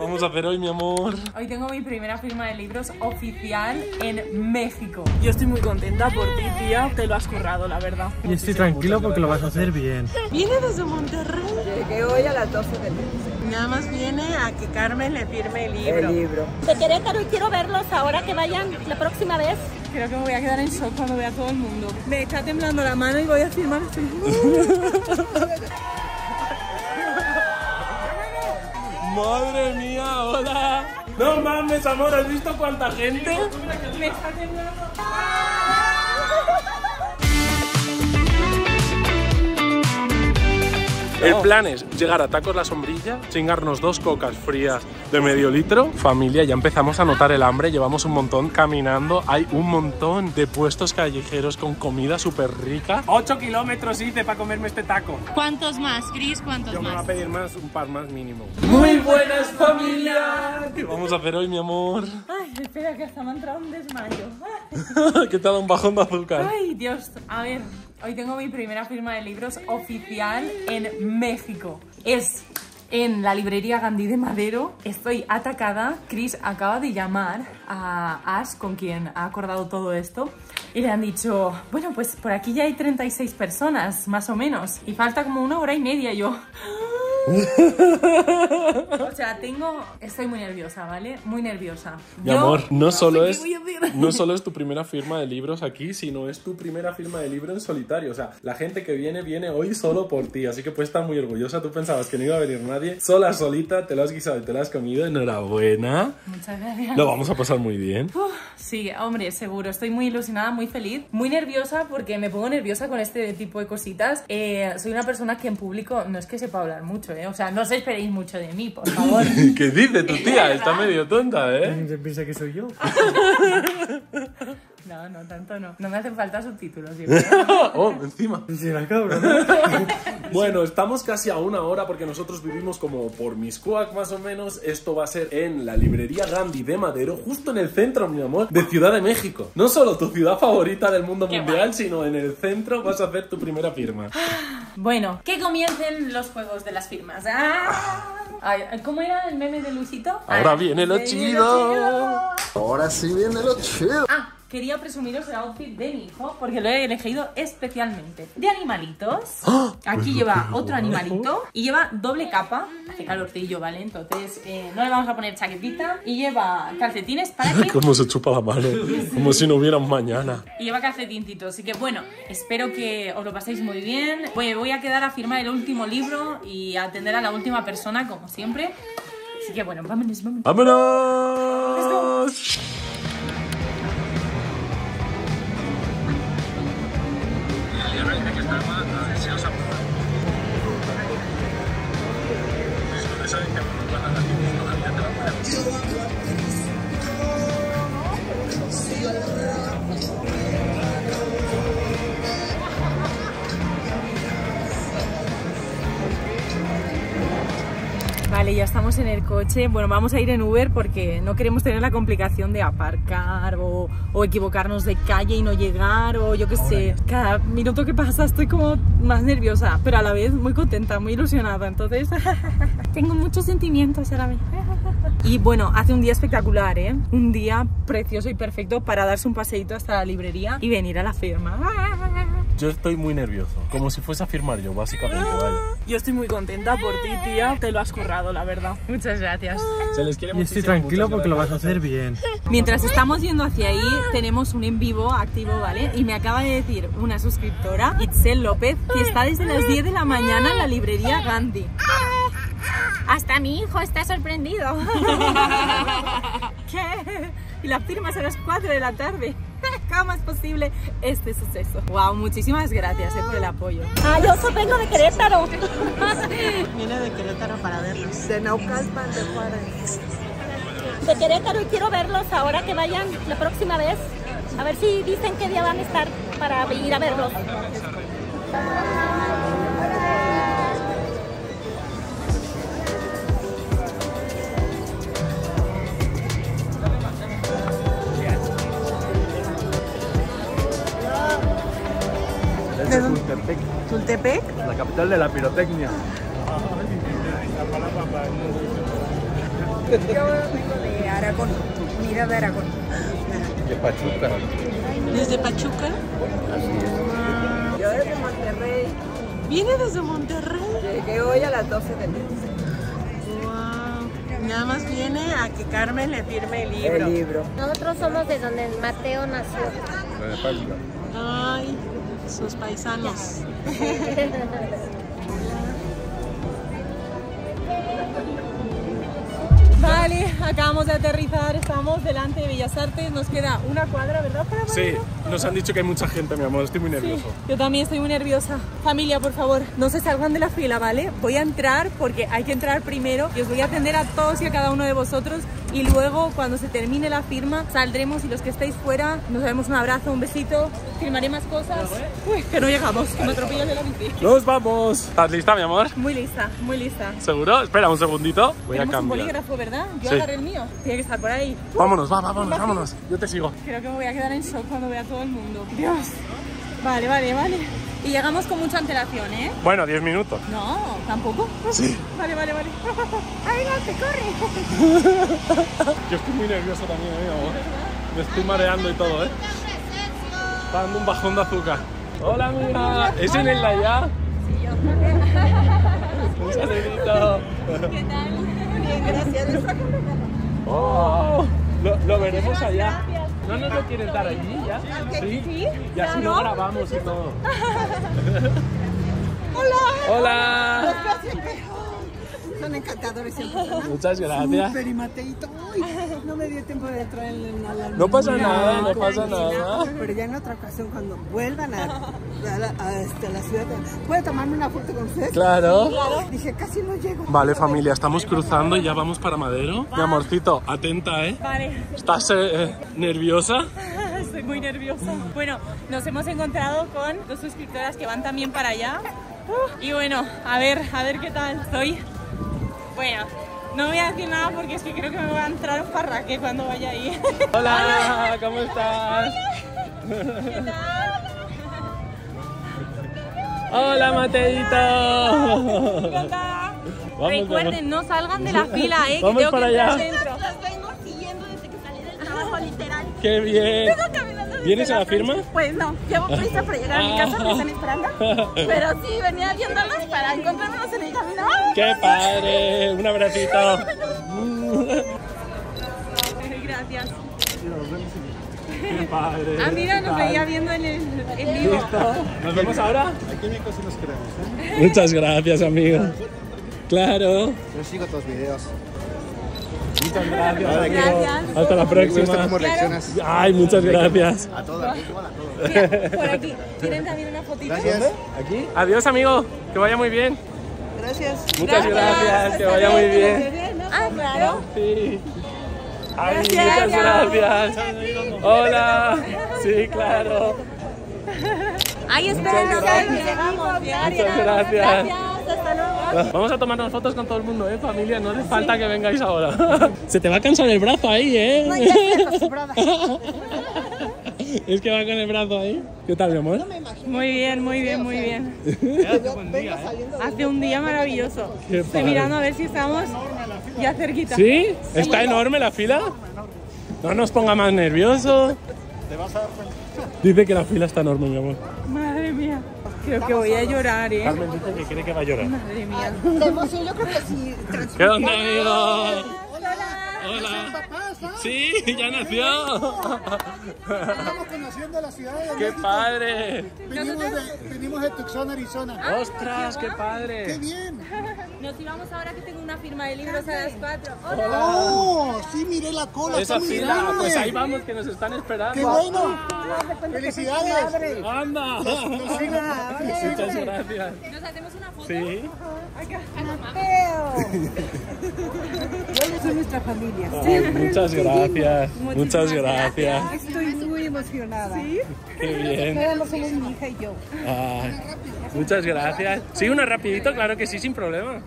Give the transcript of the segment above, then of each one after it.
vamos a hacer hoy, mi amor? Hoy tengo mi primera firma de libros oficial en México. Yo estoy muy contenta por ti, tía. Te lo has currado, la verdad. Y estoy tranquilo porque lo vas a hacer bien. Viene desde Monterrey. Llegué hoy a las 12 del día. Nada más viene a que Carmen le firme el libro. El libro. de Querétaro y quiero verlos ahora que vayan la próxima vez. Creo que me voy a quedar en shock cuando vea a todo el mundo. Me está temblando la mano y voy a firmar ¡Madre mía, hola! No mames, amor, ¿has visto cuánta gente? Me está temblando. El plan es llegar a Tacos La Sombrilla, chingarnos dos cocas frías de medio litro. Familia, ya empezamos a notar el hambre, llevamos un montón caminando. Hay un montón de puestos callejeros con comida súper rica. 8 kilómetros hice para comerme este taco. ¿Cuántos más, Chris? ¿Cuántos Yo me voy a más? pedir más, un par más mínimo. Muy buenas familia. ¿Qué vamos a hacer hoy, mi amor? Ay, espera, que hasta me ha entrado un desmayo. ¿Qué te ha dado un bajón de azúcar? Ay, Dios. A ver, hoy tengo mi primera firma de libros oficial en México. Es en la librería Gandhi de Madero. Estoy atacada. Chris acaba de llamar a Ash, con quien ha acordado todo esto. Y le han dicho, bueno, pues por aquí ya hay 36 personas, más o menos. Y falta como una hora y media. Yo... O sea, tengo... Estoy muy nerviosa, ¿vale? Muy nerviosa. Mi Yo amor, no, solo sé qué es voy a hacer. no solo es tu primera firma de libros aquí, sino es tu primera firma de libro en solitario. O sea, la gente que viene viene hoy solo por ti, así que puedes estar muy orgullosa. Tú pensabas que no iba a venir nadie, sola, solita, te lo has guisado y te lo has comido. Enhorabuena. Muchas gracias. Lo vamos a pasar muy bien. Uf, sí, hombre, seguro. Estoy muy ilusionada, muy feliz, muy nerviosa porque me pongo nerviosa con este tipo de cositas. Eh, soy una persona que en público no es que sepa hablar mucho, ¿eh? O sea, no os esperéis mucho de mí, por favor. ¿Qué dice tu tía? Está medio tonta, ¿eh? ¿Quién piensa que soy yo? No, no, tanto no. No me hacen falta subtítulos, yo creo. oh, encima. Será cabrón. Bueno, estamos casi a una hora porque nosotros vivimos como por Miscuac más o menos. Esto va a ser en la librería Gandhi de Madero, justo en el centro, mi amor, de Ciudad de México. No solo tu ciudad favorita del mundo Qué mundial, sino en el centro vas a hacer tu primera firma. Bueno, que comiencen los juegos de las firmas. ¡Ah! Ay, ¿Cómo era el meme de Luisito? Ahora Ah, viene lo chido. Ahora sí viene lo chido. Ah, quería presumiros el outfit de mi hijo porque lo he elegido especialmente. De animalitos. Aquí lleva otro animalito y lleva doble capa. Hace calorcillo, ¿vale? Entonces eh, no le vamos a poner chaquetita. Y lleva calcetines para que... Cómo se chupa la mano, como si no hubiera mañana. Y lleva calcetincito. Así que bueno, espero que os lo paséis muy bien. Pues voy a quedar a firmar el último libro y a atender a la última persona, como siempre. Así que bueno, vámonos, vámonos. ¡Vámonos! Coche. Bueno, vamos a ir en Uber porque no queremos tener la complicación de aparcar o, o equivocarnos de calle y no llegar o yo qué sé. Cada minuto que pasa estoy como más nerviosa, pero a la vez muy contenta, muy ilusionada. Entonces, tengo muchos sentimientos a la vez. Y bueno, hace un día espectacular, ¿eh? Un día precioso y perfecto para darse un paseíto hasta la librería y venir a la firma. Yo estoy muy nervioso, como si fuese a firmar yo, básicamente, vaya. Yo estoy muy contenta por ti, tía. Te lo has currado, la verdad. Muchas gracias. Se les quiere Y estoy tranquilo porque lo vas a hacer bien. Mientras estamos yendo hacia ahí, tenemos un en vivo activo, ¿vale? Y me acaba de decir una suscriptora, Itzel López, que está desde las 10 de la mañana en la librería Gandhi. Hasta mi hijo está sorprendido. ¿Qué? Y la firmas a las 4 de la tarde. ¿Cómo es posible este suceso? Wow, muchísimas gracias eh, por el apoyo. Ah, yo so- vengo de Querétaro. Viene de Querétaro para verlos. De Naucalpan, de Juárez. De Querétaro y quiero verlos ahora que vayan la próxima vez. A ver si dicen qué día van a estar para ir a verlos. Tultepec, la capital de la pirotecnia. Yo vengo de Aragón, unidad de Aragón. De Pachuca. ¿Desde Pachuca? Yo desde Monterrey. ¿Viene desde Monterrey? Llegué hoy a las 12 del día. Wow. Nada más viene a que Carmen le firme el libro. El libro. Nosotros somos de donde Mateo nació. De Pachuca. Ay, sus paisanos. Vale, acabamos de aterrizar, estamos delante de Bellas Artes, nos queda una cuadra, ¿verdad? Para Sí, nos han dicho que hay mucha gente, mi amor, estoy muy nervioso. Yo también estoy muy nerviosa. Familia, por favor, no se salgan de la fila, ¿vale? Voy a entrar porque hay que entrar primero y os voy a atender a todos y a cada uno de vosotros y luego cuando se termine la firma saldremos y los que estáis fuera nos daremos un abrazo, un besito, firmaré más cosas. Uy, que no llegamos, que me atropellan de la bici. ¡Nos vamos! ¿Estás lista, mi amor? Muy lista, muy lista. ¿Seguro? Espera un segundito. Voy a Tenemos un cambiar. bolígrafo, ¿verdad? Yo Sí. agarré el mío. Tiene que estar por ahí. Vámonos, va, vámonos, vámonos. Yo te sigo. Creo que me voy a quedar en shock cuando vea a todo el mundo. Dios. Vale, vale, vale. Y llegamos con mucha antelación, ¿eh? Bueno, 10 minutos. No, tampoco. Sí. Vale, vale, vale. Adelante, corre. Yo estoy muy nervioso también, eh, amor. Me estoy mareando y todo, ¿eh? Está dando un bajón de azúcar. Hola, amiga. ¿Es en el ya? Sí, yo. Un saludito. ¿Qué tal? Bien, gracias. Oh, lo, lo veremos allá. ¿No nos lo quieres dar allí ya? Sí. Y así lo grabamos y todo. Hola. Hola. Son encantadores siempre. Muchas gracias. Pero y Mateito, uy, no me dio tiempo de entrar en la, la No pasa nada, no pasa nada. Pero ya en otra ocasión, cuando vuelvan a, a la, a, este, la ciudad, ¿puedo tomarme una foto con usted? Claro. Dije, casi no llego. Vale, familia, estamos cruzando y ya vamos para Madero. Mi amorcito, atenta, ¿eh? Vale. ¿Estás eh, eh, nerviosa? Estoy muy nerviosa. Bueno, nos hemos encontrado con dos suscriptoras que van también para allá. Uh, y bueno, a ver, a ver qué tal estoy. Bueno, no voy a decir nada porque es que creo que me va a entrar un parraque cuando vaya ahí. Hola, ¿cómo estás? ¿Qué tal? Hola, Mateito. Recuerden, no salgan de la fila, eh, que Vamos tengo para que entrar allá. dentro. Trabajo, literal. Qué bien. caminando ¿Vienes a la firma? Pues no, llevo prisa para llegar a mi casa, me están esperando. Pero sí, venía viéndolos para encontrarnos en el camino. ¡Qué padre! Un abracito. Gracias. ¡Qué padre! Ah, mira, nos veía viendo en el en vivo. ¿Nos vemos ahora? Aquí en México sí nos queremos, ¿eh? Muchas gracias, amigo. Claro. Yo sigo tus videos. Muchas gracias, amigo. Gracias. Hasta la Me gusta próxima. cómo reaccionas. Ay, muchas gracias. A todo, aquí, igual a todo. Mira, por aquí. ¿Tienen también una fotito? Gracias. ¿Aquí? Adiós, amigo. Que vaya muy bien. Gracias. Muchas gracias. Que vaya muy bien. Ah, claro. Sí. Ay, muchas gracias. Hola. Sí, claro. Ahí está. Llegamos, Muchas gracias. Vamos a tomarnos fotos con todo el mundo, ¿eh, familia? No hace falta que vengáis ahora. Se te va a cansar el brazo ahí, ¿eh? No, ya estoy acostumbrada. Es que va con el brazo ahí. ¿Qué tal, mi amor? Muy bien, muy bien, muy bien. Hace un día maravilloso. Qué Estoy padre. mirando a ver si estamos ya cerquita. ¿Sí? ¿Está enorme la fila? No nos ponga más nerviosos. Dice que la fila está enorme, mi amor. Madre mía. Creo que voy a llorar, ¿eh? Carmen dice que cree que va a llorar. Madre mía. La emoción, yo creo que sí. ¿Qué onda, amigo? Hola. Sí, ya nació. Estamos conociendo la ciudad de ¡Qué padre! Venimos de, venimos de Tucson, Arizona. ¡Ostras, qué ¡Qué padre! bien! Nos íbamos ahora que tengo una firma de libros a las 4. ¡Oh! Sí, miré la cola. Esa fila, pues ahí vamos, que nos están esperando. ¡Qué bueno! ¡Felicidades! ¡Anda! Muchas gracias. Nos hacemos una foto. Sí. Ellos son nuestra familia. Ay, muchas gracias. Muchas gracias. Estoy muy emocionada. Qué bien. Somos mi hija y yo. Ay, muchas gracias. Sí, una rapidito, claro que sí, sin problema.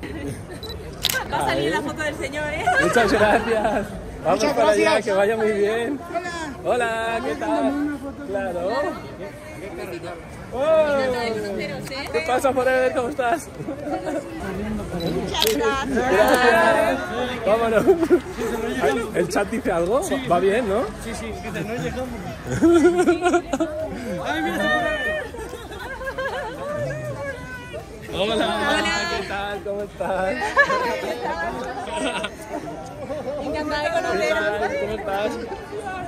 Va a salir la foto del señor, ¿eh? Muchas gracias. Vamos Muchas para allá, gracias. que vaya muy bien. Hola, ¿qué tal? Claro. ¿Qué pasa, Forever? ¿Cómo estás? Muchas gracias. Vámonos. ¿El chat dice algo? Va bien, ¿no? Sí, sí, que te no llegamos. Hola. ¿Qué tal? ¿Cómo estás? Encantada de ¿Qué conoceros. ¿Cómo estás?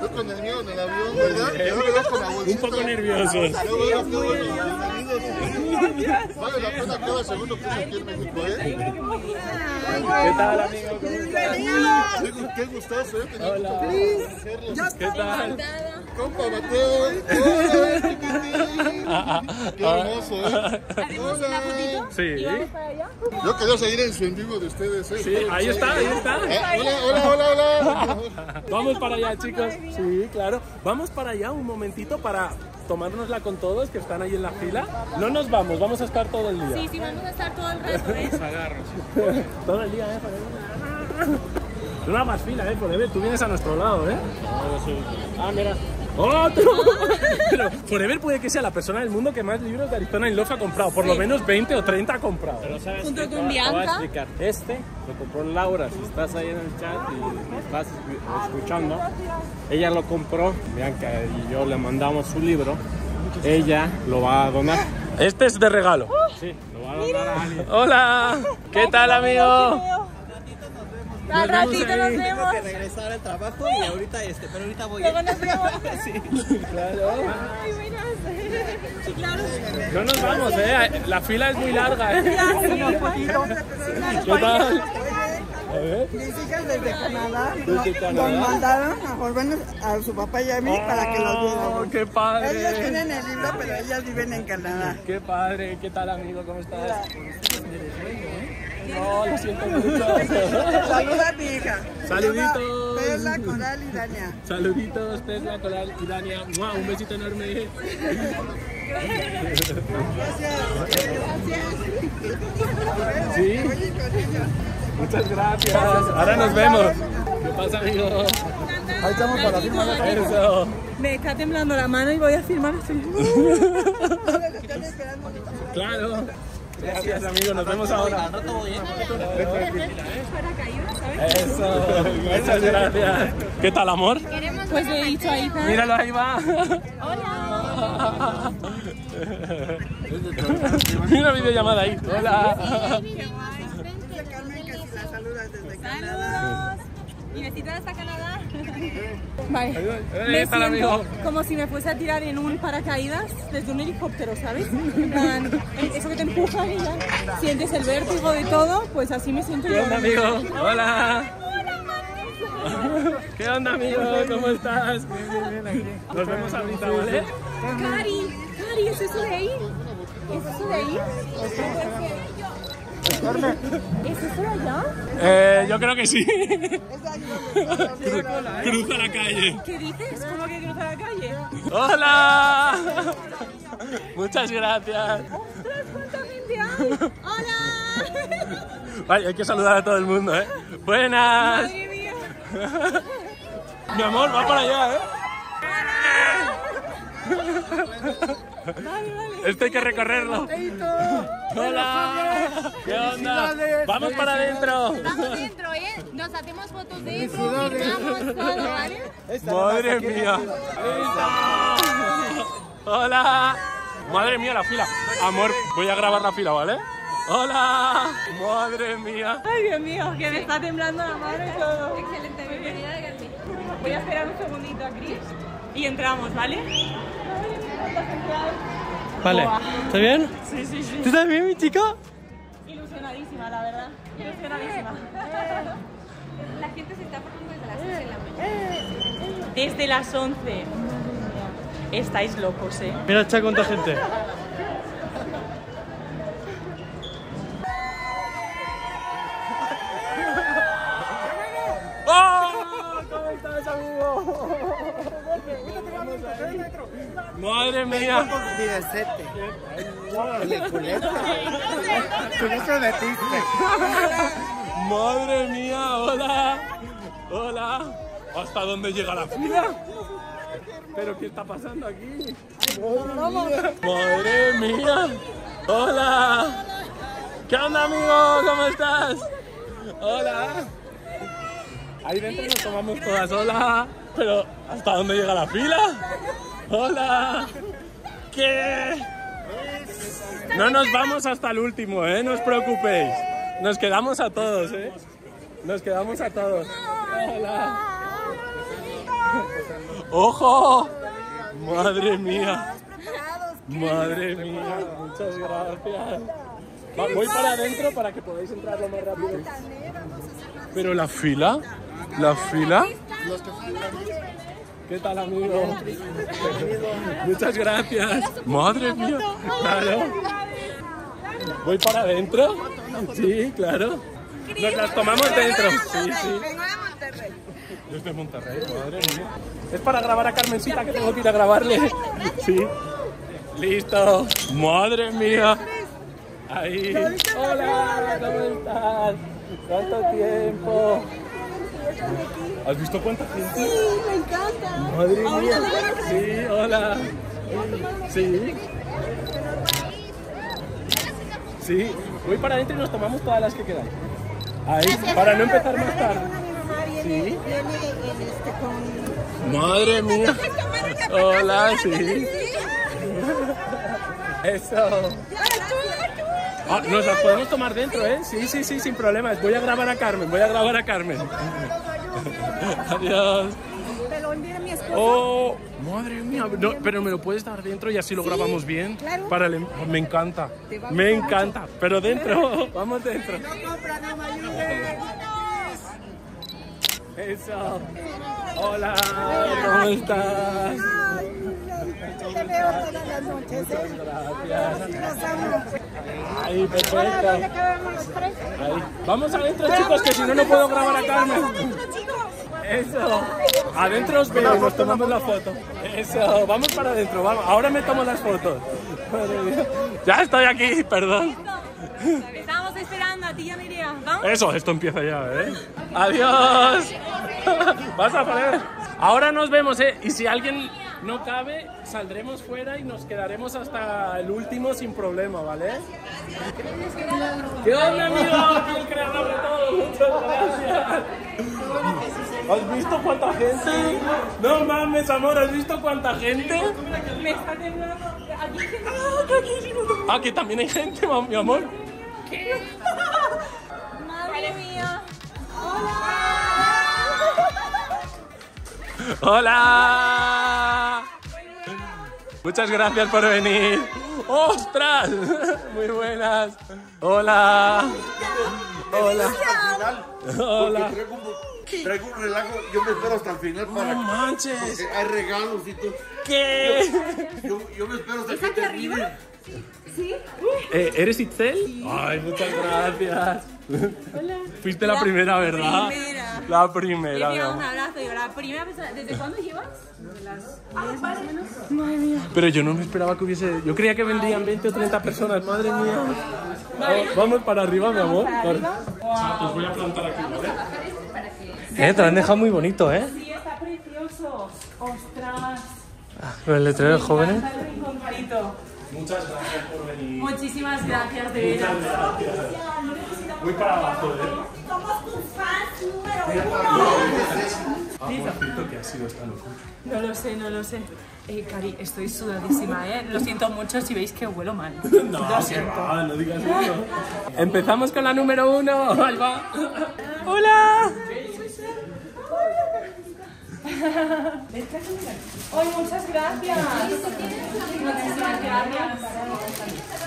Yo con el mío en el avión, ¿verdad? Con la Un poco. Bienvenidos. Vale la pena cada segundo que aquí en México, ¿eh? ¿Qué tal, amigo? Qué- gustazo, ¿eh? Hola. conocerlos. ¿Qué tal? Compa Mateo. Hola, chiquitín. Qué hermoso, ¿eh? Hola. Sí. Yo quería seguir en su en vivo de ustedes, ¿eh? Sí, ahí está, ahí está. Eh, Hola, hola, hola, hola. Vamos para allá, chicos. Sí, claro. Vamos para allá un momentito para tomárnosla con todos que están ahí en la fila. No nos vamos, vamos a estar todo el día. Sí, sí, vamos a estar todo el rato, ¿eh? Todo el día, ¿eh? Forever. No hagas fila, ¿eh? Forever, tú vienes a nuestro lado, ¿eh? Ah, mira. ¡Otro! Pero Forever puede que sea la persona del mundo que más libros de Arizona y Love ha comprado. Por lo menos 20 o 30 ha comprado. Pero sabes Junto qué? con Bianca. explicar. Este lo compró Laura. Si estás ahí en el chat y estás escuchando, ella lo compró. Bianca y yo le mandamos su libro. Ella lo va a donar. Este es de regalo. Sí, lo va a donar a alguien. Hola, ¿qué tal, amigo? Al ratito nos vemos. que regresar al trabajo y ahorita este, pero ahorita voy. Luego nos vemos. Claro. Ay, buenas. Sí, claro. No nos vamos, ¿eh? La fila es muy larga, ¿eh? ¿Qué tal? A ver. Mis hijas desde Canadá Desde nos- nos mandaron a Jorben a su papá y a mí para que los Oh, viéramos. ¡Qué Ellos padre! tienen el libro, pero ellas viven en Canadá. ¡Qué padre! ¿Qué tal, amigo? ¿Cómo estás? No, lo siento mucho. Saluda a mi hija. Saluditos. Perla, Coral y Dania. Saluditos, Tesla, Coral y Dania. ¡Mua! Un besito enorme. Sí, Oye, con ellos. muchas gracias. Ahora nos vemos. ¿Qué pasa, amigo? Ahí estamos para la firma de Eso. Me está temblando la mano y voy a firmar esperando. Claro. Gracias, amigo. Nos vemos ahora. Eso. Muchas gracias. ¿Qué tal, amor? Pues le he dicho a. Míralo, ahí va. Hola. Mira videollamada ahí. Hola. Dice Carmen que si la saludas desde Canadá. Y besitos hasta Canadá. Vale. Eh, Me ¿qué tal, siento como si me fuese a tirar en un paracaídas desde un helicóptero, ¿sabes? Plan, eso que te empujan y ya sientes el vértigo de todo, pues así me siento ¿Qué yo. ahora amigo? Hola. ¿Qué onda, amigo? ¿Cómo estás? Nos vemos ahorita, ¿vale? Cari, Cari, ¿es eso de ahí? ¿Es eso de ahí? ¿Es eso de allá? Eh, yo creo que sí. Cruza la calle. ¿Qué dices? ¿Cómo que cruza la calle? ¡Hola! Muchas gracias. ¡Ostras, cuánta gente hay! ¡Hola! Vale, hay que saludar a todo el mundo, ¿eh? Buenas. ¡Madre mía! Mi amor, va para allá, ¿eh? Esto hay que recorrerlo. Hola. ¿Qué onda? Vamos para adentro. Vamos dentro, ¿eh? Nos hacemos fotos dentro, firmamos todo, ¿vale? Madre mía. Hola. Madre mía, la fila. Amor, voy a grabar la fila, ¿vale? Hola. Madre mía. Ay, Dios mío, que me está temblando la mano y todo. Excelente, bienvenida. Voy a esperar un segundito a Chris y entramos, ¿vale? Vale. ¿está bien? Sí, sí, sí. ¿Tú también, mi chica? Ilusionadísima, la verdad. Ilusionadísima. La gente se está formando desde las 11 de la mañana. Desde las 11. Estáis locos, ¿eh? Mira, está cuánta gente. ¡Oh! ¿Cómo estás, amigo? Madre mía. Con eso metiste. Madre mía, hola. Hola. ¿Hasta dónde llega la fila? ¿Pero qué está pasando aquí? ¡Madre mía! ¡Hola! ¿Qué onda, amigo? ¿Cómo estás? ¡Hola! Ahí dentro nos tomamos todas, hola. Pero, ¿hasta dónde llega la fila? ¡Hola! ¿Qué? No nos vamos hasta el último, ¿eh? No os preocupéis. Nos quedamos a todos, ¿eh? Nos quedamos a todos. Hola. ¡Ojo! ¡Madre mía! ¡Madre mía! Muchas gracias. Va, voy para adentro para que podáis entrar lo más rápido. Pero la fila, la fila. ¿Qué tal, amigo? Muchas gracias. Madre mía, claro. ¿Voy para adentro? Sí, claro. Nos las tomamos dentro. Sí, sí. Yo estoy de Monterrey, madre mía. Es para grabar a Carmencita que tengo que ir a grabarle. Sí. Listo. Madre mía. Ahí. Hola, ¿cómo estás? ¿Cuánto tiempo? ¿Has visto cuánta gente? Sí, me encanta. Madre mía. Sí, hola. Sí. Sí, voy para adentro y nos tomamos todas las que quedan. Ahí, para no empezar más tarde. Sí. Este. Madre mía. Hola, sí. Eso. Ah, nos las podemos tomar dentro, ¿eh? Sí, sí, sí, sin problemas. Voy a grabar a Carmen, voy a grabar a Carmen. Adiós. Te lo envía mi esposo. Oh, madre mía. No, pero me lo puedes dar dentro y así lo grabamos bien. claro. Para el em- oh, me encanta. Me encanta. Pero dentro. Vamos dentro. No compra, no me ayude. Eso. Hola, ¿cómo estás? Te veo todas las noches, ¿eh? Ahí, ¿Dónde perfecto. cabemos los tres? Ahí. Vamos adentro, chicos, que si no, no puedo grabar a Carmen. Eso. Adentro os veo, nos tomamos la foto. Eso, vamos para adentro, vamos. Ahora me tomo las fotos. Ya estoy aquí, perdón. Estábamos esperando a ti y a Nerea. ¿Vamos? Eso, esto empieza ya, ¿eh? Adiós. Vas a poner. Ahora nos vemos, ¿eh? Y si alguien no cabe, saldremos fuera y nos quedaremos hasta el último sin problema, ¿vale? ¿Qué onda, amigo? El creador de todo, muchas gracias. ¿Has visto cuánta gente? No mames, amor, ¿has visto cuánta gente? Me está temblando. Aquí hay gente. Ah, que también hay gente, mi amor. Madre mía. ¡Hola! Muchas gracias por venir. ¡Ostras! Muy buenas. Hola. Hola. Hola. Traigo un, traigo un relajo, yo me espero hasta el final para No manches. hay regalos y todo. ¿Qué? Yo, yo me espero hasta que termine. Eh, ¿Eres Itzel? Ay, muchas gracias. Fuiste la primera, ¿verdad? primera. La primera, Mira, un abrazo. La primera persona. ¿Desde cuándo llevas? Pero yo no me esperaba que hubiese. Yo creía que vendrían 20 o 30 personas, madre mía. Oh, Vamos para arriba, mi amor. Os voy a plantar aquí, ¿vale? Eh, te lo han dejado muy bonito, ¿eh? Sí, está precioso. Ostras. Con el letrero de jóvenes. Muchas gracias por venir. Muchísimas gracias, de veras. Voy para abajo, ¿eh? Somos tus fans número uno. Amorcito, ¿qué ha sido esta locura? No lo sé, no lo sé. Eh, Cari, estoy sudadísima, ¿eh? Lo siento mucho si veis que huelo mal. No, lo siento. va, no digas eso. Empezamos con la número uno. Ahí va. Hola. Ay, muchas gracias. Muchísimas gracias.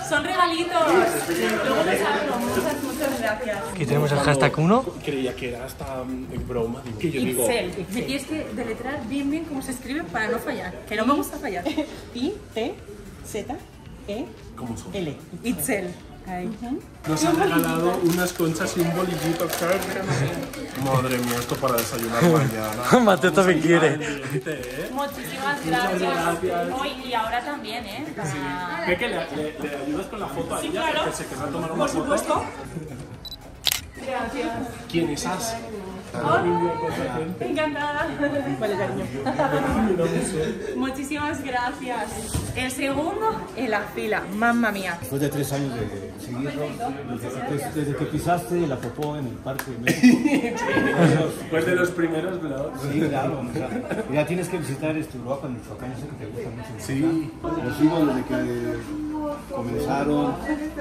Son regalitos. Luego les hablo. Muchas, muchas gracias. Aquí tenemos el hashtag 1. Creía que era hasta mm, en broma. digo, Que yo digo. Itzel. Me tienes que deletrar bien, bien cómo se escribe para no fallar. Que no me gusta fallar. I, T, Z, E, ¿Cómo son? L. Itzel. Nos han regalado unas conchas y un bolillito. Madre mía, esto para desayunar mañana. Mateo también quiere. ¿eh? Muchísimas gracias. gracias. Hoy y ahora también, ¿eh? Para- ¿Ve que le, le- le ayudas con la foto a ella? claro. Que se querrá tomar una Por foto. supuesto. Gracias. ¿Quién es As? Encantada. Vale, cariño. Muchísimas gracias. El segundo en la fila, mamma mía. Después de tres años de seguirlo, desde, desde que pisaste la popó en el Parque de México. Pues de los primeros vlogs. Sí, claro. ya tienes que visitar este Uruapan, Michoacán, sé que te gusta mucho. Sí. Los sigo desde que comenzaron,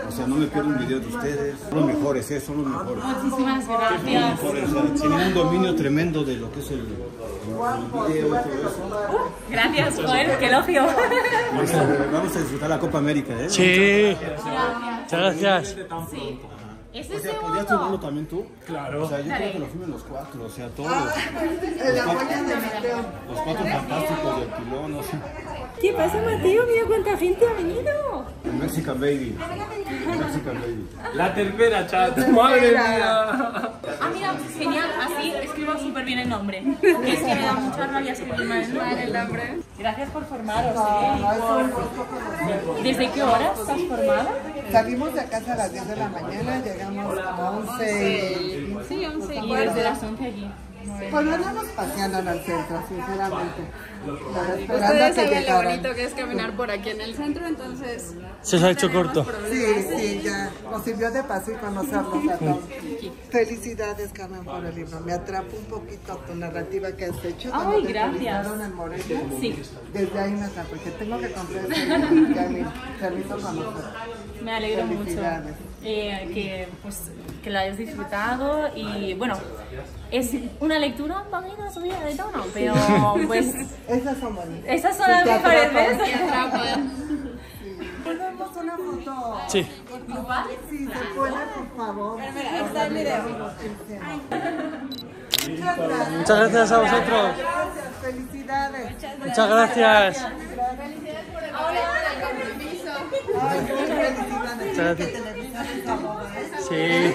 o sea, no me pierdo un video de ustedes. Son los mejores, ¿eh? Son los mejores. Muchísimas Son los gracias. mejores, o sea, tienen un dominio tremendo de lo que es el, el video y todo eso. Gracias, Joel, qué elogio. Vamos a- Vamos a disfrutar la Copa América, ¿eh? Sí. Muchas gracias. Sí. ¿Es O sea, ¿podrías segundo? tomarlo también tú? Claro. O sea, yo Dale. creo que lo filmen los cuatro, o sea, todos. Huella de Mateo. Los cuatro fantásticos del pilón, no sé. ¿Qué pasa, Mateo? Mira cuánta gente ha venido. El Mexican Baby. El Mexican Baby. La tercera, chat. Madre mía. Ah, mira, genial. Así escribo súper bien el nombre. Es que me da mucha rabia escribir mal el nombre. Gracias por formaros. ¿eh? ¿Desde qué hora estás formada? Salimos de casa a las 10 de la mañana, llegamos como a 11 y 15. Sí, 11. Y desde las 11 aquí. Pues no andamos paseando en el centro, sinceramente. Pero Ustedes que saben lo bonito que es caminar por aquí en el centro, entonces Se os ha hecho corto. Sí, sí, ya. Nos sirvió de paso y conocerlos a todos. Felicidades, Carmen, por el libro. Me atrapa un poquito tu narrativa que has hecho. Ay, te gracias. en Morelia. Sí. Desde ahí me atrapa, porque tengo que libro. Ya me permito conocer. Me alegro mucho Felicidades. Eh, que, pues, que lo hayas disfrutado y bueno, es una lectura un poquito subida de tono, pero pues Esas son bonitas. esas son las mejores veces. Ponemos una foto. Sí. Sí, se puede, por favor. ahí está el video. Muchas gracias. Muchas gracias a vosotros. Gracias, felicidades. Muchas gracias. Felicidades. Gracias. televisar esa boda, ¿eh? Sí.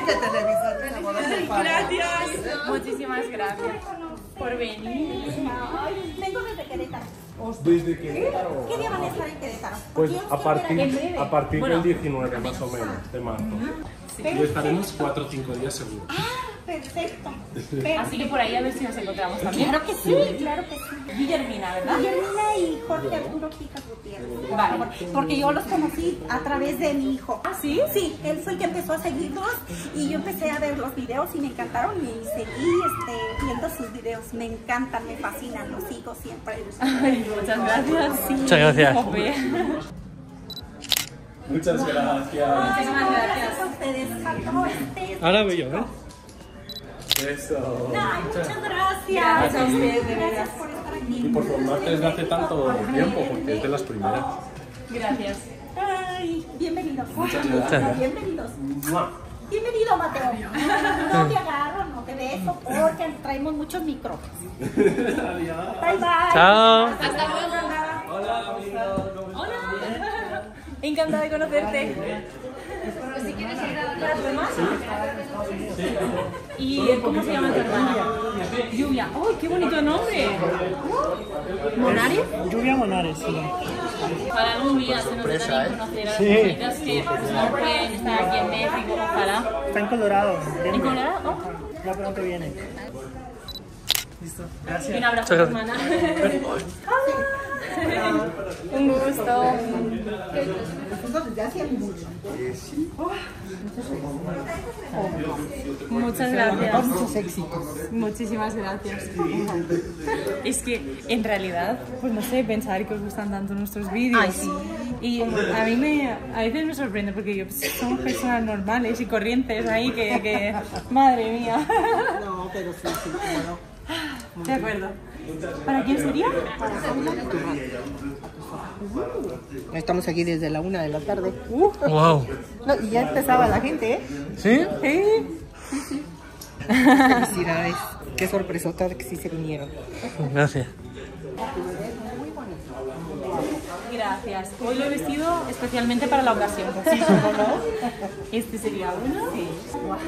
Gracias. Muchísimas gracias por venir. Vengo desde Querétaro. Desde Querétaro. ¿Qué día van a estar en Querétaro? Pues a partir, a partir Bueno. del 19 más o menos de marzo. Y estaremos 4 o 5 días seguro. Perfecto. Así que por ahí a ver si nos encontramos también. Claro que sí, claro que sí. Guillermina, ¿verdad? Guillermina y Jorge Arturo Quijas Gutiérrez. Vale. Porque yo los conocí a través de mi hijo. ¿Ah, sí? Sí, él fue el que empezó a seguirlos y yo empecé a ver los videos y me encantaron y seguí este, viendo sus videos. Me encantan, me fascinan, los sigo siempre. Ay, muchas gracias. Sí. Muchas gracias. Muchas gracias. Muchísimas gracias. a ustedes. Este. Ahora voy yo, ¿eh? Eso. Ay, muchas gracias. Gracias a ustedes, de Gracias verdad. por estar Y aquí. por formarte desde hace tanto tiempo, porque es de las primeras. Gracias. Ay, bienvenidos. gracias. Bienvenidos. Bienvenido, Mateo. No te agarro, no te beso, porque traemos muchos micrófonos. Bye, bye. Chao. Hasta luego. Hola. Encantada de conocerte. Si quieres ir a la hermana. ¿Y cómo se llama tu hermana? Lluvia. ¡Ay, qué bonito nombre! ¿Monares? Lluvia Monares, sí. Ojalá algún día se nos puedan conocer a las Sí. mujeres que no pueden estar aquí en México. Ojalá. Está en Colorado. ¿En Colorado? Oh, Ya pronto viene. Listo. Gracias. un abrazo hermana. Un gusto. Muchas gracias. Muchos éxitos. Muchísimas gracias. Es que en realidad, pues no sé, pensar que os gustan tanto nuestros vídeos. Ay, sí. Y a mí me, a veces me sorprende porque yo, pues, somos personas normales y corrientes ahí que, que madre mía. No, pero sí, sí, cómo no. De acuerdo. ¿Para quién sería? Estamos aquí desde la una de la tarde. Wow. No, y ya empezaba la gente, ¿eh? ¿Sí? Sí. Felicidades. Qué sorpresota que sí se vinieron. Gracias. Gracias. Hoy lo he vestido especialmente para la ocasión. Sí. Este sería uno. Guau.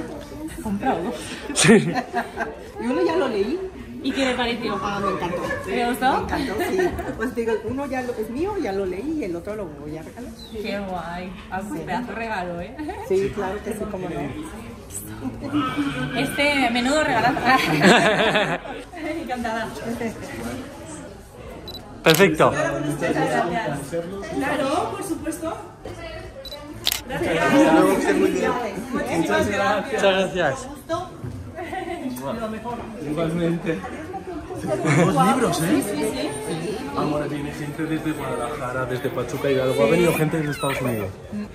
Comprado. Sí. Y uno ya lo leí. ¿Y qué le pareció? Ah, me encantó. ¿Te gustó? Me encantó, sí. Pues digo, uno ya lo, es mío, ya lo leí y el otro lo voy a regalar. Qué guay. Ah, pues pedazo de regalo, ¿eh? Sí, claro que sí, cómo no. Este menudo regalazo. Encantada. Perfecto. Claro, por supuesto. Muchas gracias. Igualmente. Tenemos libros, ¿eh? Ahora viene gente desde Guadalajara, desde Pachuca y algo. Ha venido gente desde Estados Unidos.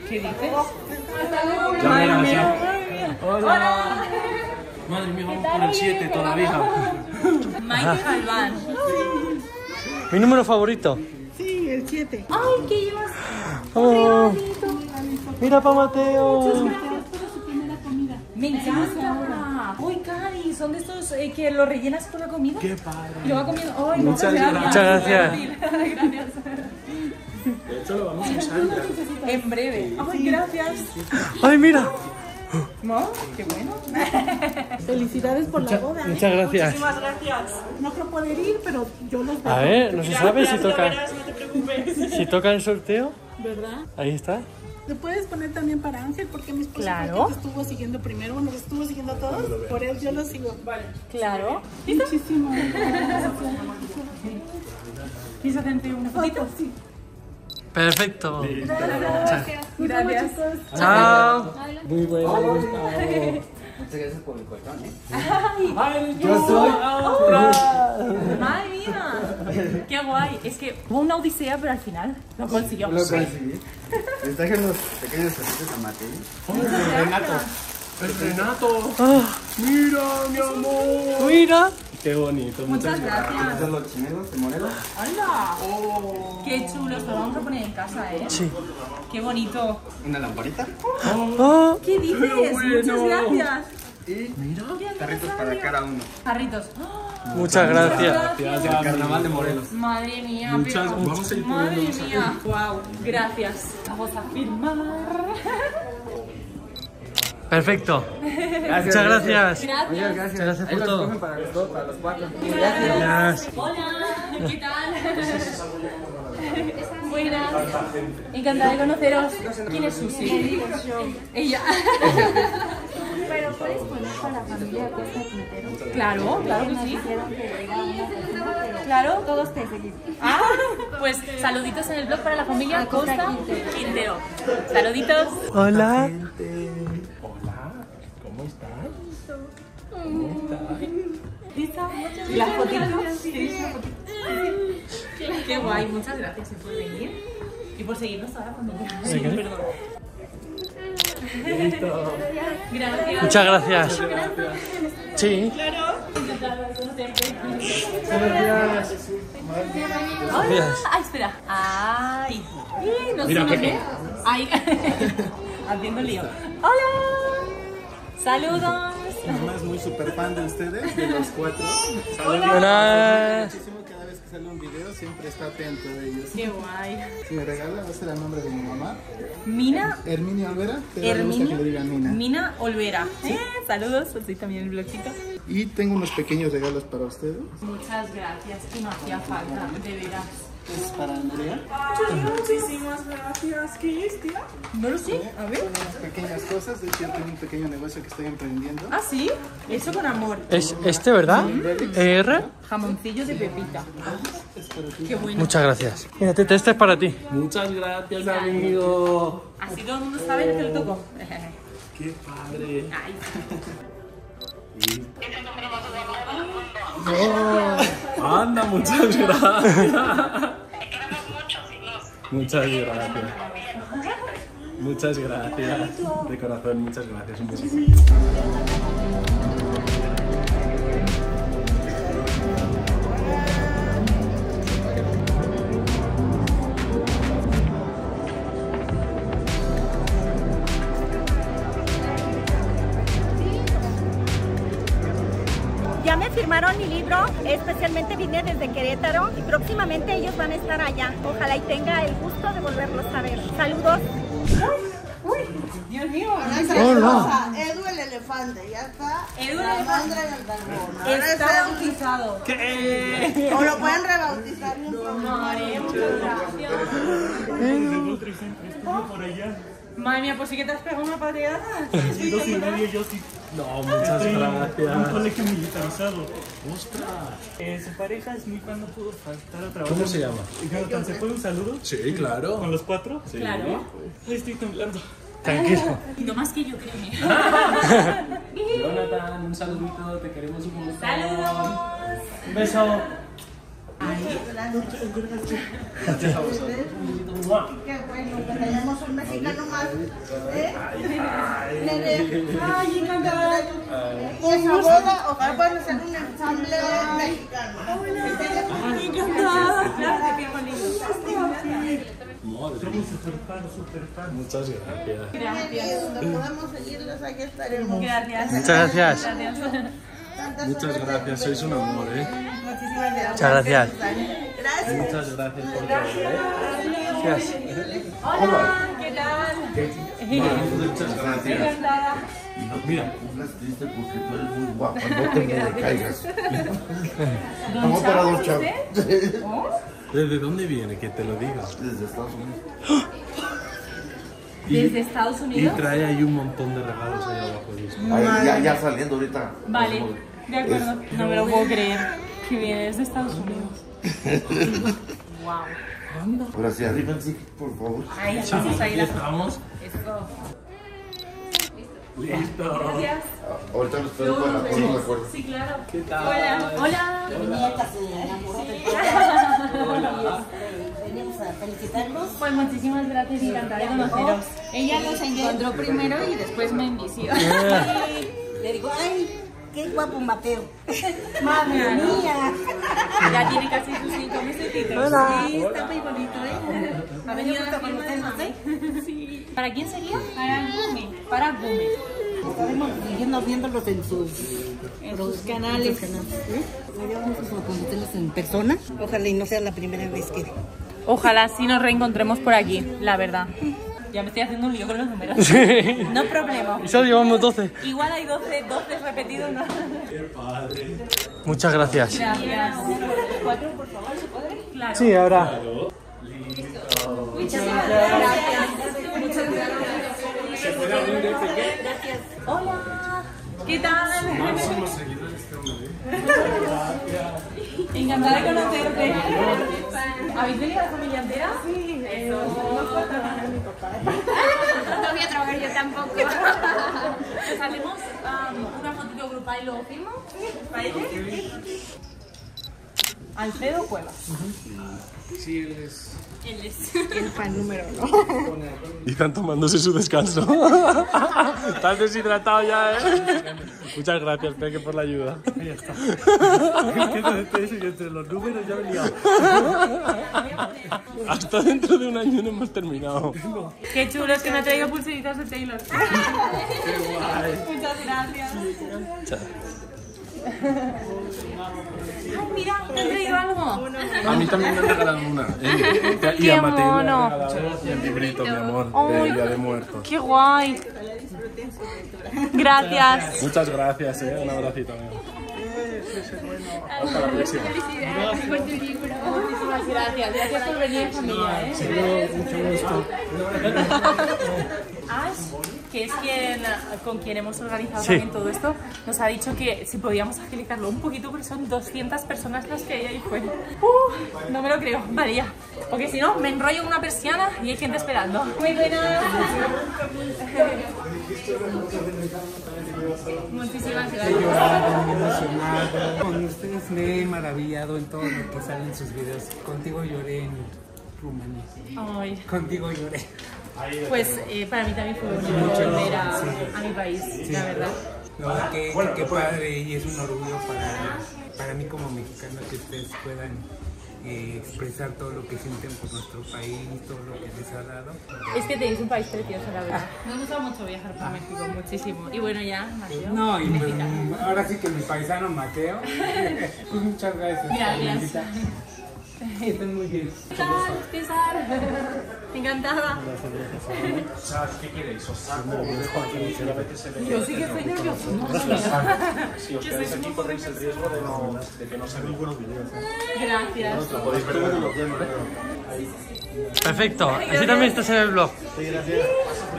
¿Qué dices? Mía, ya. madre mía. Hola. Madre mía, vamos por el 7 todavía. Mike Galván. Mi número favorito. Sí, el 7. Ay, ¿qué llevas? Oh, mira pa Mateo. Me encanta. Uy, Cari, son de estos eh, que lo rellenas con la comida. Qué padre. Y lo va comiendo. Ay, Muchas gracias. Muchas gracias. gracias. De hecho, lo vamos a usar. En breve. Ay, gracias. Ay, mira. ¿No? Qué bueno. Felicidades por la boda. ¿eh? Muchas gracias. Muchísimas gracias. No creo poder ir, pero yo los veo. A ver, no se sabe si toca. verás, no te preocupes. Si toca el sorteo, ¿Verdad? ahí está. ¿Te puedes poner también para Ángel? Porque mi esposo Claro. que te estuvo siguiendo primero. Bueno, los estuvo siguiendo a todos. Por él yo los sigo. Vale. Claro. Muchísimas gracias. ¿Quieres hacerte una fotito? Sí. Perfecto. Gracias. Gracias. Chao. Muy bueno. Muchas gracias por el colchón, ¿eh? Ay, Yo soy. Madre mía. Qué guay. Es que hubo una odisea, pero al final lo consiguió. Lo conseguí. Les traje unos pequeños ositos a Mateo. Renato. El Renato. Ah, Mira, mi amor. mira. Qué bonito. Muchas Estos gracias. son los chinelos de Morelos. ¡Hala! Qué chulos, lo vamos a poner en casa, ¿eh? Sí. Qué bonito. Una lamparita. Oh, ¿Qué dices? Muchas gracias. Y carritos para cada uno. Jarritos. muchas gracias. Gracias, El carnaval de Morelos. Madre mía, Muchas- pero... vamos a ir Madre mía. Wow, gracias. Vamos a firmar. Perfecto. Gracias. Muchas gracias. Gracias. Muchas gracias. Gracias por todo. cogen para los dos, para los cuatro. Gracias. Hola, ¿qué tal? Buenas. Encantada de conoceros. ¿Quién es Susi? Ella. Pero puedes poner para la familia Costa Quintero. Claro, claro que sí. Claro. Todos te seguimos. Ah, pues saluditos en el blog para la familia Costa Quintero. Saluditos. Hola. Hola. ¿Cómo estás? ¿Cómo estás? ¿Lista? ¿Y las fotitos? Qué guay, muchas gracias por venir y por seguirnos toda la familia. Sí, perdón. Gracias. Muchas gracias. Sí. Claro. Gracias. Hola. Ay, espera. Ay. No Mira, ve. Ay. Haciendo lío. Hola. Saludos. Mi mamá es muy super fan de ustedes, de los cuatro. Hola. Cada vez que sale un video, siempre está atento de ellos. Qué guay. Si me regala, va a ser el nombre de mi mamá. Mina. Herminia Olvera, Herminia. que le digan Mina. Mina Olvera. Eh, saludos. Así también el blogcito. Y tengo unos pequeños regalos para ustedes. Muchas gracias. Que no hacía falta, de veras. Es para Andrea. Muchísimas gracias. ¿Qué es, tía? No lo sé. A ver. Son unas pequeñas cosas. De hecho, yo tengo un pequeño negocio que estoy emprendiendo. Ah, sí. Hecho con amor. Es este, ¿verdad? ER. Jamoncillo de pepita. Qué bueno. Muchas gracias. Mira, este este es para ti. Muchas gracias, amigo. Así todo el mundo sabe que lo toco. Qué padre. Ay. Oh, anda, muchas gracias. Muchas gracias. Muchas gracias. De corazón, muchas gracias. Firmaron mi libro, especialmente vine desde Querétaro y próximamente ellos van a estar allá. Ojalá y tenga el gusto de volverlos a ver. Saludos. Dios mío. Hola. Edu el elefante, ya está. Edu el la elefante. mandra en el dragón. Ahora Está bautizado. ¿Qué? O lo pueden rebautizar. No, por allá. Madre mía, pues sí que te has pegado una pateada. Dos y medio yo sí. No, muchas gracias. Un colegio militarizado. ¡Ostras! Eh, su pareja es muy fan, no pudo faltar a trabajar. ¿Cómo se llama? Jonathan, ¿se puede un saludo? Sí, claro. ¿Con los cuatro? Sí. Claro. Ay, Estoy temblando. Tranquilo. Y no más que yo, créeme. Jonathan, un saludito, te queremos un montón. ¡Saludos! Un beso. Gracias. Qué bueno, que tenemos un mexicano más. ¿Eh? Ay, encantada. Y esa boda, ojalá puedan hacer un ensamble mexicano. Encantada. Gracias, qué bonito. Madre Somos super fan, super fan. Muchas gracias. Podamos seguirlos, aquí estaremos. Gracias. Muchas gracias. Muchas gracias, sois un amor, ¿eh? Muchísimas gracias. Muchas gracias. Gracias. Muchas gracias por todo, ¿eh? Gracias. Hola, ¿qué tal? Muchas gracias. Encantada. Mira, Estás triste porque tú eres muy guapa, no te me caigas. ¿Don Vamos para Don. ¿desde dónde viene? Que te lo diga. Desde Estados Unidos. Y- ¿Desde Estados Y Unidos? trae ahí un montón de regalos ahí abajo. Ay, ya, ya saliendo ahorita. Vale, hacemos- de acuerdo. No me lo puedo creer. Que viene desde Estados Unidos. Wow. Ahora sí, por favor. Ahí estamos, ahí la estamos. Esto. Listo. Gracias. Ah, Ahorita los espero para ponernos de acuerdo. Sí, claro. ¿Qué tal? Hola. Hola. Venimos a felicitarlos. Pues muchísimas gracias, encantada de conoceros. Ella los encontró primero y después me envició. Le digo, ay, qué guapo Mateo. Madre mía. Ya tiene casi sus cinco mesetitos. Hola. Sí, está muy bonito, ¿eh? Ha venido a conocernos, ¿eh? Sí. ¿Para quién sería? Para Gume. Para Gume. Estaremos siguiendo viéndolos en sus, En sus canales. Vamos a conocerlos en persona. Ojalá y no sea la primera vez que. Ojalá sí nos reencontremos por aquí, la verdad. Ya me estoy haciendo un lío con los números. Sí. No problema. Y solo llevamos 12. Igual hay 12, 12 repetidos, ¿no? Muchas gracias. Gracias. ¿Cuatro, por favor, se puede? Claro. Sí, ahora. Muchas gracias. Muchas gracias. Hola. ¿Qué tal? Máximos seguidores de este hombre, ¿eh? Encantada de conocerte. ¿Habéis venido a la familia entera? Sí. Eso. No voy a trabajar yo tampoco. Pues hacemos um, una fotito grupal y luego firmo. ¿Os parece? Alfredo Cuevas. Sí, él es. Él es. El fan número uno. Y están tomándose su descanso. Estás deshidratado ya, ¿eh? Muchas gracias, Peque, por la ayuda. Ya está. Entre los números ya me he liado. Hasta dentro de un año no hemos terminado. Qué chulo, es que me ha traído pulseritas de Taylor. Qué guay. Muchas gracias. Ay, mira, te he traído algo. A mí también me han regalado una. ¿eh? Y Qué a Mateo han regalado un librito, mi amor, de Ay, Día de Muertos. Qué guay. Gracias. Muchas gracias, ¿eh? Un abracito, amigo. Hasta la próxima. Felicidades por tu libro. Muchísimas gracias. Gracias por venir, familia. ¿eh? mucho gusto. Ash, que es quien, con quien hemos organizado Sí. también todo esto, nos ha dicho que si podíamos agilizarlo un poquito porque son 200 personas las que hay ahí fuera. Uh, no me lo creo. Vale, ya. Porque si no, me enrollo en una persiana y hay gente esperando. Muy buenas. Muchísimas gracias. Con ustedes me he maravillado en todo lo que sale en sus videos. Contigo lloré en Rumanía. Ay. Contigo lloré. Pues eh, para mí también fue bonito volver a, a mi país, Sí. la verdad. No, qué, qué- qué padre y es un orgullo para, para mí como mexicano que ustedes puedan eh, expresar todo lo que sienten por nuestro país, todo lo que les ha dado. Es que tenéis un país precioso, la verdad. Me gusta mucho viajar por México, muchísimo. Y bueno, ya, Mateo. No, y pues, ahora sí que mi paisano Mateo. Pues muchas gracias. Gracias. Muy bien. ¿Qué tal? Encantada. ¿Qué queréis? ¿Os saco? Yo sí que estoy nervioso. Si os quedáis aquí corréis el riesgo de, no, de que no salgan buenos vídeos. Gracias. Lo podéis ver en los Perfecto. Así también estás en el blog. Sí, gracias.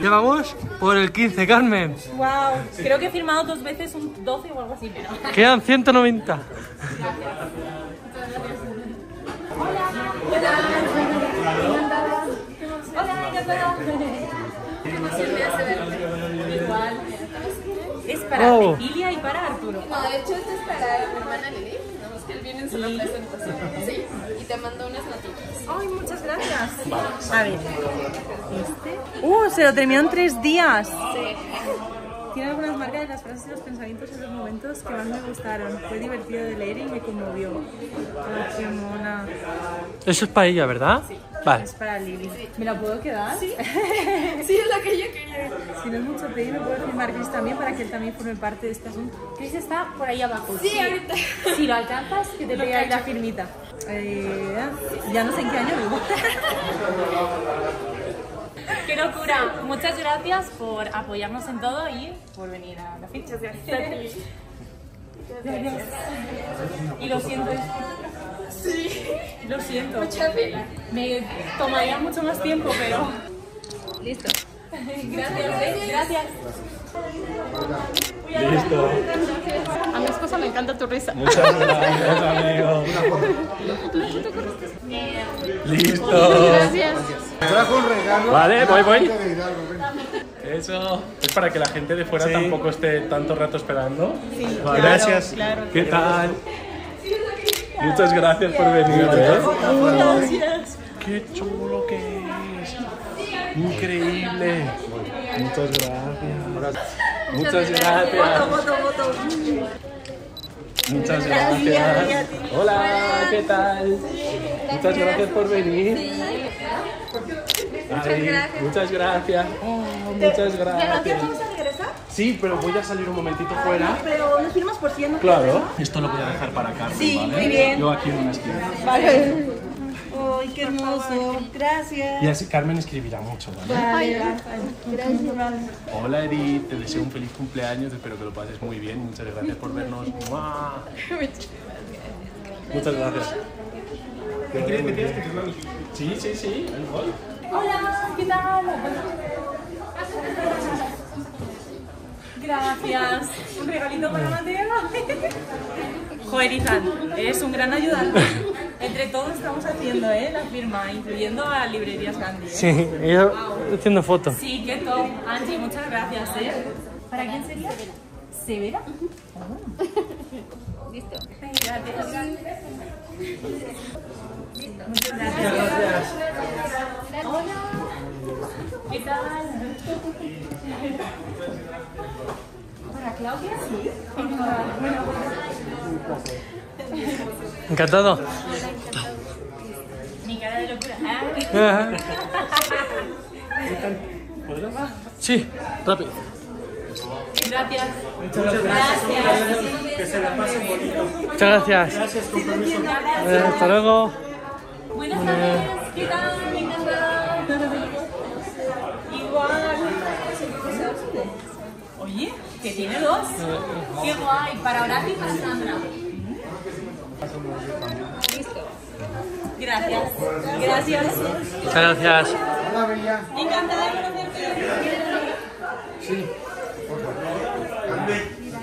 Ya vamos por el 15, Carmen. Wow, creo que he firmado dos veces un 12 o algo así, pero... Quedan 190. Hola, encantada. Igual. Es para Oh. Y para Arturo. No, de hecho, este es para mi hermana Lili. Vamos que él viene en su presentación. Sí, y te mando unas notitas. Ay, muchas gracias. A ver. Este. Uh, se lo terminó en tres días. Sí. Tiene algunas marcas de las frases y los pensamientos en los momentos que más me gustaron. Fue divertido de leer y me conmovió. Ay, qué mona. Eso es para ella, ¿verdad? Vale. Es para Lili. ¿Me la puedo quedar? Sí. Sí, es la que yo quería. Si no es mucho pedir, me puedo firmar Chris también para que él también forme parte de este asunto. Chris está por ahí abajo. Sí, ahorita. Si lo alcanzas, que te pegue ahí la firmita. Eh, ya no sé en qué año vivo. ¡Qué locura! Muchas gracias por apoyarnos en todo y por venir a la ficha. Gracias. Gracias. Y lo siento. Sí. Lo siento. Mucha pena. Me tomaría mucho más tiempo, pero... Listo. Gracias. Gracias. Listo. A mi esposa le encanta tu risa. Muchas gracias, amigo. Listo. Gracias. Trajo un regalo. Vale, voy, voy. Eso es para que la gente de fuera tampoco esté tanto rato esperando. Sí, Vale. claro, gracias. claro. ¿Qué tal? Muchas gracias por venir. ¿eh? Gracias. Qué chulo que es. Increíble. Muchas gracias. Muchas gracias. Muchas Gracias. Hola, ¿qué tal? Muchas gracias por venir. Ay. Muchas gracias. Oh, muchas ¿Ya gracias. Sí, pero voy a salir un momentito fuera. Pero nos firmas por 100. ¿no? Claro. Esto lo voy a dejar para Carmen, Sí, ¿vale? muy bien. Yo aquí en una esquina. Vale. Ay, qué hermoso. Gracias. Y así Carmen escribirá mucho, ¿vale? Vale, gracias. Hola Edith, te deseo un feliz cumpleaños, espero que lo pases muy bien. Muchas gracias por vernos. ¡Mua! Muchas gracias. ¿Me tienes, me tienes que firmar? Sí, sí, sí. Hola, ¿qué tal? Gracias. Un regalito para Mateo. Joder, Izan, eres un gran ayudante. Entre todos estamos haciendo ¿eh? la firma, incluyendo a Librerías Gandhi. ¿eh? Sí, ella haciendo fotos. Sí, qué top. Angie, muchas gracias. ¿eh? ¿Para quién sería? ¿Severa? Listo. Gracias. Muchas gracias. Hola. ¿Qué tal? ¿Para Claudia? Sí. Encantado. mi cara de locura. Ajá. Sí, rápido. Gracias. Muchas gracias. Que se la pasen bonito. Muchas gracias. Gracias, con permiso. Eh, hasta luego. Buenas tardes. ¿Qué tal? Encantada. Igual. Oye, que tiene dos. Qué guay. Para Horacio y para Sandra. Listo. Gracias. Gracias. Muchas gracias. Hola, Bella. Encantada de conocerte. Sí.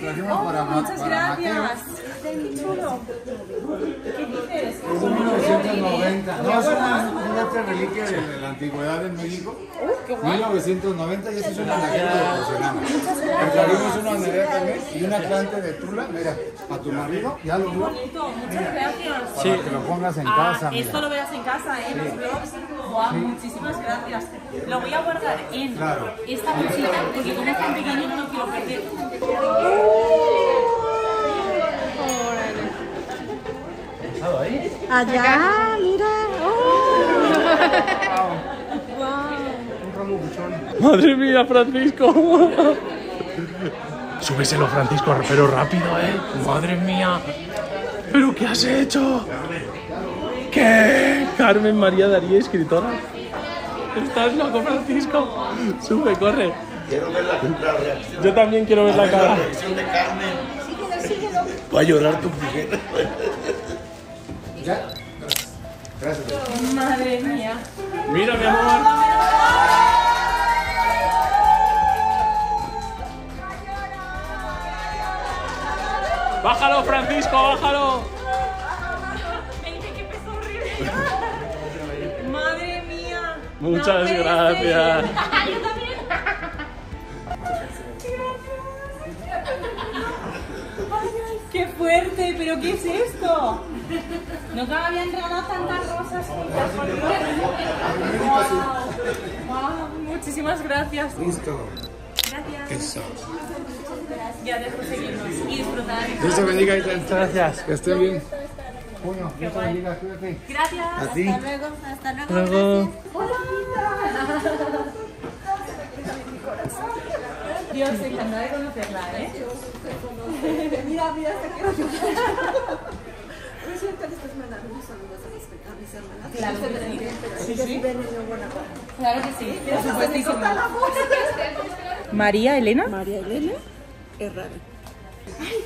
Trajimos Oh, muchas gracias. Es de 1990. No, es una, una reliquia de, de la antigüedad en México. 1990 y esa es una naquera de porcelana. Trajimos una nevera también y una planta de tula. Mira, a tu marido, ya lo vio. Muchas gracias. Para que lo pongas en Ah, casa. esto lo verás en casa, ¿eh? Los blogs. Guau, muchísimas gracias. Lo voy a guardar en Claro. esta bolsita porque como es tan pequeño no lo quiero perder. Ahí? Allá, mira. Madre mía, Francisco. Súbeselo, Francisco, pero rápido, ¿eh? Madre mía. ¿Pero qué has hecho? ¿Qué? Carmen María Daría, escritora. ¿Estás loco, Francisco? Sube, corre. Quiero ver la, la reacción. Yo también quiero ver la ver cara. La reacción de Carmen. Va a llorar tu mujer. Gracias. Gracias. Madre mía. Mira, mi amor. Bájalo, Francisco, bájalo. Me dije que pesó horrible. Madre mía. Muchas no gracias. Yo también. ¡Qué fuerte! ¿Pero qué es esto? Nunca me habían regalado tantas rosas juntas. Guau. Guau, Muchísimas gracias. Listo. Gracias. Eso. Gracias por seguirnos y disfrutar. Dios te bendiga y te Gracias. Que esté bien. Bueno, Dios te bendiga, cuídate. Gracias. Hasta luego, hasta luego. Luego. Dios, encantada de conocerla, ¿eh? Mira, mira, hasta estás mandando unos saludos a mis, a mis hermanas. Claro que sí. Claro que sí, por me supuestísimo. María Elena. María Elena Herrera. Ay,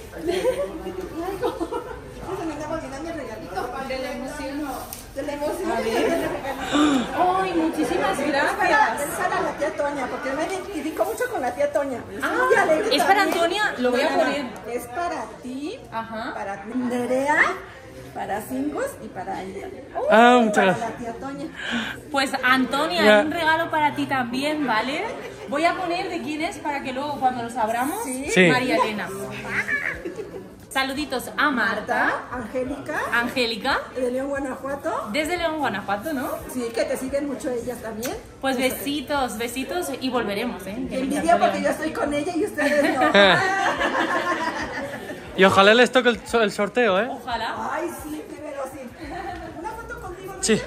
se me olvidando el regalito. De la emoción. Emoción. A ver. Ay, muchísimas gracias. es para la tía Toña, porque me identifico mucho con la tía Toña. Ah, es para. Antonia, lo voy a poner. Es para ti, Ajá. para Nerea, para Cingus y para ella. Ah, muchas para gracias. la tía Toña. Pues Antonia, Ya. hay un regalo para ti también, ¿vale? Voy a poner de quién es para que luego cuando los abramos, Sí. María Elena. Saluditos a Marta, Angélica, Angélica, de León, Guanajuato. desde León, Guanajuato, ¿no? Sí, que te siguen mucho ellas también. Pues besitos, besitos y volveremos, ¿eh? Que Envidia porque yo estoy con ella y ustedes no. Y ojalá les toque el, so- el sorteo, ¿eh? Ojalá. Ay, sí, primero sí. Una foto contigo. Sí.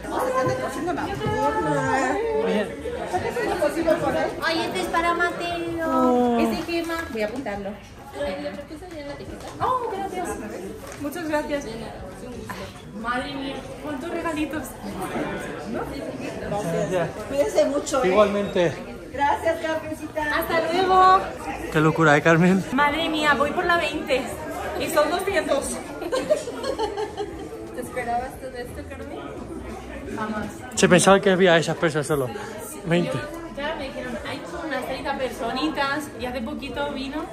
Ay, este es para Mateo. Oh. Es de Gema, voy a apuntarlo. Oh, gracias. Muchas gracias. Madre mía, cuántos regalitos. Gracias. Cuídense mucho, ¿eh? Igualmente. Gracias, Carmencita. Hasta luego. Qué locura, ¿eh, Carmen? Madre mía, voy por la 20. Y son 200. ¿Te esperabas todo esto, Carmen? Jamás. Se pensaba que había esas personas solo. 20. Claro, me dijeron, hay como unas 30 personitas y hace poquito vino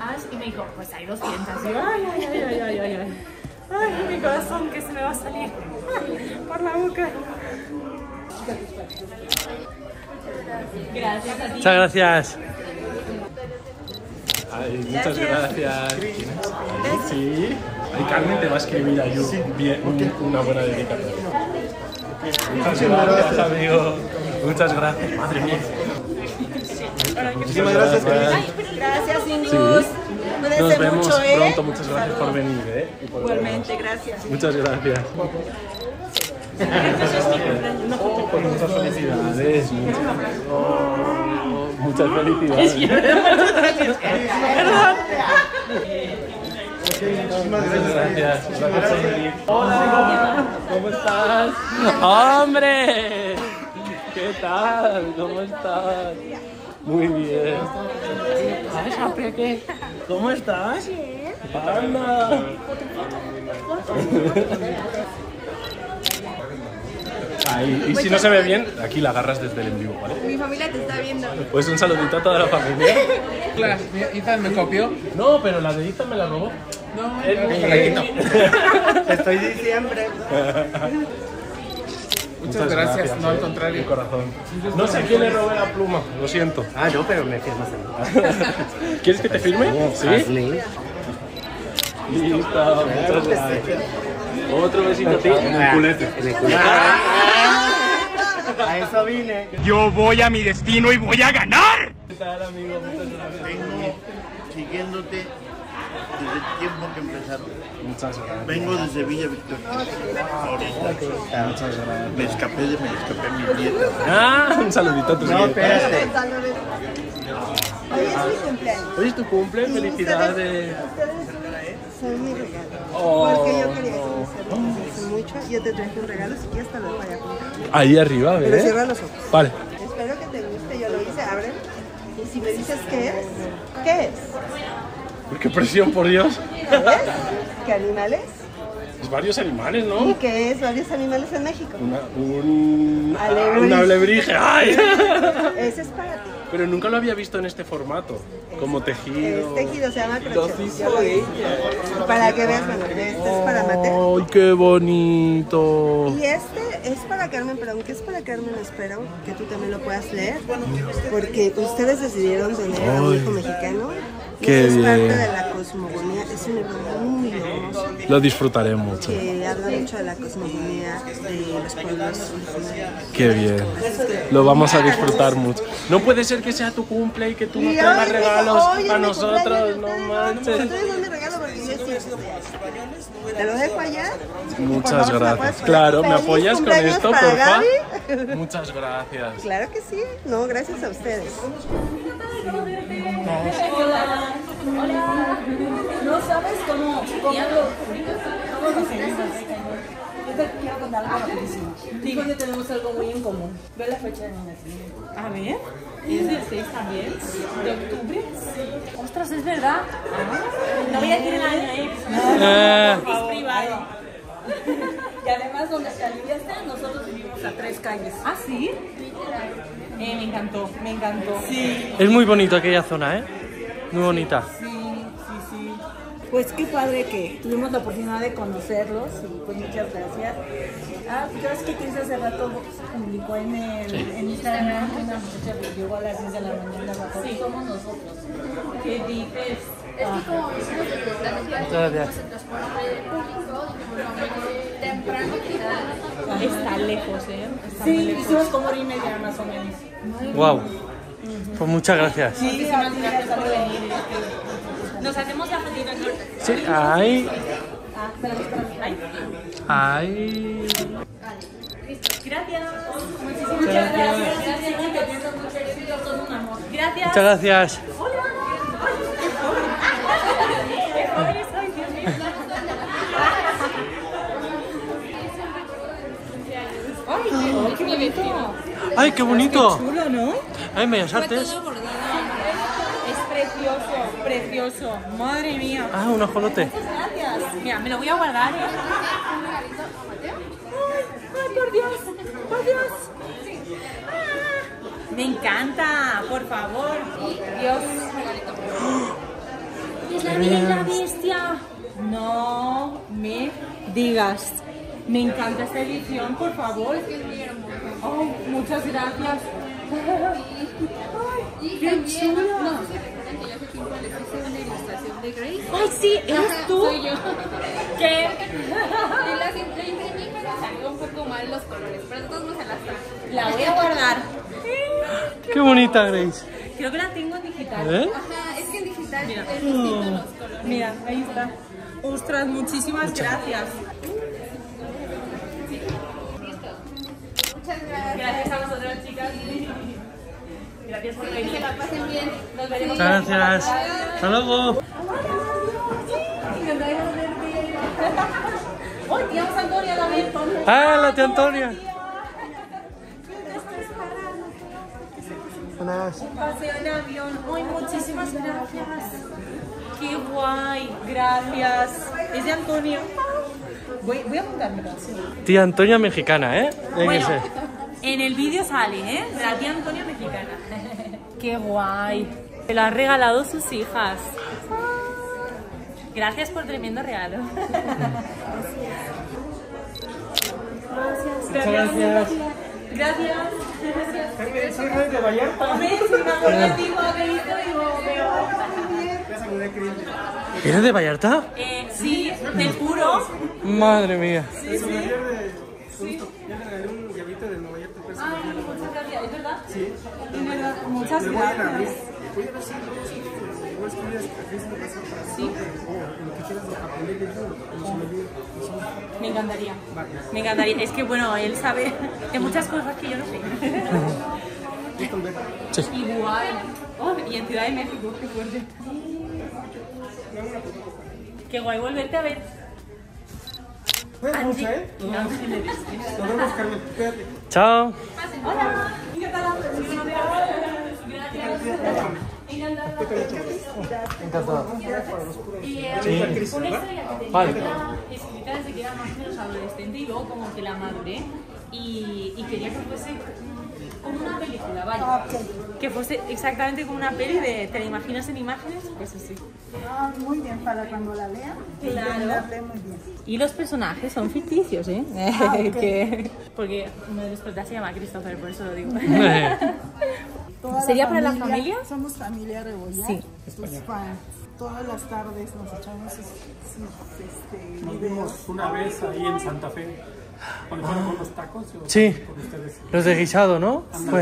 Ash y me dijo, pues hay 200. Y yo, ay, ay, ay, ay, ay, ay, ay. Ay, mi corazón que se me va a salir por la boca. Gracias a ti. Muchas gracias. Ay, muchas gracias. ¿Quién es? Sí. Ay, Carmen te va a escribir ahí un- bien- un- una buena dedicatoria. Muchas gracias, amigo. Muchas gracias. Madre mía. Muchísimas gracias, Gracias, Ingus. Sí. Cuídense Nos vemos mucho, ¿eh? pronto. Muchas gracias por venir, ¿eh? Y por Igualmente, gracias. Muchas gracias. Oh, pues muchas felicidades. Muchas, oh, muchas felicidades. Muchas gracias. Gracias por venir. Hola, ¿cómo estás? ¡Hombre! ¿Qué tal? ¿Cómo estás? Muy bien. ¿Sabes, Apia, qué? ¿Cómo estás? Anda. Ahí, y si no se ve bien, aquí la agarras desde el en vivo, ¿vale? Mi familia te está viendo. Pues un saludito a toda la familia. Claro, Ethan me copió. No, pero la de Ethan me la robó. No, quitó. Te estoy diciendo. Muchas gracias, no, al contrario. Corazón. No sé a quién le robé la pluma, lo siento. Ah, no, pero me firmas a mí. ¿Quieres que te firme? Sí. Listo, muchas gracias. Otro besito a ti. En el culete. En el culete. A eso vine. Yo voy a mi destino y voy a ganar. ¿Qué tal, amigo? Muchas gracias. Vengo siguiéndote desde el tiempo que empezaron. Muchas gracias. Vengo desde Villa Victoria. Ahorita. Muchas gracias. Me escapé de me escapé de mi dieta. Ah, un saludito a tu No, espérate. Hoy es mi cumpleaños. Hoy es tu cumple, Y felicidades. Ustedes son mi regalo. Oh, Porque yo quería conocerlos hace mucho. Yo te traje un regalo, si quieres te lo voy a comprar. Ahí arriba, Pero ¿ves? cierra los ojos. Vale. Espero que te guste, yo lo hice, abre. Y si me dices qué es, ¿qué es? Qué presión, por Dios. ¿Qué es? ¿Qué animal es? Es varios animales, ¿Y ¿no? qué es varios animales en México? Una, un, Alebrije. un alebrije. ¡Ay! Ese es para ti. Pero nunca lo había visto en este formato, como tejido. Es tejido, se llama crochet. Los hizo ella. Para que veas, bueno, este es para Mate. ¡Ay, qué bonito! Y este es para Carmen, pero aunque es para Carmen, espero que tú también lo puedas leer, porque ustedes decidieron tener a un hijo mexicano. Qué es parte bien. de la cosmogonía, es un libro muy hermoso Lo disfrutaré mucho. que habla mucho de la cosmogonía de los pueblos. Qué bien. Lo vamos a disfrutar mucho. No puede ser que sea tu cumple y que tú traigas hoy, regalos a nosotros. No manches. Te lo dejo allá. Muchas gracias. Claro, ¿me apoyas con esto, porfa? Muchas gracias. Claro que sí. No, gracias a ustedes. Hola. No sabes cómo, cómo, cómo nos. Yo te quiero contar algo rapidísimo. Digo, yo tenemos algo muy en común. Ve la fecha de mi nacimiento. A ver, ¿es del 6 también? ¿De octubre? Ostras, es verdad. No voy a decir el año, ¿eh? Eh. Es privado. Y además, donde te aliviaste, nosotros vivimos a tres calles. ¿Ah, sí? Eh, me encantó, me encantó. Sí. Es muy bonito aquella zona, ¿eh? Muy bonita. Sí, sí, sí. Pues qué padre que tuvimos la oportunidad de conocerlos y pues muchas gracias. Ah, pues es que Cris hace rato publicó en, el, Sí. en Instagram una muchacha que llegó a las 10 de la mañana. Sí, somos nosotros. ¿Qué dices? Es que como Gracias. tenemos el transporte público, dijimos, temprano quizás. Está lejos, ¿eh? Está Sí, muy lejos. hicimos como hora y media más o menos. Wow. Pues muchas gracias. Muchísimas gracias por venir. Nos hacemos la fotito. Sí, ahí. Ah. Ahí. Ahí. Gracias. Muchísimas Muchas gracias. gracias. Muchas gracias. Ay, qué bonito. ¡Ay, qué bonito! Chulo, ¿no? ¡Ay, Bellas Artes! Es precioso, precioso. Madre mía. Ah, un ajolote. Gracias. Mira, me lo voy a guardar. ¿eh? Ay, por Dios, por Dios. Me encanta, por favor. Dios. Es la Bella y la Bestia. No me digas. Me encanta esta edición, por favor. Oh, muchas gracias. Y Qué también, chulo. no sé si recuerdan que yo hace tiempo les hice una ilustración de Grace. Ay, sí, ¿eres Ajá, tú? Soy yo. ¿Qué? Y la la imprimí, pero salió un poco mal los colores, pero todos modos se las traje. La voy a guardar. ¡Qué bonita, Grace! Creo que la tengo en digital. ¿Eh? Ajá, es que en digital Mira. es distinto los colores. Mira, ahí está. Ostras, muchísimas gracias. Muchas gracias. Gracias a vosotras, chicas. Gracias por venir. Que la pasen bien. Nos veremos. Muchas gracias. Hasta luego. ¡Hoy, tía Antonia también! ¡Ah, la tía Antonia! Buenas. Un paseo en avión. ¡Ay, muchísimas gracias! ¡Qué guay! Gracias. Es de Antonio. Voy, voy a apuntarme. Tía Antonia mexicana, ¿eh? Bueno, en el vídeo sale, ¿eh? De la tía Antonia mexicana. ¡Qué guay! Se lo han regalado sus hijas. Gracias por tremendo regalo. Gracias. Muchas gracias. Gracias. Soy Rey de Vallarta. Hombre, si me de ti, digo, veo. ¿Eres de Vallarta? Eh, sí, te juro. Madre mía. Sí, sí. Justo, ya le regalé un llavito de Nueva York. pues, Ay, muchas gracias. ¿Es verdad? Sí. Es verdad. Muchas gracias. Voy a ver si Sí. o lo que quieras aprender de me encantaría. Me encantaría. Es que, bueno, él sabe de muchas cosas que yo no sé. Sí. Igual. Oh, y en Ciudad de México, qué fuerte. Qué guay volverte a ver. ¿eh? Nos vemos, Carmen. Chao. Hola. ¿Qué tal? Gracias. Encantado. Y eh, Sí. una historia que tenía Vale. escrita desde que era más o menos adolescente y luego como que la maduré y, y quería que fuese como una película, vaya. Que fuese exactamente como una peli de ¿te la imaginas en imágenes? Pues así. Ah, muy bien, para cuando la lean. Claro. entenderle muy bien. Y los personajes son ficticios, ¿eh? Ah. Que- porque uno de los protagonistas se llama Christopher, por eso lo digo. ¿Sería para la familia? Somos familia Rebollar. Sí. Fan. Todas las tardes nos echamos sus, sus, este, Nos vimos una vez ahí en Santa Fe. Cuando fueron con los tacos. yo Sí. con ustedes. Los de guisado, ¿no? Fue.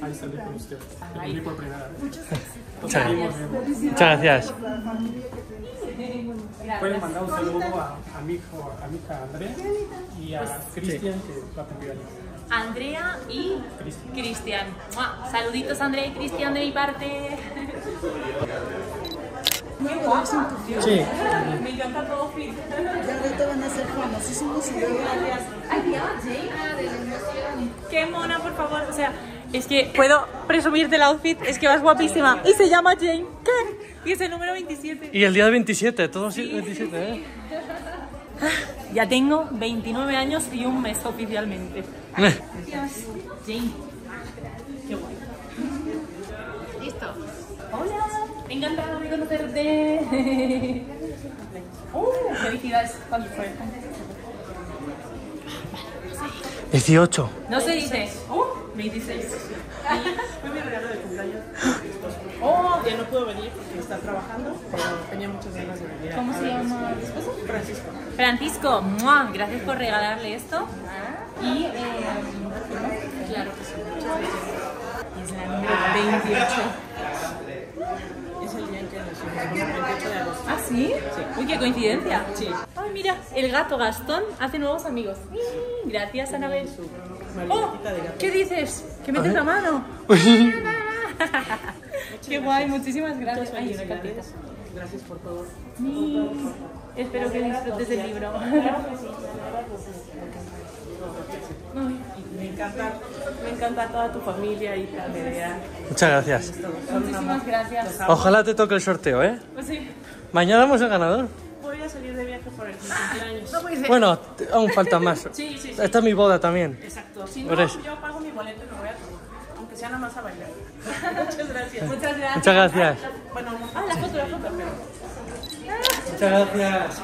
Ahí salí con ustedes. Te vi por primera vez. Muchas gracias. viendo. Muchas gracias. Pueden mandar un saludo a, a mi hijo, a mi hija Andrea y a Cristian que va a cumplir años. Andrea y Cristian. Saluditos Andrea y Cristian de mi parte. Muy guapa. Sí. Me encanta todo fit. Ya ahorita van a ser famosísimos. Ah, de. Qué mona, por favor. O sea, es que puedo presumirte el outfit, es que vas guapísima. Y se llama Jane. ¿Qué? Y es el número 27. Y el día 27, todos 27, ¿eh? Ya tengo 29 años y un mes oficialmente. Gracias. Jane. Qué guay. Listo. Hola. Encantada de conocerte. Uh, felicidades. ¿Cuándo fue? 18. No se dice. Uh, 26. Fue mi regalo de cumpleaños. Oh, Ya no pudo venir porque está trabajando, pero tenía muchas ganas de venir. ¿Cómo se llama tu esposo? Francisco. Francisco, ¡mua! gracias por regalarle esto. Y, eh, claro que sí. Es la número 28. Es el día en que nacimos, el 28 de agosto. ¿Ah, sí? Uy, qué coincidencia. Sí. Ay, mira, el gato Gastón hace nuevos amigos. Mm, Gracias, Anabel. Oh, ¿Qué dices? ¿Que metes la mano? Qué guay, muchísimas gracias. Ay, una cartita. Gracias por todo. Sí. Espero que disfrutes del libro. Ay, Me encanta, me encanta toda tu familia y la Nerea. Muchas gracias. Muchísimas gracias. Ojalá te toque el sorteo, ¿eh? Pues sí, Mañana vamos el ganador. voy a salir de viaje por el cumpleaños. No puede Bueno, aún falta más. Sí, sí, sí. Esta es mi boda también. Exacto. Si no, yo pago mi boleto y me voy a tomar. Aunque sea nada más a bailar. Muchas gracias. Muchas gracias. Muchas gracias. Bueno, ah, la foto, la foto, pero. Muchas gracias.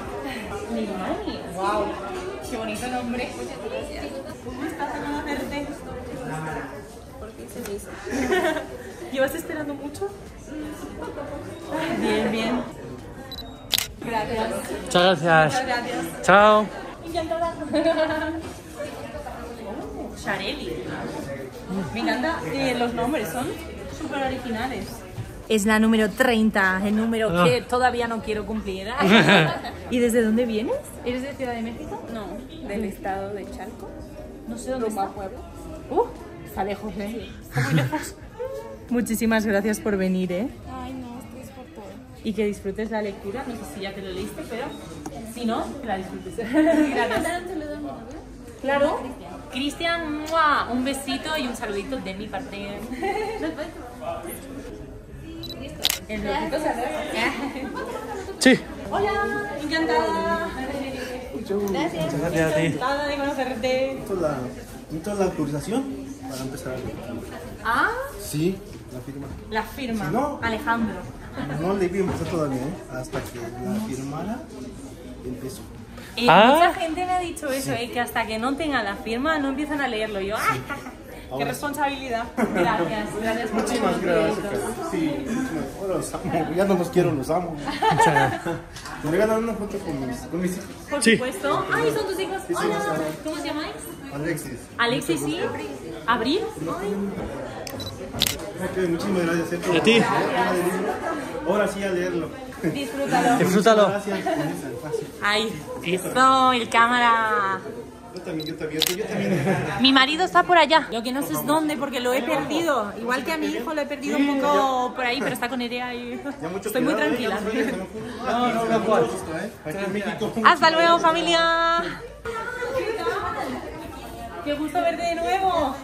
Mi mami. Wow. Qué bonito nombre. Muchas gracias. ¿Cómo estás? Conocerte. ¿Por qué se? ¿Llevas esperando mucho? Bien, bien. Gracias. Muchas gracias. Muchas gracias. Chao. Encantada. Shareli. Me encanta eh, los nombres, son súper originales. Es la número 30, el número Ah. que todavía no quiero cumplir. ¿Y desde dónde vienes? ¿Eres de Ciudad de México? No, del estado de Chalco. No sé dónde Rumbo está. Puebla. Uh, está lejos, ¿eh? Está muy lejos. Muchísimas gracias por venir, ¿eh? Ay, no, estoy por todo. Y que disfrutes la lectura. No sé si ya te lo leíste, pero si no, que la disfrutes. gracias. Claro. Cristian, un besito y un saludito de mi parte. El Sí. Hola, encantada. Gracias. Muchas gracias a ti. Encantada de conocerte. La, necesito la autorización para empezar. Ah, Sí, la firma. la firma. Si no- Alejandro. No le empezar todavía, ¿eh? Hasta que la firmara, empiezo. Eh, Ah. Mucha gente me ha dicho eso, eh, que hasta que no tenga la firma no empiezan a leerlo. Yo, ¡ah! ¡Qué responsabilidad! Gracias, gracias por Muchísimas gracias. Sí, muchísimas- bueno, los amo. Ya no los quiero, los amo. Me regalan una foto con mis, con mis hijos. Por Sí. supuesto. ¡Ay, son tus hijos! Sí, sí, Hola, sí. ¿cómo se llamáis? Alexis. Alexis y Abril. Ok, muchísimas gracias. ¿eh? ¿Y a ti? Ahora sí a leerlo. Disfrútalo. Disfrútalo. Gracias. ¡Ay! ¡Eso! ¡El cámara! Yo también, yo también, yo también. Mi marido está por allá. Lo que no sé es dónde, porque lo he perdido. Igual que a mi hijo lo he perdido un poco por ahí, pero está con Nerea y estoy muy tranquila. No, no, no. Hasta luego, familia. Qué gusto verte de nuevo.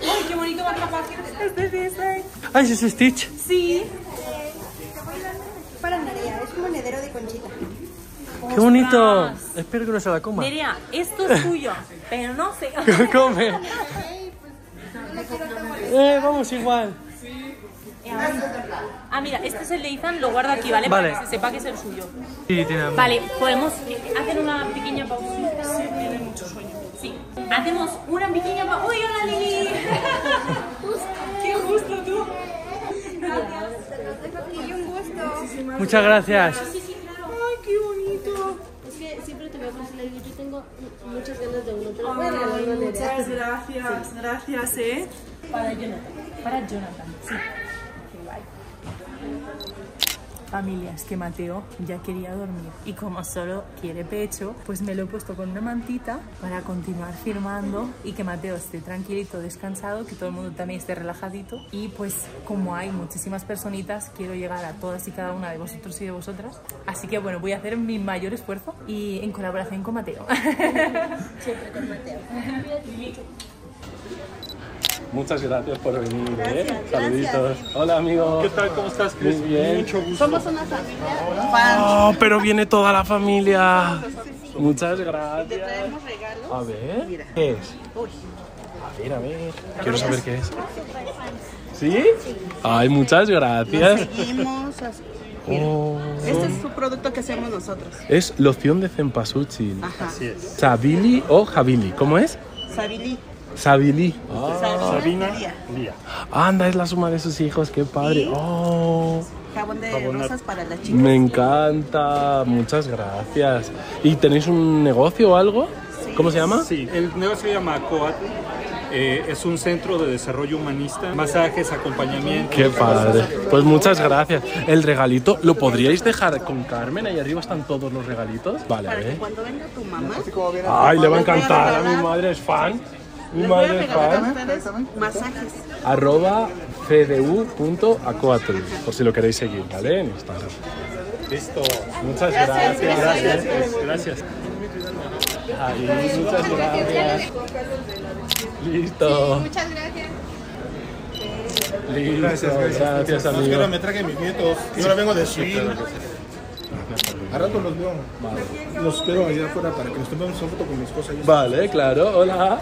Ay, qué bonito va a atrapar. Este es Disney. Ay, ese es Stitch. Sí. Para Nerea, es un monedero de conchita. Qué bonito. Espero que no se la coma. Nerea, esto es tuyo, pero no sé. Come. Eh, vamos igual. Ah, mira, este es el de Ethan, lo guardo aquí, ¿vale? Vale. Para que se sepa que es el suyo. Sí, tiene hambre. Vale, podemos hacer una pequeña pausita. Sí, tiene mucho sueño. Sí. Hacemos una pequeña pausa. ¡Uy, hola Lili! ¡Qué justo tú! Y un gusto. Muchas gracias. Muchas ganas de uno. Te lo regalar una muchas gracias, gracias, ¿eh? Para Jonathan. Para Jonathan, sí. Qué guay. Familia, es que Mateo ya quería dormir y como solo quiere pecho, pues me lo he puesto con una mantita para continuar firmando y que Mateo esté tranquilito, descansado, que todo el mundo también esté relajadito y pues como hay muchísimas personitas, quiero llegar a todas y cada una de vosotros y de vosotras. Así que bueno, voy a hacer mi mayor esfuerzo y en colaboración con Mateo. Siempre con Mateo. Muchas gracias por venir, ¿eh? Gracias, Saluditos. Hola, amigo. ¿Qué tal? ¿Cómo estás, Chris? Muy bien. Mucho gusto. Somos una familia. Oh, pero viene toda la familia. Muchas Te gracias. traemos regalos. A ver, Mira. ¿qué es? Uy. A ver, a ver. Quiero saber qué es. ¿Sí? Ay, muchas Nos gracias. seguimos. así. Oh. este es su producto que hacemos nosotros. Es loción de cempasúchil. Ajá. Así es. Sabili o Javili. ¿Cómo es? Sabili. Sabili. Sabina Lía. Lía. Anda, es la suma de sus hijos. Qué padre. Sí. Oh. Jabón de Jabón rosas para las chicas. Me encanta. Muchas gracias. ¿Y tenéis un negocio o algo? ¿Cómo se llama? Sí, el negocio se llama Coatl. Eh, es un centro de desarrollo humanista, masajes, acompañamiento. Qué padre. Pues muchas gracias. El regalito, ¿lo podríais dejar con Carmen? Ahí arriba están todos los regalitos. Vale, a ver. cuando venga tu mamá. Ay, le va a encantar. A mi madre es fan. Mi Les voy a regalar a ustedes masajes. Arroba cdu.acoatl, por si lo queréis seguir, ¿vale? En Instagram. Listo. Muchas Gracias, gracias. Gracias. Ay, muchas gracias. Listo. Muchas gracias. Listo. Gracias, gracias. Gracias, amigo. me traigan mis nietos. Yo ahora vengo de swing. A rato los veo. Los espero allá afuera para que nos tomemos una foto con mi esposa. Vale, claro. Hola.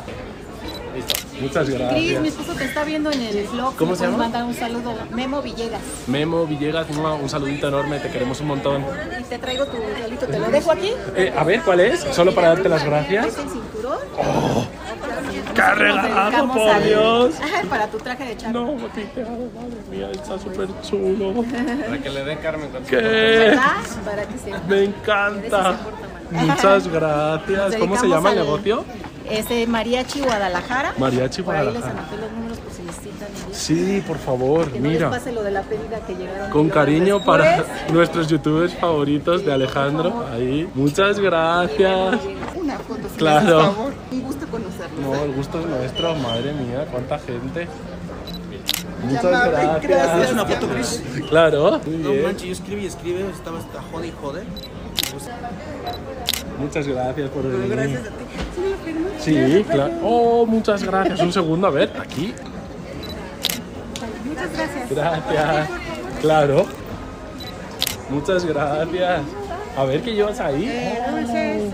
Listo. Muchas Cris, mi gracias. esposo te está viendo en el vlog. ¿Cómo ¿Le se llama? mandar un saludo. Memo Villegas. Memo Villegas, un un saludito enorme, te queremos un montón. Y te traigo tu regalito. ¿Te lo dejo aquí? Eh, a ver, ¿cuál es? Solo para darte las gracias. Es el cinturón. Oh, ¡Qué regalado, por Dios! Para tu traje de charro. No, madre mía, está súper chulo. Para que le dé Carmen cuando ¿Qué? ¿Verdad? Para que se... Me encanta. Muchas gracias. ¿Cómo se llama el negocio? Es de Mariachi Guadalajara. Mariachi Por ahí les Guadalajara. anoté los números por si necesitan. ellos. Sí, por favor, Que no les mira. pase lo de la pedida que llegaron. Con cariño después- para nuestros youtubers favoritos de Alejandro. Ahí. Muchas gracias. Una foto, si Claro. haces favor. Un gusto conocerlos. No, el gusto es nuestro. Madre mía, cuánta gente. Muchas gracias. gracias. ¿Quieres una foto, Chris? Claro. Muy No bien. manches, yo escribí y escribe, estaba hasta jode y jode. Muchas gracias por venir. Gracias a ti. ¿Sí claro. Oh, muchas gracias. Un segundo, a ver, aquí. Muchas gracias. Gracias. Claro. Muchas gracias. A ver qué llevas ahí. Eh, dulces,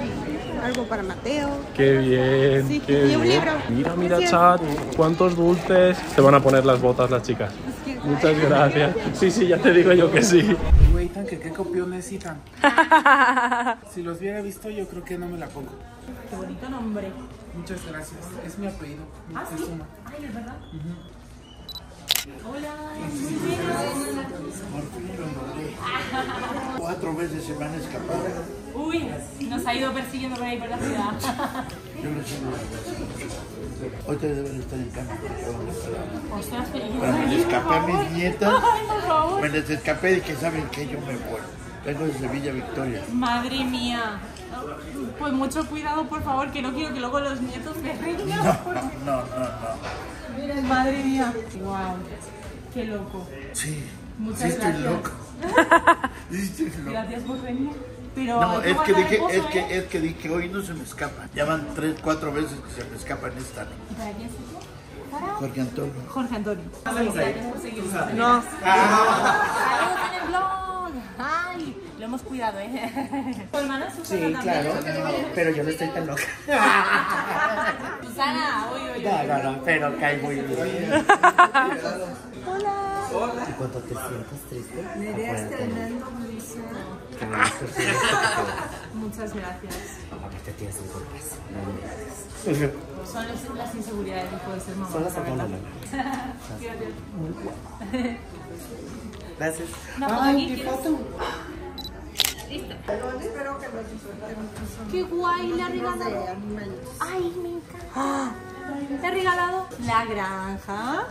algo para Mateo. Qué bien, Sí, qué y un bien. libro. Mira, mira, chat, cuántos dulces. Se van a poner las botas las chicas. Muchas gracias. Sí, sí, ya te digo yo que sí. Güey, tan que qué copiones Ethan. Si los hubiera visto, yo creo que no me la pongo. Qué bonito nombre. Muchas gracias. Es mi apellido. Ah, sí. Es una. Ay, es verdad. Hola. Cuatro veces se me han escapado. Uy, nos ha ido persiguiendo por ahí por la ciudad. Yo Hoy te deben estar en cama. Ostras, pero Pero me les escapé a mis nietas. Ay. Me les escapé de que saben que yo me voy. Vengo desde Villa Victoria. Madre mía. Pues mucho cuidado, por favor, que no quiero que luego los nietos me rindan. No, no, no, no. Mira, madre mía. Wow. Qué loco. Sí, Muchas sí estoy gracias. loco. Sí estoy loco. Gracias por venir. Pero No, es que, dije, pozo, es, ¿eh? que, es que dije, hoy no se me escapan. Ya van tres, cuatro veces que se me escapan esta. ¿Y para quién es esto? Jorge Antonio. Jorge Antonio. Gracias por seguirnos. No. Saludos en el blog. Ay, lo hemos cuidado, ¿eh? ¿Tu hermana Susana Sí, también? claro, pero yo no estoy tan loca. Susana, uy, uy, uy. No, no, no, pero cae muy bien. Hola. ¿Y cuando te sientas triste? Nerea es tremendo. Que sí, queda. Muchas gracias. Aparte tienes un cuerpazo. No me Son las, las inseguridades de poder ser mamá. Son las hormonas. Gracias. Muy guapa. Gracias. Una foto aquí, ¿quieres? Listo. Espero que. Qué guay, le ha regalado. Ay, me encanta. Te ha regalado La Granja.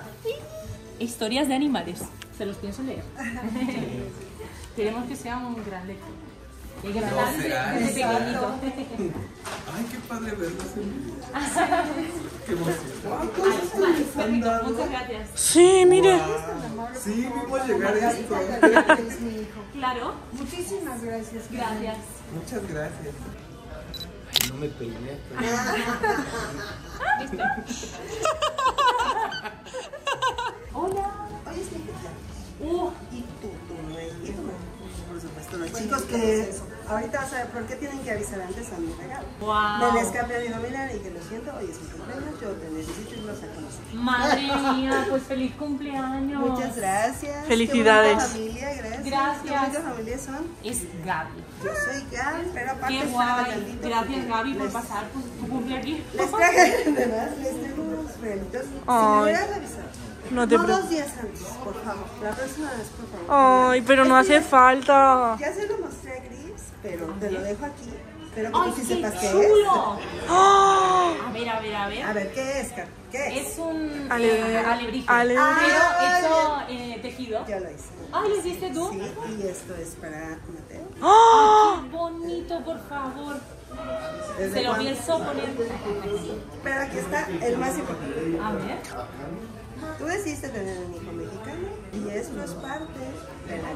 Historias de animales. Se los pienso leer. Queremos que sea un gran lector. Y desde pequeñito. Ay, qué padre verlos en Qué Perfecto, muchas gracias. Sí, mire. Sí, vimos llegar esto. Es mi hijo. Claro. Muchísimas gracias. Gracias. Muchas gracias. No me peiné. Hola. Oye, es mi hija. Uh, Y tú, tú, no. Por supuesto, los chicos que ahorita vas a ver por qué tienen que avisar antes a mi regalo. Wow. Me les cambia mi familiar y que lo siento, hoy es mi cumpleaños, yo te necesito y los a conocer. Madre mía, pues feliz cumpleaños. Muchas gracias. Felicidades. Qué bonita familia, gracias. Gracias. Qué familia son. Es Gaby. Yo soy Gaby, pero aparte Qué guay. Gracias Gaby por les- pasar tu, tu cumple aquí. Les traje, además, les traigo unos regalitos. Si me hubieras avisado. No te No dos días antes, por favor. La próxima vez, por favor. Ay, pero no hace falta. Ya se lo mostré a pero te lo dejo aquí. Pero que ¡Ay, tú sí qué sepas qué chulo! es. ¡Ah! A ver, a ver, a ver. A ver, ¿qué es, Car? ¿Qué es? Es un Ale- eh, alebrije. ale- Pero Ah, hecho eh, tejido. Yo lo hice. Ay, ¿lo hiciste tú? Sí, y esto es para Mateo. ¡Ah! Qué bonito, por favor. ¿Desde Se lo cuándo? pienso poner. Pero aquí está el más importante. A ver. Tú decidiste tener un hijo mexicano y esto es parte de la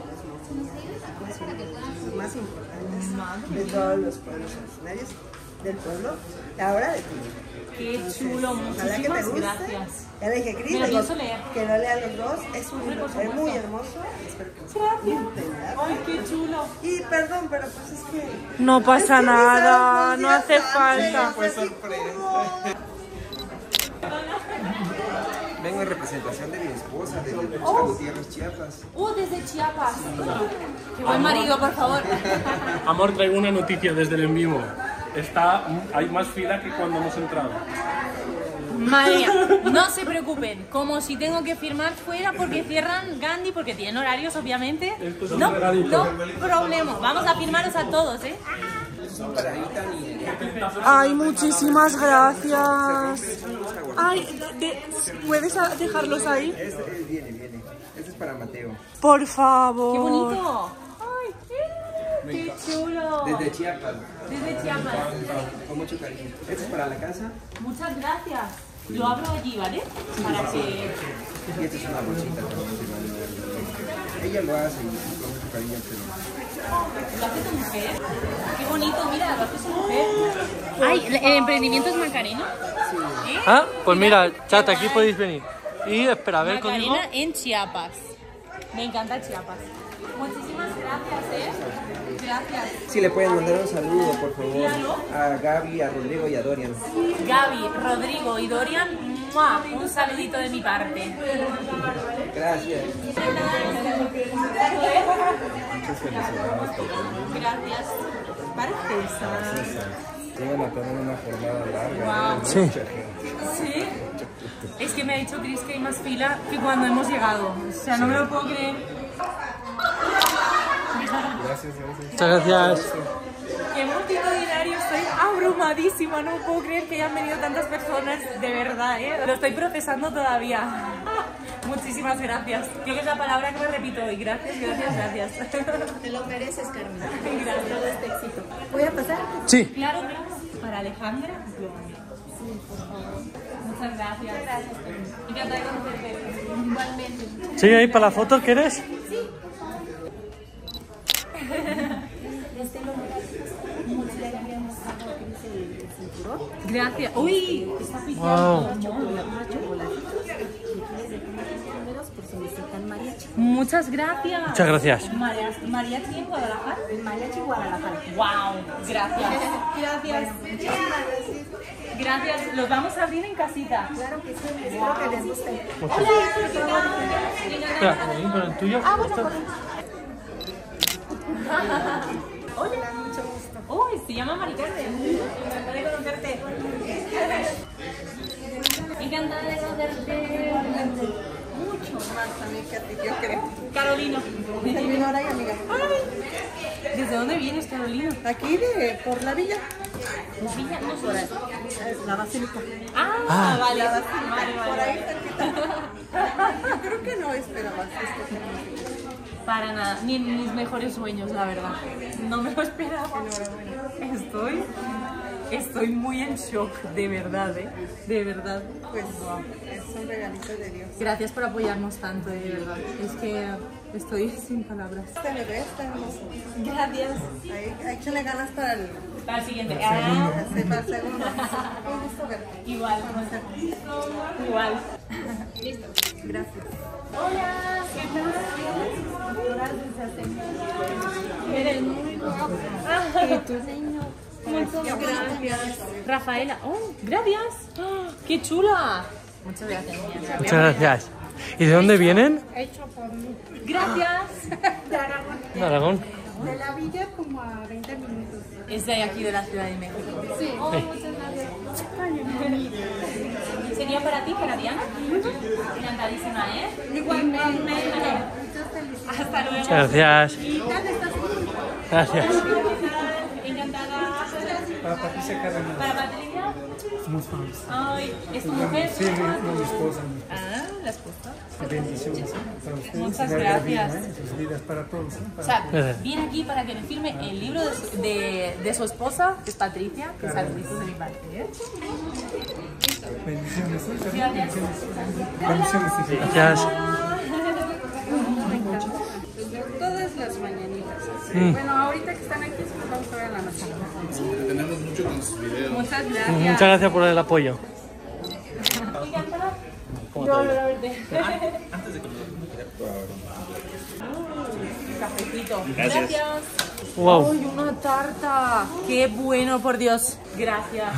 los más importantes de todos los pueblos originarios del pueblo, ahora de ti. Qué chulo, Ojalá que te muchísimas guste. gracias. Ya le dije, Cris, que lo lean los dos. Es un libro muy hermoso. Espero que Gracias. Ay, qué chulo. Y perdón, pero pues es que... No pasa Es que nada, no hace falta. Fue sorpresa. Vengo en representación de mi esposa, de Tuxtla Oh. Gutiérrez, Chiapas. Uh, desde Chiapas. Qué buen marido, por favor. Amor, traigo una noticia desde el en vivo. Está, hay más fila que cuando hemos entrado. Madre mía, no se preocupen, como si tengo que firmar fuera porque cierran Gandhi, porque tienen horarios, obviamente. Esto es un No, no problema, vamos a firmaros a todos, ¿eh? Ay, muchísimas gracias. Ay, de- ¿puedes a- dejarlos ahí? Este eh, viene, viene. Este es para Mateo. Por favor. ¡Qué bonito! ¡Ay, qué chulo! Desde Chiapas. Desde Chiapas. Con mucho cariño. Este es para la casa Muchas gracias. Lo abro allí, ¿vale? Para que... y esta es una bolsita. Ella lo hace y con mucho cariño, pero... ¿Lo hace tu mujer? Qué bonito, mira, lo hace su mujer. Ay, ¿el emprendimiento es Macarena? ¿Eh? Ah, pues mira, chat, aquí podéis venir. Y espera, a ver conmigo. Macarena en Chiapas. Me encanta Chiapas. Muchísimas gracias, ¿eh? Gracias. Si le pueden mandar un saludo, por favor, a Gaby, a Rodrigo y a Dorian. Gaby, Rodrigo y Dorian, ¡mua! un saludito de mi parte. Gracias. Gracias. A tener una jornada larga. Wow. Sí. Es que me ha dicho Chris que hay más fila que cuando hemos llegado. O sea, no me lo puedo creer. Gracias, gracias. Muchas gracias. Qué multitudinario, estoy abrumadísima, no puedo creer que hayan venido tantas personas, de verdad, ¿eh? Lo estoy procesando todavía. Muchísimas gracias. Creo que es la palabra que me repito hoy. Gracias, gracias, gracias. Te lo mereces, Carmen. Gracias. Todo este éxito. ¿Voy a pasar? Sí. Claro, claro. Para Alejandra, Sí, por favor. muchas gracias. Muchas gracias, Carmen. Encantada de conocerte. Igualmente. ¿Sí, ahí para la foto quieres? Sí, por favor. Este lo mucho le habíamos dado a Cris el cinturón. Gracias. Uy, está Wow. picando. Muchas gracias. Muchas gracias. Maria- Mariachi en Guadalajara. Mariachi Guadalajara. Wow, gracias. Gracias. Gracias. Los vamos a abrir en casita. Claro que sí, espero que les guste. Espera, ¿con el tuyo? Ah, bueno. Hola, mucho gusto. Uy, se llama Mari Carmen. Encantada de conocerte. Encantada de conocerte. Mucho más también que a ti, yo creo. Y amiga. ¿Desde dónde vienes, Carolina? Aquí de por la villa. La villa, no Por ahí. La basílica. Ah, Ah. vale. La basílica. Vale, vale. Por ahí cerquita. Creo que no esperabas esto. Para nada, ni en mis mejores sueños, la verdad. No me lo esperaba. Estoy, estoy muy en shock, de verdad, ¿eh? De verdad. Pues es un regalito de Dios. Gracias por apoyarnos tanto, de verdad. Es que estoy sin palabras. Este bebé está hermoso. Gracias. Ahí, ahí échale ganas para el, Para el siguiente. para el segundo. Ah, Sí, para el segundo. Un gusto verte. igual. Igual. Listo. Gracias. Hola, ¿qué tal? Eres muy guapo. ¿Y tu señor? Muchas gracias. Rafaela. Oh, gracias. Ah, ¡Qué chula! Muchas gracias. Muchas gracias. ¿Y de dónde vienen? Hecho por mí. Gracias. De Aragón. De Aragón. De la villa como a 20 minutos. Es de aquí, de la Ciudad de México. Sí. Oh, muchas gracias. ¿Sería para ti, para Diana? Encantadísima, ¿eh? Igualmente. Hasta luego. Muchas gracias. ¿Y dónde estás? Gracias. Para Patricia Carrera. ¿Para Patricia? Somos fans. Ay, ¿es tu mujer? Sí, mi, mi esposa. Ah, la esposa. Bendiciones. Para ustedes. Muchas larga vida, gracias. ¿eh? Sus vidas para todos. ¿eh? O sea, todos. viene aquí para que le firme el libro de su, de, de su esposa, que es Patricia, que saluditos de mi parte. ¿eh? Bendiciones. ¿eh? Gracias. Bendiciones. Gracias. Todas las mañanitas. Mm. Bueno, ahorita que están aquí, vamos a ver a la noche. Mucho con sus videos. Muchas Muchas gracias por el apoyo. Antes de que Cafecito. Gracias. Wow. ¡Ay, una tarta! ¡Qué bueno, por Dios! Gracias.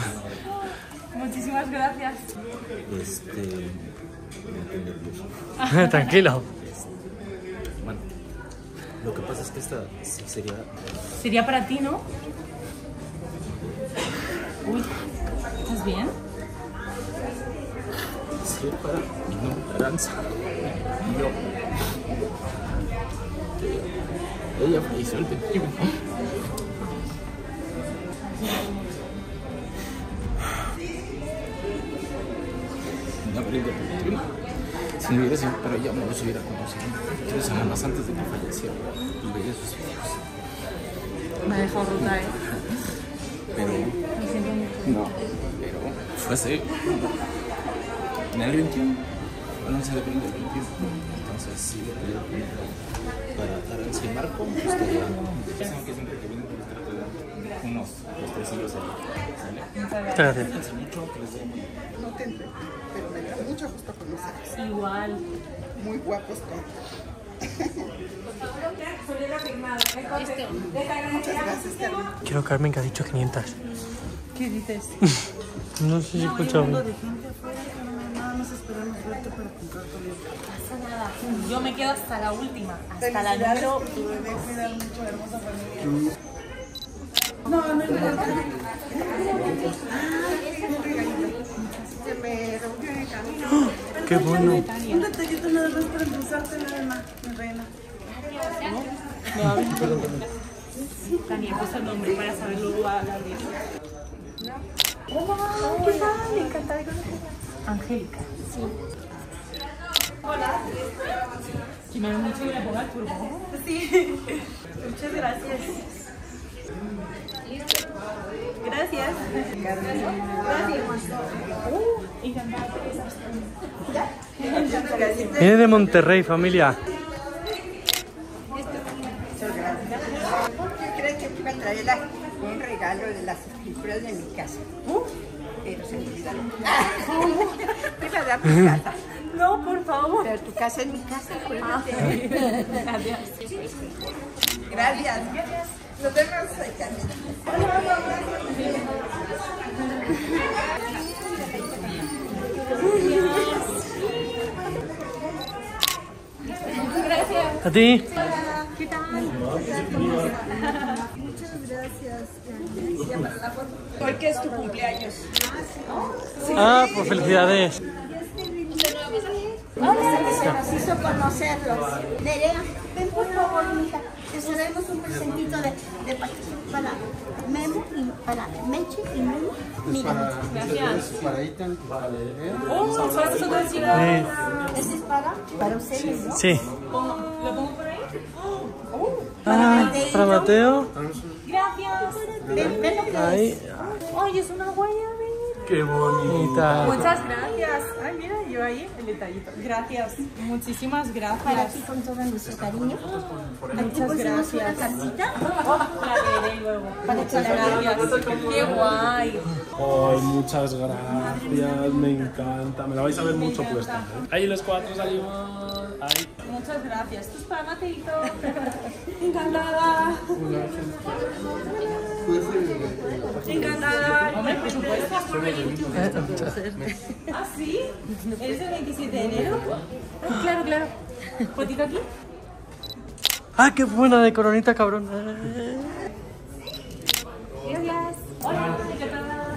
Muchísimas gracias. Este. estoy nervioso. Tranquilo. Bueno, lo que pasa es que esta sería. Sería para ti, ¿no? Uy, ¿estás bien? Sería para mi. Y yo. Ella falleció el 21. En abril del 21. Si no hubiera sido para ella, no los hubiera conocido. Tres semanas antes de que falleciera. Y veía sus hijos. Me ha dejado rota, ¿eh? No, pero fue hace. En el 21. El 11 de abril del 21. Entonces, sí, para Aranza y Marco. Pues estaría. Saben que siempre que vienen, pues trato de dar unos dos, tres hilos ahí. ¿Sale? Muchas gracias. Cuídense mucho, que les dé muy No te entiendo, pero me da mucho gusto conocerlos. Igual. Muy guapos todos. Muchas gracias, Carmen. Quiero Carmen que ha dicho 500. ¿Qué dices? No sé si de gente afuera, Carmen. Nada más esperamos verte para comprar tu libro. pasa nada. Yo me quedo hasta la última. Hasta la número. por tu bebé, cuida mucho, hermosa familia. No, no es verdad. Se me rompió en el camino. Qué bueno. Un detallito nada más para endulzarte nada más, mi reina. Tania, puso el nombre para saber luego a. Hola, ¿qué tal? Encantada de conocerte. Angélica. Sí. Hola. Que me que le ponga el turbo. Sí. Muchas gracias. Gracias. Uh, encantada. Gracias. Viene de Monterrey, familia. ¿Qué crees que te iba a traer la- un regalo? regalo las escrituras de mi casa. Pero se me olvidaron. Mi casa. No, por favor. Pero tu casa es mi casa, acuérdate. Gracias. Gracias. Nos vemos. Gracias. A ti. ¿Qué tal? Muchas gracias. Para. Porque es tu cumpleaños. Ah, pues felicidades. Hola, se nos hizo conocerlos. Nerea, ven por favor, mija. Te traemos un presentito de, de pa- para Memo y para Meche y Memo. Mira. Gracias. Para para Nerea. Oh, para sí. Ese es para, para ustedes, ¿no? Sí. ¿Lo pongo por ahí? Ah, para Mateo. Gracias. Ven, ven lo que es. Ay, es una guayabera. Qué bonita. Muchas gracias. Ay, mira, yo ahí el detallito. Gracias. Muchísimas Para gracias. ti con todo nuestro cariño. Muchas pusimos una gracias. cartita. La leeré luego. Para que Muchas gracias. Qué guay. Ay, muchas gracias, me encanta. Me la vais a ver mucho puesta. ¿eh? Ahí los cuatro salimos. Ahí. Muchas gracias. Esto es para Mateito. Encantada. Encantada. Hombre, por supuesto. ¿Ah, sí? ¿Eres el 27 de enero? Ah, Claro, claro. ¿Fotito aquí? Ah, qué buena de coronita, cabrón. Gracias. Hola, encantada.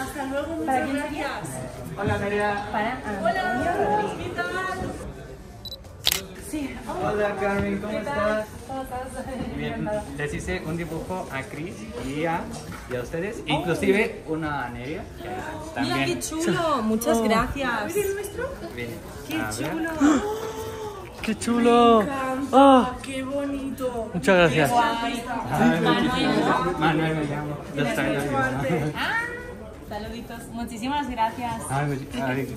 Hasta luego. ¿Para quién serías? Hola, Antonio Rodríguez. ¿Qué tal? Sí. Hola, Carmen, ¿cómo estás? ¿Cómo estás? Bien, les hice un dibujo a Chris y a, y a ustedes, inclusive una a Nerea. que Mira también. qué chulo. Muchas Oh. gracias. ¿Es el nuestro? Bien, Qué chulo. Qué chulo. Me. Ah, Qué bonito. Muchas gracias. Qué guay. Ay, Manuel. Manuel me llamo. Ah, Saluditos. Muchísimas gracias. Ay, muy- ay,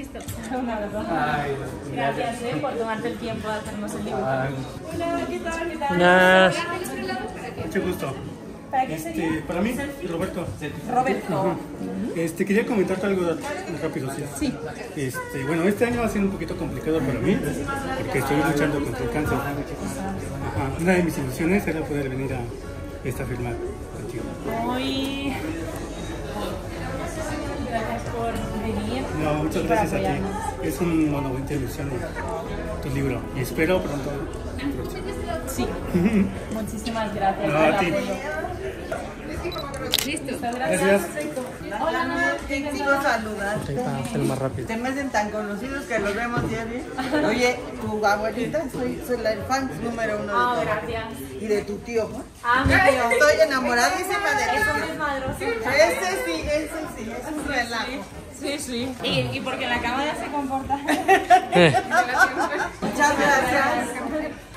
Listo. Ay, Gracias eh, por tomarte el tiempo de hacernos el dibujo. Ay. Hola, ¿qué tal? ¿Qué tal? Buenas. Mucho gusto. ¿Para qué Este, sería? para mí, Roberto. Roberto. Este, quería comentarte algo rápido, sí. Sí. Este, bueno, este año va a ser un poquito complicado para mí, porque estoy luchando contra el cáncer. Ajá, Una de mis ilusiones era poder venir a esta firma contigo. Muy. Gracias por. No, muchas gracias a ti. Es un monumento de ilusión tu libro y espero pronto. Sí. Muchísimas gracias No, a ti. apoyo. Listo. Gracias. Gracias. Hola, Ana. Qué chido saludarte. Hacerlo más rápido. Se me hacen tan conocidos que los vemos diario. Oye, tu abuelita, soy, soy la fan número uno de Ah, tu gracias. Y de tu tío, ¿no? Ah, mi tío. Estoy enamoradísima de madroso. Ese sí, ese sí, es un relajo. Sí, sí. Y, y porque la cámara se comporta. Muchas gracias.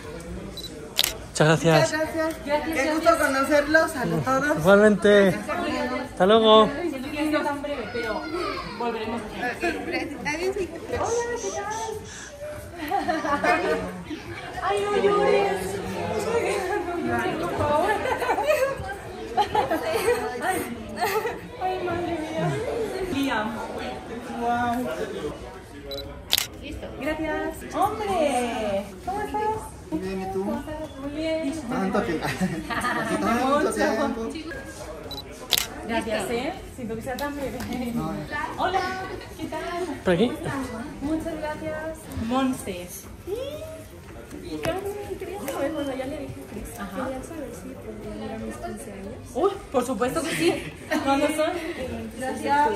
muchas gracias. Muchas gracias. Qué gusto conocerlos a todos. Igualmente. Hasta luego. Siento que ha sido tan breve, pero volveremos. Adiós. Hola, ¿qué tal? Ay, no llores. No llores, por favor. Ay, ay, madre mía. Liam. Wow. Listo. Gracias. ¡Hombre! ¿Cómo estás? Bien, ¿y tú? ¿Cómo estás? Muy bien. Tanto tiempo. Tanto tiempo. Gracias, ¿eh? Siento que sea tan breve. Hola, ¿qué tal? Por aquí. Muchas gracias. Monses. Carmen, quería saber, bueno, ya le dije a Cris, quería saber si podría ir a mis 15 años. Uy, por supuesto que sí. ¿Cuándo son? Gracias.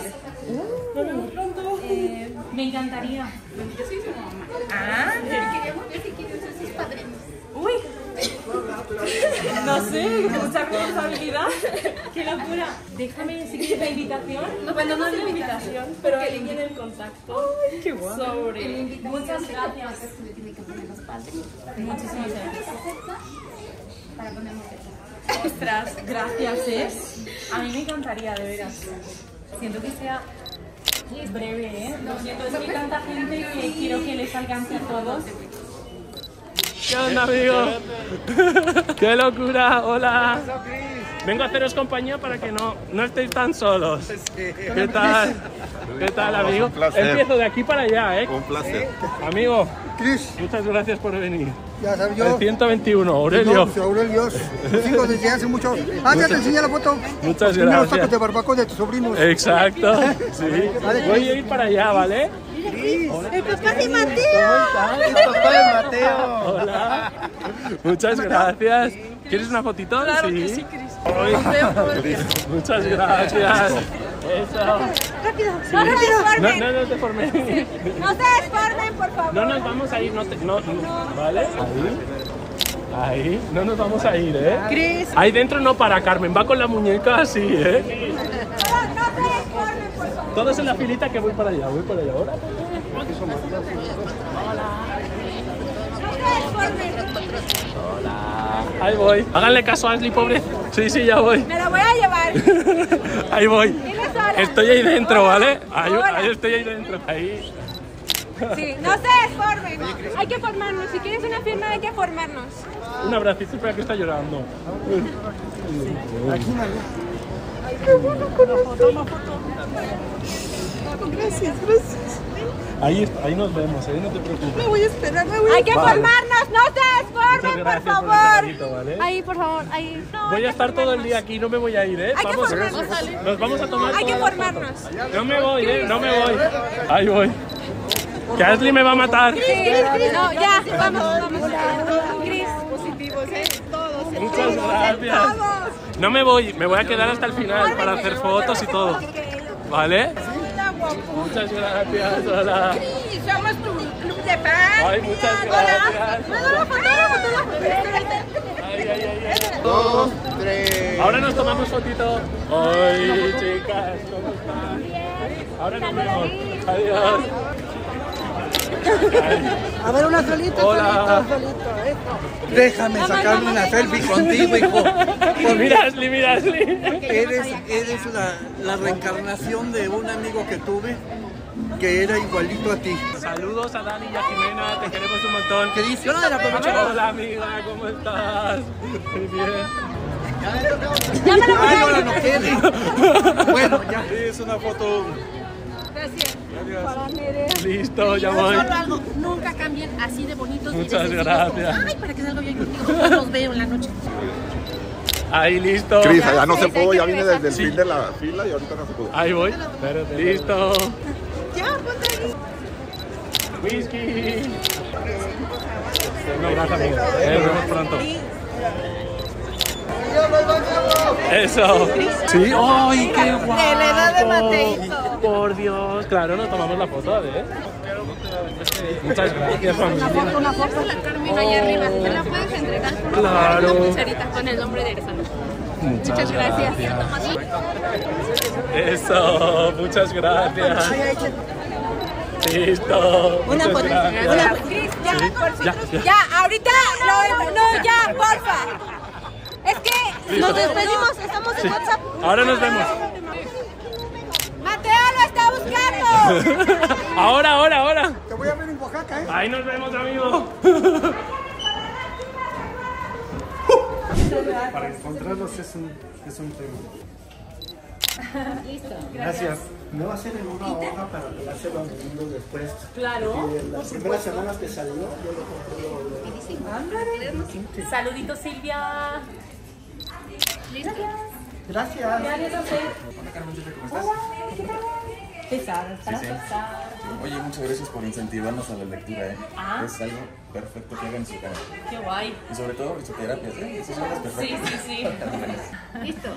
Nos vemos pronto. Eh, me encantaría. Yo soy su mamá. Ah, Queríamos ver si quieren ser sus padrinos. Uy. No sé, mucha responsabilidad. Qué locura. Déjame quieres la invitación. bueno, no es la invitación, pero que ahí viene el contacto Ay, qué guapo. sobre... Muchas gracias. Muchísimas gracias. Para ponernos. Ostras, gracias, ¿eh? A mí me encantaría, de veras. Siento que sea breve, ¿eh? Lo siento, es que hay tanta gente que quiero que les alcance a todos. ¿Qué onda, amigo? ¡Qué locura! ¡Hola! Vengo a haceros compañía para que no, no estéis tan solos. ¿Qué tal? ¿Qué tal, amigo? Un placer. Empiezo de aquí para allá, ¿eh? Un placer. Amigo, muchas gracias por venir. Ya sabes yo. El 121, Aurelio. Aurelio. Sigo desde hace mucho. Ah, ya te enseñé la foto. Muchas Los primeros gracias. tacos de barbacoa de tus sobrinos. Exacto. Sí. Voy a ir para allá, ¿vale? El papá de Mateo. El papá de Mateo. Hola. Muchas gracias. ¿Quieres una fotito? Claro sí. que sí, Cris. Muchas gracias. Eso. Rápido, Sí. no se No, desformen. no, no te formé. No se desformen, por favor. No nos vamos a ir, no, te- no, no, ¿vale? Ahí. Ahí, no nos vamos a ir, ¿eh? Cris. Ahí dentro no para Carmen, va con la muñeca así, ¿eh? Todos en la filita que voy para allá, voy para allá ahora. Hola. Ahí voy. Háganle caso a Ashley, pobre. Sí, sí, ya voy. Me lo voy a llevar. Ahí voy. Estoy ahí dentro, ¿vale? Ahí, estoy ahí dentro. Ahí. Sí, no se desformen. Hay que formarnos. Si quieres una firma, hay que formarnos. Un abracito, espera que está llorando. Gracias, gracias. Ahí, está- ahí nos vemos, ¿eh? No te preocupes. Me voy a esperar, me voy a Hay que Vale. formarnos, no se desformen, por favor. Ahí, por favor, ahí. No, Voy a estar todo el día aquí, no me voy a ir, ¿eh? Hay que Vamos, formarnos. nos vamos a tomar Hay que formarnos. No me voy, ¿eh? No me voy. Ahí voy. Que Ashley me va a matar. Cris, Cris. No, ya, vamos, vamos. Cris, positivos, ¿eh? Todos. Muchas gracias. No me voy, me voy a quedar hasta el final para hacer fotos y todo. ¿Vale? Muchas gracias, hola. Cris, somos tu club de fans. Ay, muchas gracias. Me da la foto, la foto, la foto. Dos, tres. Ahora nos tomamos fotito. Ay, chicas, ¿cómo están? Ahora nos vemos. Adiós. A ver, una solita, Hola. solito, solito, ¿eh? Déjame sacarme una selfie contigo, hijo. Mira, Ashley, mira, Ashley. Eres, eres la, la reencarnación de un amigo que tuve que era igualito a ti. Saludos a Dani y a Jimena, te queremos un montón. ¿Qué dices? Hola, la aprovecho. Hola, amiga, ¿cómo estás? Muy bien. Ay, no la noté. Bueno, ya. Es una foto. Gracias. Listo, ya voy. Solo algo, nunca cambien así de bonitos y de Muchas sencillos gracias. Ay, para que salga bien contigo, los veo en la noche. Ahí, listo. Cris, allá no se pudo, ya vine regresar. desde el fin de la fila y ahorita no se pudo. Ahí voy. Listo. Ya, ponte ahí. Whisky. Un abrazo, amigo. Nos vemos pronto. Eso. Sí, ¡ay, qué guapo! De la edad de Mateito. Por Dios. Claro, nos tomamos la foto, ¿eh? Muchas gracias, familia. Una foto la Carmen allá arriba. ¿Me la puedes entregar? Claro. Una pulserita con el nombre de. Muchas gracias. Eso, muchas gracias. Listo. Una foto. Una ya, Sí, por fin. ya, ya. Ya, ahorita lo, no, ya, porfa. Es que Listo. nos despedimos, estamos en Sí. WhatsApp. Ahora nos vemos. Mateo lo está buscando. Ahora, ahora, ahora. Te voy a ver en Oaxaca, ¿eh? Ahí nos vemos, amigo. Para encontrarlos es un, es un tema. Listo, Gracias. Me va a hacer en una hoja para pegárselo a mi mundo después. Claro, por las primeras semanas que salió, yo lo compré. Saluditos, Silvia. Gracias. Gracias a usted. Hola Carmencita, ¿cómo estás? Pesar, para Sí, sí. pesar. Oye, muchas gracias por incentivarnos a la lectura, ¿eh? Ah. Es algo perfecto que hagan en su canal. Qué guay. Y sobre todo risoterapias, ¿eh? Esas son las perfectas. Sí, sí, sí. Listo.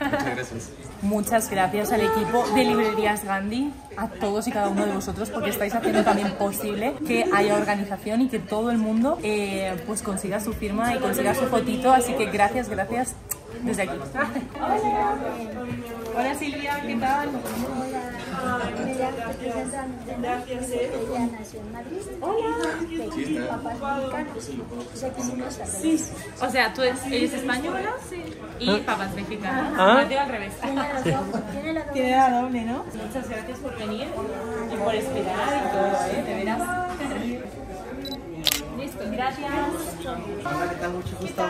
Muchas gracias. Muchas gracias al equipo de Librerías Gandhi, a todos y cada uno de vosotros, porque estáis haciendo también posible que haya organización y que todo el mundo eh, pues consiga su firma y consiga su fotito. Así que gracias, gracias desde aquí. Hola, Hola Silvia, ¿qué tal? Gracias, eh. Sí. O sea, tú eres, ella es española y papá es mexicano. Ah. Mateo al revés. Tiene la doble, ¿no? Muchas gracias por venir y por esperar y todo, ¿eh? De veras. Gracias. Hola, ¿qué tal? Mucho gusto.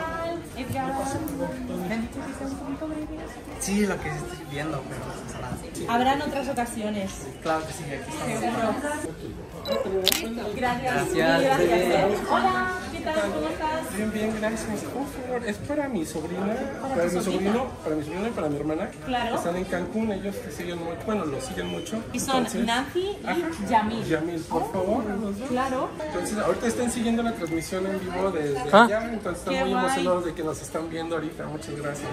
Sí, lo que estoy viendo, pero no pasa nada. Habrán otras ocasiones. Claro que sí, aquí estamos. Gracias. Gracias. Gracias. Hola, ¿qué tal? ¿Cómo estás? Bien, bien, gracias. Por favor, es para mi sobrina, para, mi sobrina? sobrino, para mi sobrino y para mi hermana. Claro. Están en Cancún, ellos te siguen mucho, bueno, los siguen mucho. Y son Nancy y Ajá. Yamil. Yamil, por favor. los dos. Claro. Entonces, ahorita están siguiendo la transmisión en vivo desde Ah. allá, entonces están Qué muy guay. emocionados de que nos están viendo ahorita. Muchas gracias.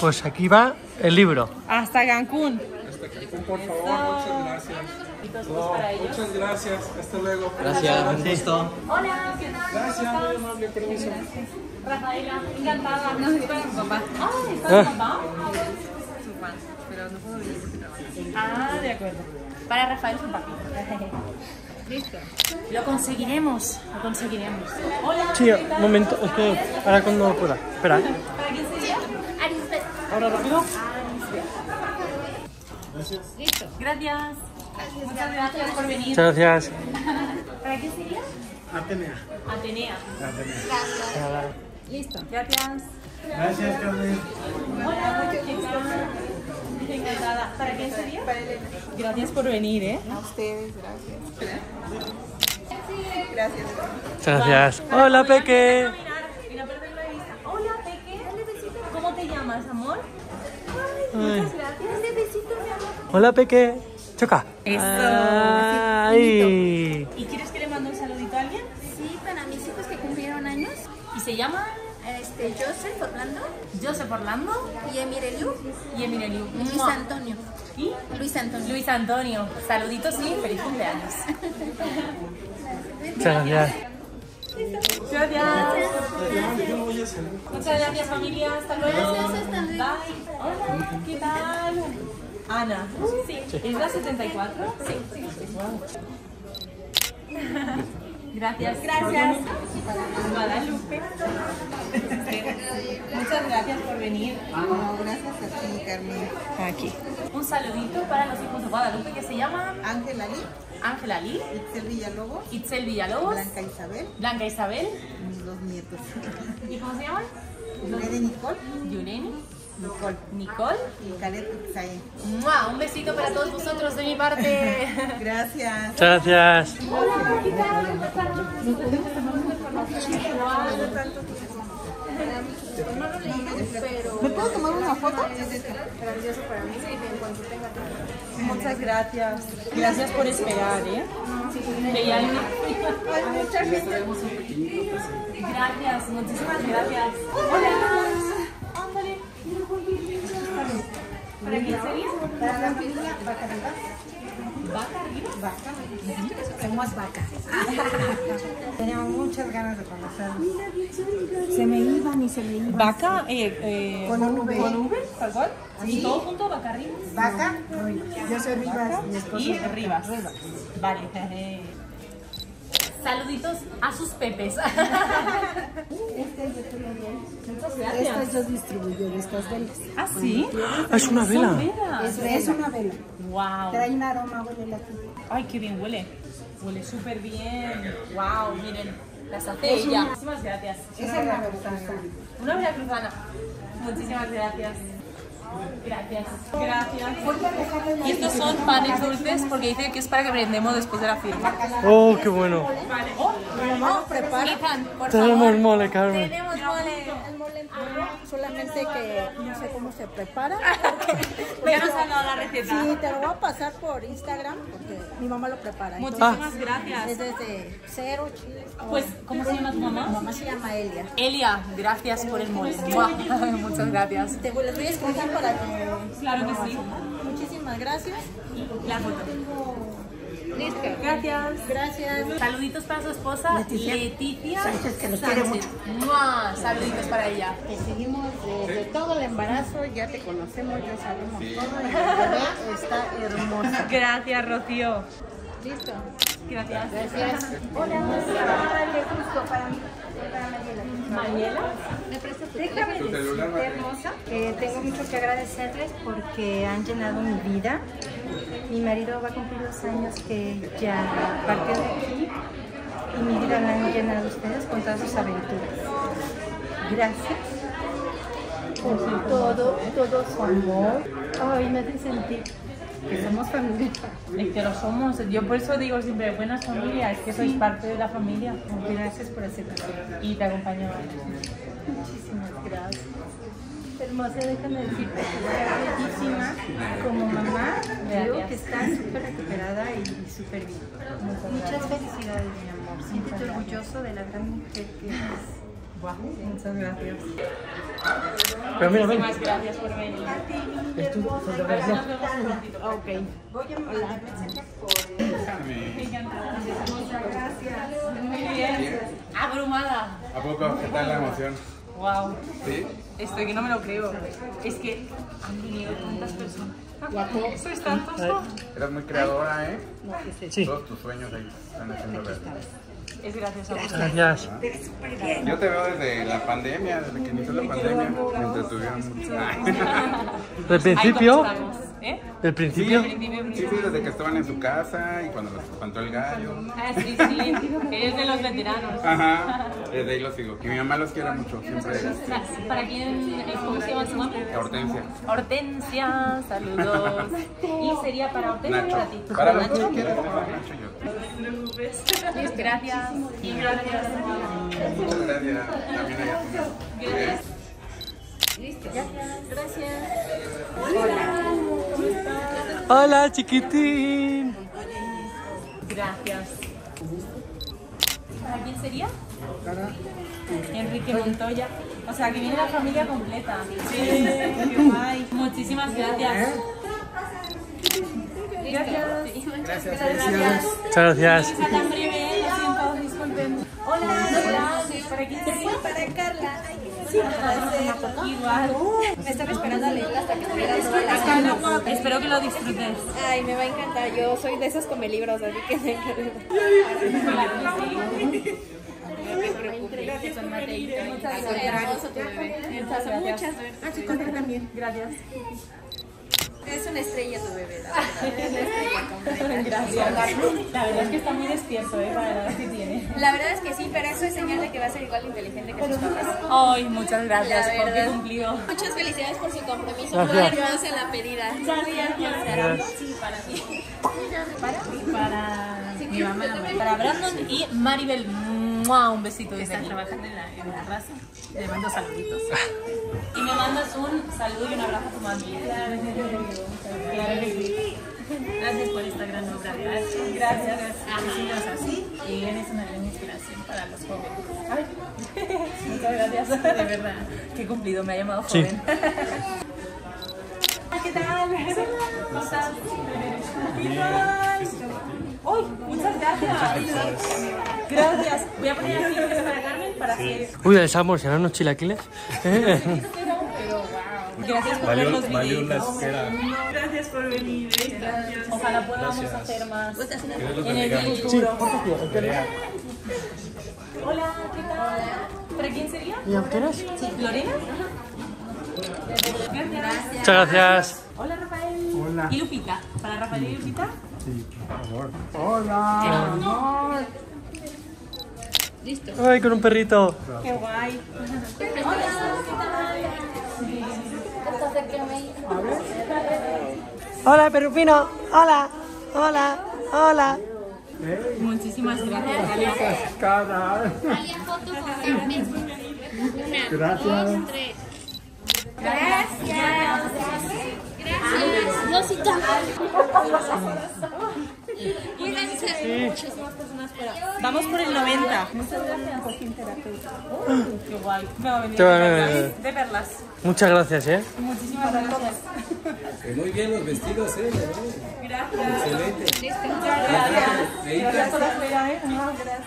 Pues aquí va el libro. Hasta Cancún. Hasta por favor, muchas gracias. No, muchas gracias. Hasta luego. Gracias, un gusto. Hola, ¿qué tal? Gracias, muy amable, permiso. Rafaela, encantada. No, es para mi papá. Ah, ¿está Ah. tu papá? Su fan, pero no puedo venir porque trabajo. Ah, de acuerdo. Para Rafael su papi. Listo. Lo conseguiremos, lo conseguiremos. Hola. Sí, momento, es que ahora cuando pueda. Espera. ¿eh? ¿Para quién sería? Ahora rápido. Listo. Gracias. Muchas gracias por venir. Muchas gracias. ¿Para quién sería? Atenea. Atenea. Nada. Listo. Gracias. Gracias, Carmen. Hola, ¿qué tal? Encantada. ¿Para quién sería? Para Elena. Gracias por venir, ¿eh? A ustedes, gracias. Gracias. Gracias. Hola, Peque. Hola, Peque. ¿Cómo te llamas, amor? Ay. Muchas gracias. Dale besito, mi amor. Hola, Peque. Choca. Eso. Ay. ¿Y quieres que le mande un saludito a alguien? Sí, para mis hijos que cumplieron años, ¿Y se llama? este, Joseph Orlando Joseph Orlando y Emireliu y Emilio. y Luis Antonio. ¿Y? Luis Antonio. Luis Antonio. Saluditos y feliz cumpleaños. Muchas gracias. Gracias. Muchas gracias familia. Hasta luego. Gracias, hasta luego. Bye. Hola, ¿qué tal? Ana. Sí. ¿Es la 74? Sí. Gracias. Gracias. Guadalupe. Muchas gracias por venir. gracias a ti, Carmen. Aquí. Un saludito para los hijos de Guadalupe que se llaman Ángela Lee, Ángela Lee, Itzel Villalobos, Itzel Villalobos, Blanca Isabel, Blanca Isabel. mis dos nietos. ¿Y cómo se llaman? Yurene Nicole, Yureni, Nicole Nicole. y Caleb Ixael. ¡Mua! Un besito para todos vosotros de mi parte. Gracias. Muchas gracias. Hola, ¿qué tal? ¿Me puedo tomar una foto? Maravilloso para mí. Sí, en cuanto tenga tiempo. Muchas gracias. Gracias por esperar, ¿eh? Veía el- Hay mucha gente. Gracias, muchísimas gracias. Hola. Ándale. ¿Para quién sería? Para la familia Vaca Arriba. ¿Vaca arriba? Vaca. Somos vaca. Tenía muchas ganas de conocerlos. Se me iban y se me iban. ¿Vaca? Eh, eh, Con un V. ¿Con V? ¿Tal cual? Sí. ¿Todo junto? ¿Vaca arriba? Vaca. Yo soy Rivas. Mi esposo Y. Rivas. Vale. Saluditos a sus pepes. Este yo te lo doy. Muchas gracias. Estas yo distribuyo de estas velas. ¿Ah, sí? Ah, es una vela. Es, es una vela. Wow. Trae un aroma, huele aquí. Ay, qué bien huele. Huele súper bien. Wow, miren. Las hace ella. Muchísimas gracias. Es una veracruzana. Una veracruzana. Muchísimas gracias. Gracias. Gracias. Y estos son panes dulces porque dice que es para que brindemos después de la firma. Oh, qué bueno. Vale. Oh, oh, Ethan, por Tenemos favor. mole, Carmen. Tenemos mole, el mole en polvo, solamente que no sé cómo se prepara. Ya nos han dado la receta. Sí, te lo voy a pasar por Instagram porque mi mamá lo prepara. Muchísimas Entonces, gracias. Es desde cero chiles. todo. Pues, ¿cómo se llama tu mamá? Mi mamá se llama Elia. Elia, gracias por el mole. Muchas gracias. Te voy a escribir para que... Claro que sí. Muchísimas gracias. La foto. Listo. Gracias. Gracias. Saluditos para su esposa Leticia. Leticia, Sánchez, que nos quiere mucho. Mua. Saluditos para ella. Te seguimos desde todo el embarazo, ya te conocemos, ya sabemos todo. Y la bebé está hermosa. Gracias, Rocío. Listo. Gracias. Gracias. Hola, qué gusto para mí. Para Mariela. Mariela. ¿Me prestas tu Déjame decirte, hermosa, que tengo mucho que agradecerles porque han llenado mi vida. Mi marido va a cumplir los años que ya partió de aquí y mi vida la han llenado ustedes con todas sus aventuras. Gracias por todo, todo su amor. Ay, me hace sentir que somos familia. Es que lo somos. Yo por eso digo siempre, buenas familias, es que sois parte de la familia. Gracias por aceptar. Y te acompaño. Muchísimas gracias. Hermosa, déjame decirte que estás bellísima como mamá. Veo Gracias. que estás súper recuperada y súper bien. Muchas felicidades, mi amor. Siéntete orgulloso de la gran mujer que eres. Muchas gracias. Pero mira, ven. Muchísimas gracias por venir. Es tu fotografía. Ok. Voy a mandar mensaje por... Muchas gracias. Muy bien. Abrumada. ¿A poco? ¿Qué tal la emoción? Wow. ¿Sí? Estoy que no me lo creo. Es que han venido tantas personas. ¿Sois tantos? no? Eres muy creadora, ¿eh? Sí. Todos tus sueños ahí están haciendo realidad. Es gracias a vosotros. Gracias. Yo te veo desde la pandemia, desde que inició la pandemia, me entretuvieron mucho. Del principio. ¿Eh? Del principio. Sí, sí, desde que estaban en su casa y cuando los espantó el gallo. Ah, sí, sí. Eres de los veteranos. Ajá, desde ahí los sigo. Y mi mamá los quiere mucho, siempre. ¿Para quién? ¿Cómo se llama su mamá? Hortensia. Hortensia, saludos. ¿Y sería para Hortensia o para ti? Para Nacho. que quieras, Nacho y yo. Gracias. Y gracias. Muchas gracias. También. Gracias. Listo. Gracias. Hola, chiquitín. Gracias. ¿Para quién sería? Enrique Montoya. O sea, que viene la familia completa. Sí, qué guay. Muchísimas gracias. Gracias. Gracias, Gracias. Muchas gracias. Hasta tan breve, lo siento, disculpen. Hola, hola. ¿Para quién sería? Para Carla. Sí, Igual. Me estaba esperando a leer hasta que estuviera Espero que lo disfrutes. Ay, me va a encantar. Yo soy de esos come libros, así que me Gracias por venir. Muchas gracias. Muchas gracias. Muchas. Ah. Gracias. Es una estrella tu bebé, la verdad. Es una estrella completa. Gracias. La verdad es que está muy despierto, ¿eh? Para la edad que tiene. La verdad es que sí, pero eso es señal de que va a ser igual de inteligente que sus papás. Ay, muchas gracias La por verdad. tu cumplido. Muchas felicidades por su compromiso. Gracias. Muy hermosa la pedida. Muchas gracias. Sí, para ti. Para Para mi mamá, para Brandon y Maribel. ¡Mua! Un besito Están trabajando en la, en la raza. Le mando saluditos. Y me mandas un saludo y un abrazo a tu mami. Claro que sí. Gracias por esta gran obra de arte. Gracias. Sigas así y eres una gran inspiración para los jóvenes. Ay, muchas gracias. De verdad. Qué cumplido, me ha llamado Sí. ¿Qué tal? ¿Cómo estás? ¿Qué tal? ¡Uy! Muchas gracias. Gracias. Voy a poner aquí un para Carmen para que. Uy, el sabor, ¿serán unos chilaquiles? Gracias por Valió- ver los espera. Gracias por venir. ¿eh? Gracias. Ojalá podamos Gracias. hacer más los en el futuro. Sí, Hola, ¿qué tal? ¿Para quién sería? ¿Y a ustedes? Sí, ¿Lorena? Gracias. Muchas gracias. Hola, Rafael. Hola. ¿Y Lupita? ¿Para Rafael y Lupita? Sí, por favor. Hola. Listo. Ay, con un perrito. Qué guay. Hola, perrupino. Hola. Hola. Hola. Muchísimas gracias. Alia, foto con Carmen. Una, Gracias. dos, tres. Gracias. Gracias. Sí. Muchísimas personas. Vamos por el 90. Muchas gracias. Qué guay. Me va a venir Te va a de perlas. Muchas gracias, ¿eh? Muchísimas gracias. Muy bien los vestidos, ¿eh? Gracias. Excelente. Listo. Muchas gracias. Gracias está. por la espera, ¿eh? Gracias.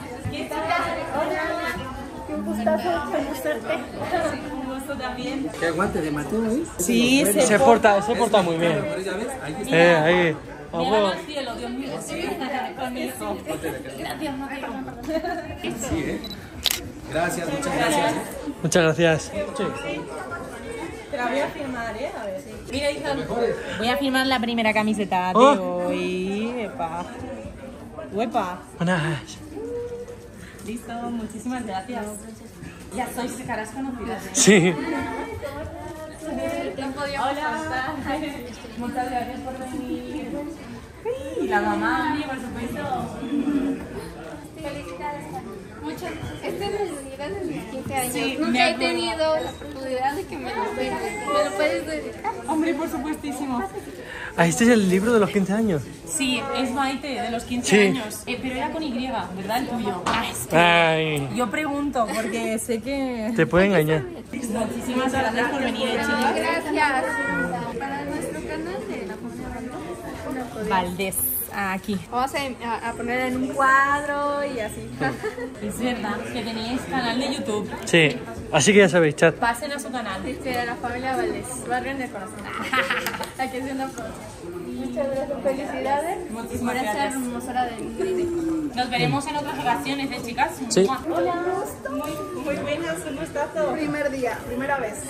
Hola. Qué gustazo conocerte. También. ¿Qué aguante de Mateo, eh? Sí, Se, se porta, se porta muy bien. Ahí. Eh, ahí. Mira al cielo, Dios mío. Gracias, Mateo. Sí, ¿eh? Gracias, muchas gracias. ¿eh? Muchas gracias. Te la voy a firmar, ¿eh? A ver. Mira, hija. Voy a firmar la primera camiseta de Oh. hoy. Epa. Uepa. Buenas. Listo, muchísimas gracias. Ya sois caras conocidas. ¿eh? Sí. No podíamos Hola. Muchas gracias por venir. Y la mamá, por supuesto. Felicidades, Muchas Este es el día de mis 15 años. Sí, Nunca he tenido la oportunidad de que me lo, me lo puedes dedicar. Hombre, por supuestísimo. Ah, este es el libro de los 15 años. Sí, es Maite, de los 15 Sí. años. Eh, pero era con Y, ¿verdad? El tuyo. Ah, es que Ay, Yo pregunto porque sé que... te puede engañar. Muchísimas gracias por venir, chicos. Gracias. Para nuestro canal de la familia Valdés, aquí. Vamos a, a- a poner en un cuadro y así. Es verdad que tenéis canal de YouTube. Sí, así que ya sabéis, chat. Pasen a su canal. Dice de la familia Valdés, barrio en el corazón. Aquí es una foto. Muchas gracias, felicidades. Muchísimas gracias. hermosura de mi Nos veremos en otras ocasiones, ¿eh, chicas? Sí. Hola, muy, muy buenas, un gustazo. Primer día, primera vez.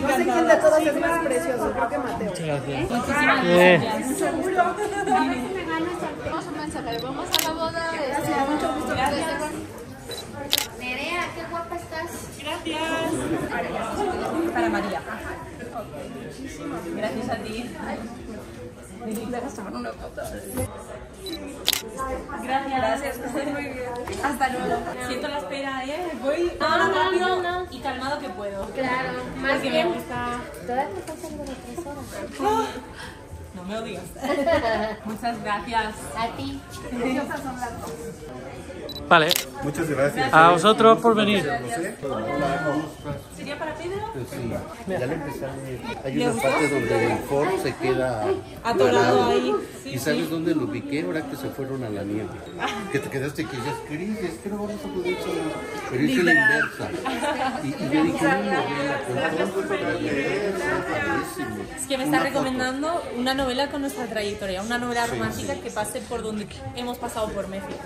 No sé quién de todos es más precioso, creo que Mateo. Muchas gracias. Muchísimas Eh. gracias. Seguro. Vamos a mensaje, vamos a la boda. Gracias, mucho gusto. Gracias. Nerea, qué guapa estás. Gracias. Para María. Gracias a ti. Dejas tomar una foto. Gracias. Gracias. Hasta luego. Siento la espera, ¿eh? Voy rápido y calmado que puedo. Claro, más Porque bien. me gusta. Todavía te falta algo de tres horas. No me odias. Muchas gracias. A ti. Preciosas son las dos. Vale. Muchas gracias. A vosotros por venir. ¿Sería para Pedro? Ya le empecé a leer. Hay una parte donde el Ford se queda Atorado ahí. ¿Y sabes dónde lo ubiqué? Ahora que se fueron a la nieve. Que te quedaste que dices, Cris, es que no vamos a poder salir. Pero hice la inversa. Y, y yo dije, no, no, Es que me está recomendando una novela con nuestra trayectoria, una novela romántica que pase por donde hemos pasado por México.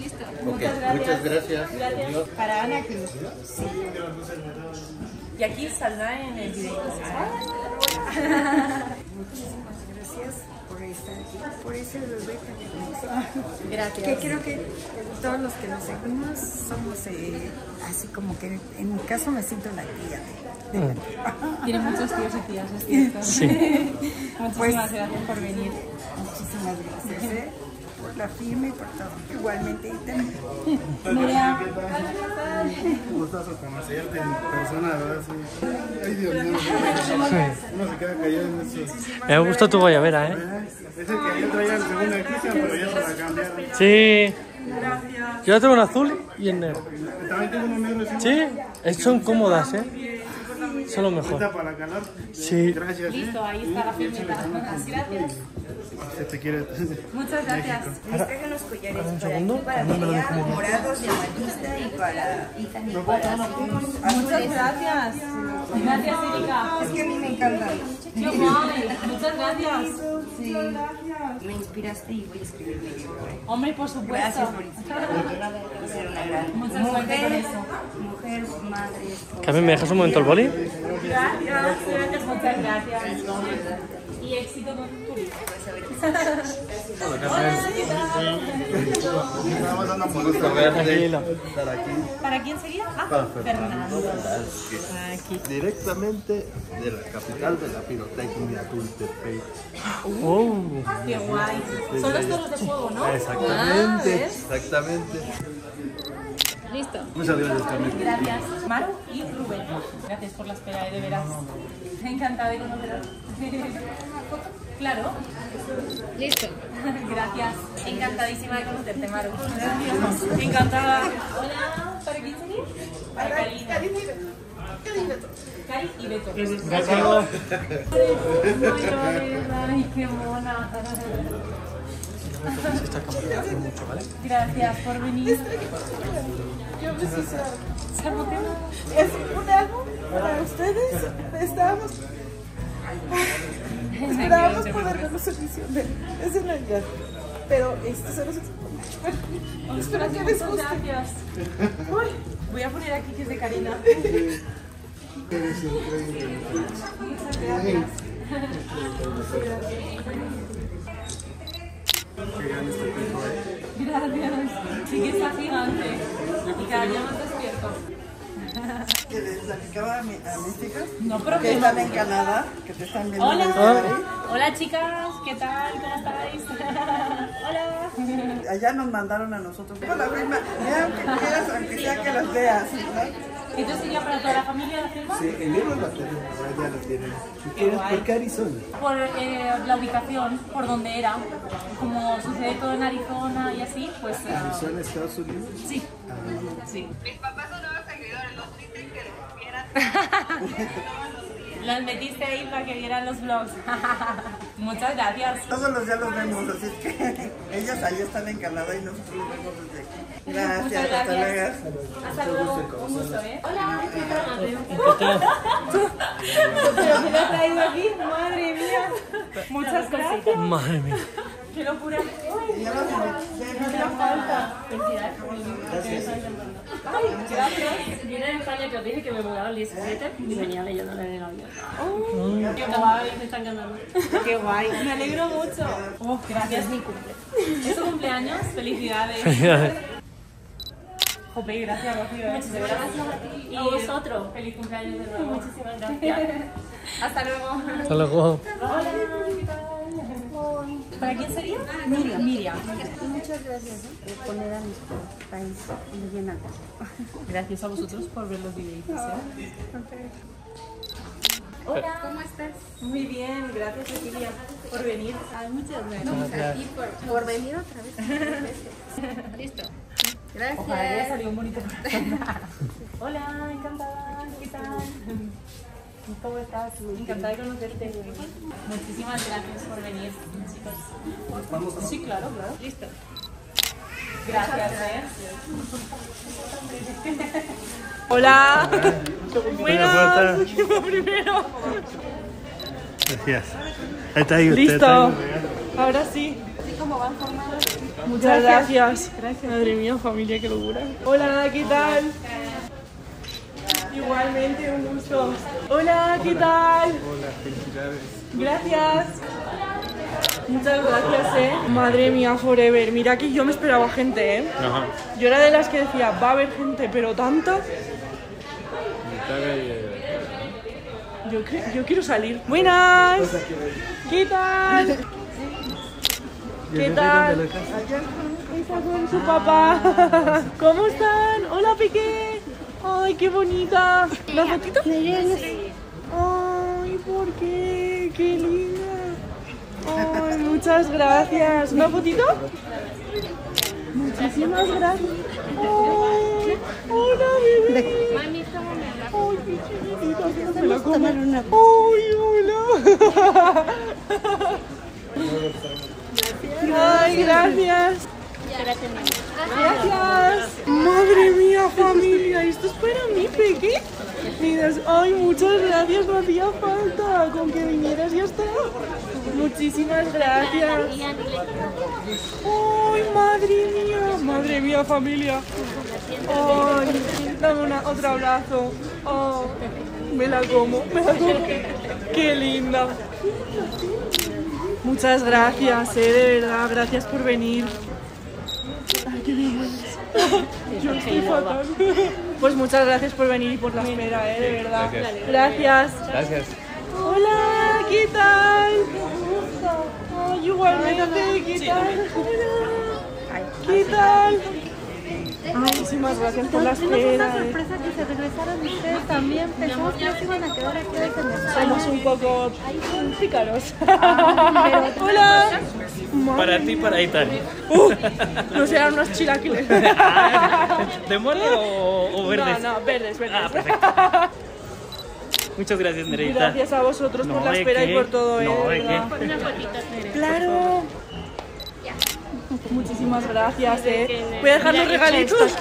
Listo. Muchas gracias. Gracias. Para Ana Cruz. Y aquí saldrá en el video. Por estar aquí, por ese bebé tan hermoso. Gracias. Que creo que todos los que nos seguimos somos eh, así como que en mi caso me siento la tía. Tiene muchos tíos y tías, es cierto. Sí. Muchísimas Pues- gracias por venir. Muchísimas gracias ¿eh? Por la firma y por todo. Igualmente. Mira. Un gustazo conocerte en persona, ¿verdad? Sí. Ay, Dios mío. Uno se queda callado en eso. Me gusta tu guayabera, ¿eh? Es el que yo traía el segundo Cristian, pero ya se la cambiaron. Sí. Yo tengo en azul y en negro. También tengo unos negros. Sí, es- son cómodas, ¿eh? Son lo mejor. ¿Está para calor? Sí. Gracias. ¿eh? Listo, ahí está la firmita. Gracias. Se te quiere. Muchas gracias. Unos collares un para segundo, aquí, para María, morados y para y para Muchas gracias. Gracias, Erika. Es que a mí me. Qué guay. Muchas gracias. Sí. Me inspiraste y voy a escribir mi libro. Hombre, por supuesto. Gracias por inspirarme. A ser una gran mujer, mujer, madre. Carmen, ¿me dejas un momento el boli? Gracias, gracias, muchas gracias. Y éxito con tu libro. Hola, ¿qué tal? Estamos dando por Gusto verte. Tranquilo. Estar aquí. ¿Para quién sería? Ah, Para Fernando. Aquí. Directamente de la capital de la pirotecnia Tultepec. Oh. Qué guay. Son los toros de fuego, ¿no? Ah, Exactamente, ¿ves? exactamente. Listo. Muchas gracias, Carmen. Gracias, Maru y Rubén. Gracias por la espera, de veras. Encantada de conoceros. Claro. Listo. Gracias. Encantadísima de conocerte, Maru. Gracias. Encantada. Hola. ¿Para quién sería? Para Karina. Cari y Beto. Gracias. Ay, qué mona. Esta cámara hace mucho, ¿vale? Gracias por venir. Yo. Salmote. Es un álbum para ustedes. Estábamos. Esperábamos poder verlos en diciembre. Es en Navidad. Pero este se los Espero que les guste. gracias. Voy a poner aquí que es de Karina. Muchas gracias. Qué grande este perro, ¿eh? Gracias. Sí que está gigante. Y cada día más despierto. Que les platicaba a, mi- a mis hijas No, pero que están en Canadá, que te están viendo Hola. Hola chicas, ¿qué tal? ¿Cómo estáis? Hola. Allá nos mandaron a nosotros. Con la firma, mira, aunque quieras, aunque sea que las veas. ¿no? ¿Esto sería para toda la familia la firma? Sí, el libro lo tenemos, ya lo tienen. ¿Y quieres por qué Arizona? Por eh, la ubicación, por donde era. Como sucede todo en Arizona y así, pues... eh, ¿Arizona, Estados Unidos? Sí. Ah, Sí. Mis papás son nuevos seguidores, los dicen que los vieran. Las metiste ahí para que vieran los vlogs. Muchas gracias. Todos los días los vemos, así es que ellas ahí están en Canadá y nosotros los vemos desde aquí. Gracias, Muchas hasta gracias. luego. Hasta luego. Un gusto, ¿eh? Hola, ¿qué tal? ¿Pero qué le ha traído aquí? Madre mía. Muchas gracias. Madre mía. Qué locura. Y ahora se me- se me hacía falta. Ay, gracias. Vine de España que os dije que me mudaba el 17 y venía leyéndole en el avión. Oh, Qué guay, me están ganando. Qué guay. Me alegro mucho. Oh, gracias. Es mi cumple. ¿Es tu cumpleaños? Felicidades. Felicidades. Jope, gracias, Rocío. ¿eh? Muchas gracias a ti. Y a vosotros. Feliz cumpleaños de nuevo. Muchísimas gracias. Hasta luego. Hasta luego. Hola, ¿Para quién sería? Miriam. Miriam. Muchas gracias ¿eh? por poner a mis país bien alto. Gracias a vosotros por ver los videitos. ¿eh? Hola, ¿cómo estás? Muy bien, gracias Cecilia por venir. Ay, muchas gracias. A ti por, por venir otra vez. Listo. Gracias. Ojalá haya salido un bonito. Hola, encantada. ¿Qué tal? ¿Cómo estás? Encantada de conocerte. Muchísimas gracias por venir, chicos. Sí, claro, claro. Listo. Gracias, ¿eh? Hola. Buenas. primero. Gracias. Ahí está ahí usted. Listo. Ahora sí. Así como van formados. Muchas gracias. Madre mía, familia, qué locura. Hola, ¿qué tal? Igualmente, un gusto. Hola, ¿qué tal? Hola, felicidades. Gracias. Muchas gracias, eh. Madre mía, forever. Mira que yo me esperaba gente, eh. Ajá. Yo era de las que decía, va a haber gente, pero tanta. Yo, quiero salir. Buenas. ¿Qué tal? ¿Qué tal? Está con su papá. ¿Cómo están? Hola, Piqué. Ay, qué bonita. ¿La fotito? Ay, ¿por qué? Qué linda. Ay, muchas gracias. ¿Una fotito? Muchísimas gracias. Ay, hola, bebé. Ay, qué que no me. Ay, hola. Ay, gracias. Gracias. Madre mía, familia, esto es para mí, Peque. Ay, muchas gracias, no hacía falta. Con que vinieras ya está. Muchísimas gracias. Ay, madre mía, madre mía, familia. Ay, dame una, otro abrazo. Me la como, me la como. Qué linda. Muchas gracias, eh, de verdad, gracias por venir. Qué bien hueles. Yo estoy fatal. Pues muchas gracias por venir y por la espera, eh, de verdad. Gracias. Gracias. Gracias. Hola, ¿qué tal? Ay, igualmente, ¿qué tal? Hola. ¿Qué tal? Muchísimas gracias por la Tuvimos una espera. eh. sorpresa que se regresaron ustedes también. Pensamos que se iban a quedar aquí desde. Somos un poco pícaros. pero- Hola. Para ti, para Italia. Uh, no serán unos chilaquiles. ¿De mole o, o verdes? No, no, verdes, verdes. Ah, perfecto. Muchas gracias, Nereida. Gracias a vosotros por No, la ¿de espera y qué? por todo, ¿eh? No, de ¿de qué? Una. Claro. Muchísimas gracias, eh. Voy a dejar los regalitos.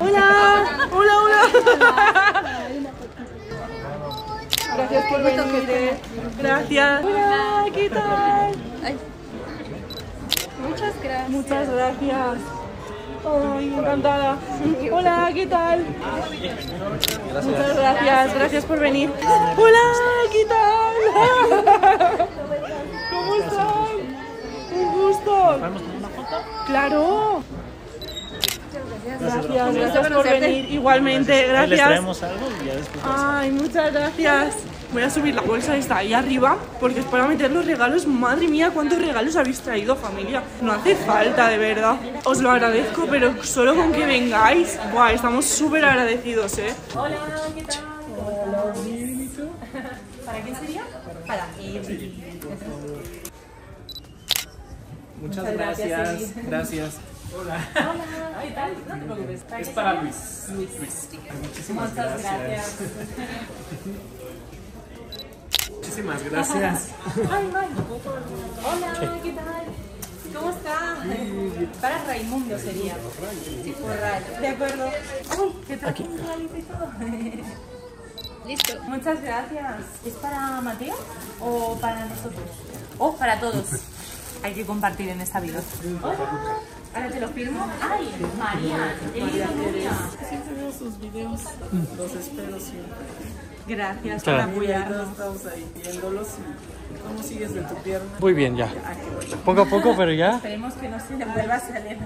Hola, hola, hola. Gracias por venir, eh. Gracias. Hola, ¿qué tal? Muchas gracias. Muchas gracias. Ay, encantada. Hola, ¿qué tal? Muchas gracias, gracias por venir. Hola, ¿qué tal? ¿Cómo están? Un Claro. Gracias, gracias por conocerte. venir. Igualmente, Les gracias. traemos algo y ya después. Ay, muchas gracias. Voy a subir la bolsa esta ahí arriba porque es para meter los regalos. Madre mía, cuántos regalos habéis traído, familia. No hace falta, de verdad. Os lo agradezco, pero solo con que vengáis, buah, estamos súper agradecidos, ¿eh? Hola, ¿qué tal? ¿Para quién sería? Para Evi. Muchas Muchas gracias, gracias. Hola. Hola, ¿qué tal? No te preocupes. Es para? Luis. Luis. Muchísimas Muchas gracias. gracias. Muchísimas gracias. Ay. Hola, ¿qué tal? ¿Cómo está? Para Raimundo sería. Sí, por Ray. De acuerdo. Ay, ¿qué tal? Aquí. Listo. Muchas gracias. ¿Es para Mateo o para nosotros? Oh, para todos. Hay que compartir en esta vida. Hola. Ahora te lo firmo. Ay, María. He ido Nuria. Siempre veo sus videos. Los espero siempre. Gracias por apoyarnos. Estamos ahí viéndolos. ¿Cómo sigues de tu pierna? Muy bien, ya. Ah. Poco a poco, pero ya. Esperemos que no se le vuelva a salir.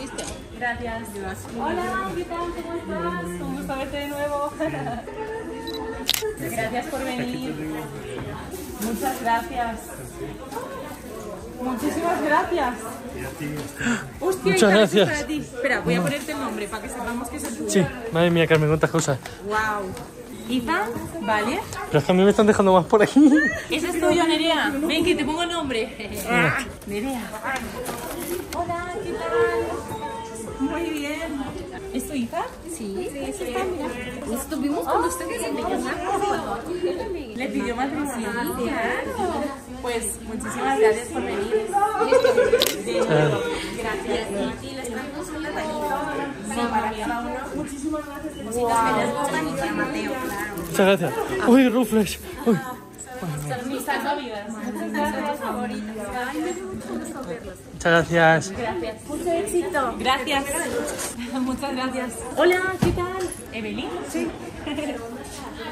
Listo. Gracias. Gracias. Hola, ¿qué tal? ¿Cómo estás? Un gusto verte de nuevo. Gracias por venir. Muchas gracias. Muchísimas gracias. Hostia, Muchas gracias. es para ti. Espera, voy a ponerte el nombre para que sepamos que es el tuyo. Sí, madre mía, Carmen, cuántas cosas. Wow. Ethan, ¿vale? Pero es que a mí me están dejando más por aquí. Ese es tuyo, Nerea. Ven que te pongo nombre. Nerea. Hola, ¿qué tal? Muy bien. ¿Es tu hija? Sí, sí, sí. Estuvimos con ustedes en Villamarco. Le pidió matrimonio. Pues muchísimas gracias por venir. Nuevo. Gracias. Y, les traemos un lavadito. Sí, para cada uno. Muchísimas gracias. Cositas que les gustan y para Mateo, claro. Muchas gracias. Uy, verlos. Muchas gracias. Gracias. Mucho éxito. Gracias. Muchas gracias. Hola, ¿qué tal? ¿Evelyn? Sí.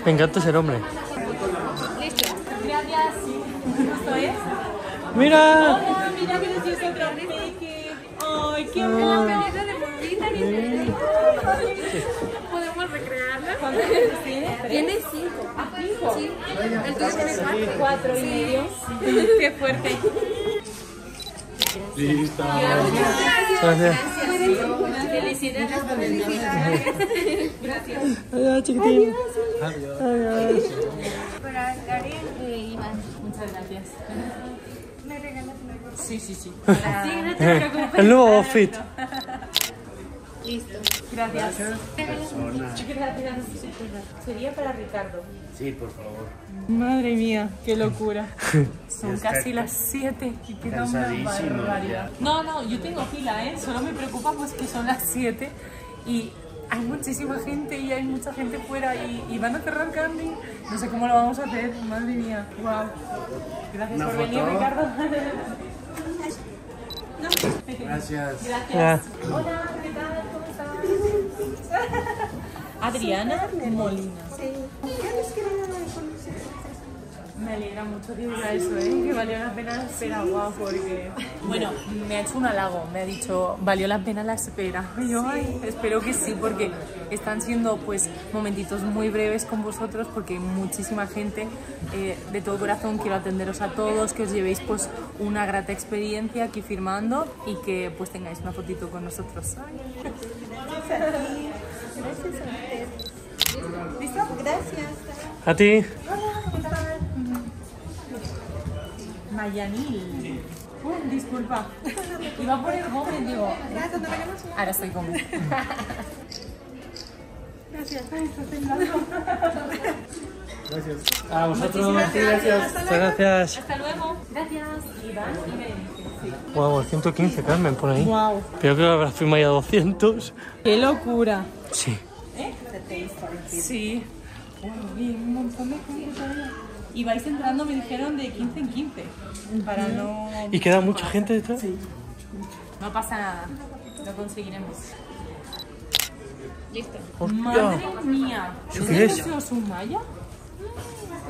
Me encanta ser hombre. Listo. Gracias. ¿Esto es? Mira. Hola, mira, pero si es otro peque. Ay, qué La amor. película de Bonita ni ¿Podemos recrearla? ¿Cuántos años tiene? Tiene cinco. ¿Ah, cinco? Sí. El tuyo tiene cuatro. Cuatro y medio. Qué fuerte. Listo. Gracias. Gracias. Felicidades. Felicidades. Gracias. Adiós, chiquitín. Adiós. Para Karen e Iván. Muchas gracias. ¿Me regalas una cosa? Sí, sí, sí. Sí, no te preocupes. El nuevo outfit. Listo. Gracias. Persona. Gracias. Sería para Ricardo. Sí, por favor. Madre mía, qué locura. Son casi las 7 y queda una barbaridad. No, no, yo tengo fila, ¿eh? Solo me preocupa pues que son las 7 y hay muchísima gente y hay mucha gente fuera y, y van a cerrar Candy. No sé cómo lo vamos a hacer, madre mía. Wow. Gracias ¿Una por venir? Ricardo. Gracias. Gracias. Hola, ¿qué tal? ¿Cómo estás? Adriana Molina. Sí. Ya les. Me alegra mucho que diga eso, ¿eh? que valió la pena la espera, guau, porque... Bueno, me ha hecho un halago, me ha dicho, valió la pena la espera. Y yo, ay, espero que sí, porque están siendo pues momentitos muy breves con vosotros, porque hay muchísima gente. Eh, de todo corazón quiero atenderos a todos, que os llevéis pues una grata experiencia aquí firmando y que pues tengáis una fotito con nosotros. Gracias a ti. Gracias a ustedes. ¿Listo? Gracias. A ti. Hola, Mayanil. Uh, disculpa. Iba a poner joven, digo. Ahora estoy como. Gracias. Ay. Gracias. A vosotros. Muchísimas gracias. Muchas gracias. Hasta luego. Gracias. Iván y Berenice. Sí. Wow, 115, Carmen, por ahí. Guau. Pero que habrás firmado ya 200. ¡Qué locura! Sí. ¿Eh? Sí. Wow, y un montón de gente todavía. Y vais entrando, me dijeron, de 15 en 15. Para no. ¿Y queda mucha gente detrás? Sí. No pasa nada. Lo conseguiremos. Listo. Hostia. Madre mía. ¿Eso ¿Es qué de es? Museo Sumaya?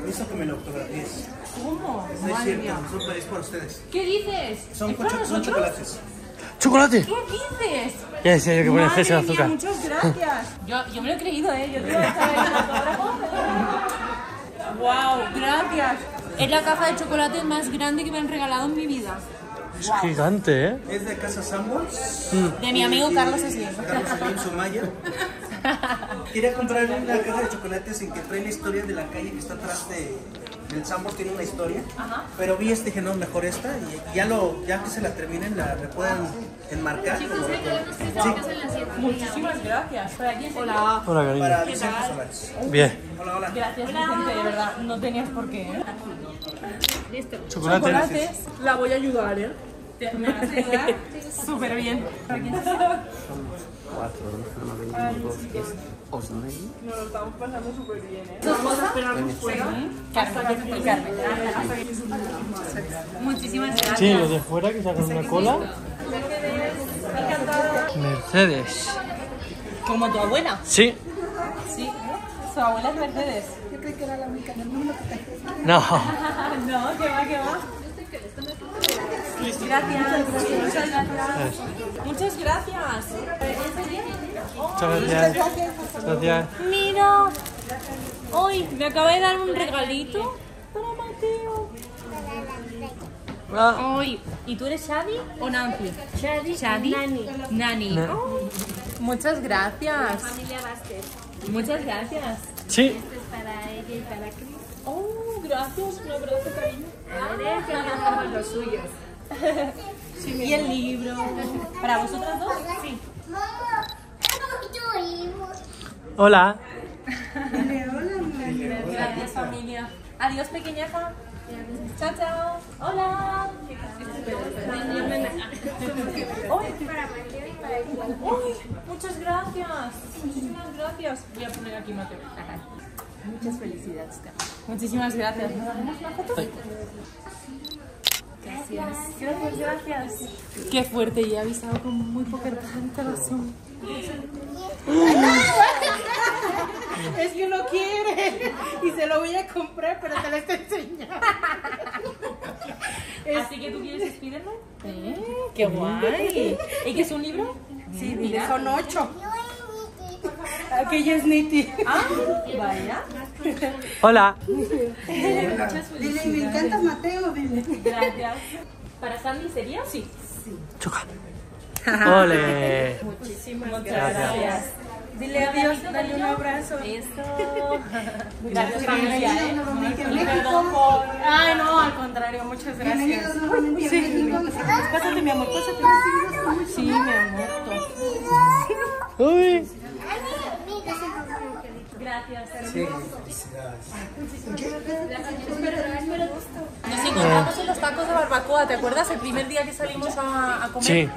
Eso que me lo autografíes. ¿Cómo? No es Madre cierto, mía. es para ustedes. ¿Qué dices? Son, ¿Es para son nosotros? chocolates. ¡Chocolate! ¿Qué dices? Ya decía yo que Madre fresa de mía, azúcar. muchas gracias. Yo, yo me lo he creído, ¿eh? Yo te estar ahí Wow, gracias. Es la caja de chocolate más grande que me han regalado en mi vida. Es gigante, ¿eh? Es de Casa Sambos. De mi amigo Carlos Slim. Carlos Slim Sumaya. Quería comprar una caja de chocolates en que trae la historia de la calle que está atrás de, del Sambos, tiene una historia. Pero vi este dije, no, mejor esta. Y, ya, lo, ya que se la terminen, la, la puedan enmarcar. como recuerdo. Sí. Muchísimas gracias. Hola. Hola, cariño. Para ¿Qué Vicente tal? Solares. Bien. Hola, hola. Gracias, Vicente, de verdad. No tenías por qué, ¿eh? Listo. Chocolate. Chocolates, la voy a ayudar, ¿eh? ¿Te- ¿Me vas a ayudar? Súper bien. ¿Para quién será? Cuatro, uno, dos, tres, Osney. Nos lo estamos pasando súper bien, ¿eh? ¿Tu esposa? esperarnos fuera. Carmen, y Carmen. Muchísimas gracias. Sí, los de fuera que sacan una cola. Mercedes. Como tu abuela. Sí. Sí. Su abuela es Mercedes. Yo creí que era la única del mundo que te... No. no, que va, que va. Gracias. Muchas gracias. Muchas gracias. Muchas gracias. Gracias. Mira. Hoy me acaba de dar un regalito para Mateo. Ah. Hoy. ¿Y tú eres Shadi o Nancy? Shadi. Shadi. Nani. Nani. Na- Oh, muchas gracias. Familia Vázquez. Muchas gracias. Sí. Este es para ella y para Cris. Oh, gracias. Un abrazo, cariño. Los suyos. Y el libro. ¿Para vosotras dos? Sí. Hola. Gracias, familia. Adiós, pequeñaja. Chao, chao. Hola. Uy, muchas gracias. Muchísimas gracias. Voy a poner aquí Mateo. Muchas felicidades, Carmen. Muchísimas gracias. Gracias. Gracias, gracias. Qué fuerte y he avisado con muy poca antelación. Es que no quiere y se lo voy a comprar, pero te lo estoy enseñando. Así que tú quieres Spiderman? Eh, ¡Qué guay! ¿Y qué es un libro? Sí, son ocho. Aquella es Niti. Ah, vaya. Hola. Dile, me encanta Mateo, dile. Gracias. ¿Para Sandy sería? Sí. Choca. Ole. Muchísimas Gracias. gracias. Dile adiós, dale un abrazo. Eso. Gracias, familia, ¿eh? Ay, no, al contrario, muchas gracias. Sí. Pásate, mi amor, pásate. Sí, mi amor. Uy. Gracias, Sí, hermoso. felicidades. Nos encontramos en los tacos de barbacoa, ¿te acuerdas? El primer día que salimos a, a comer. Sí.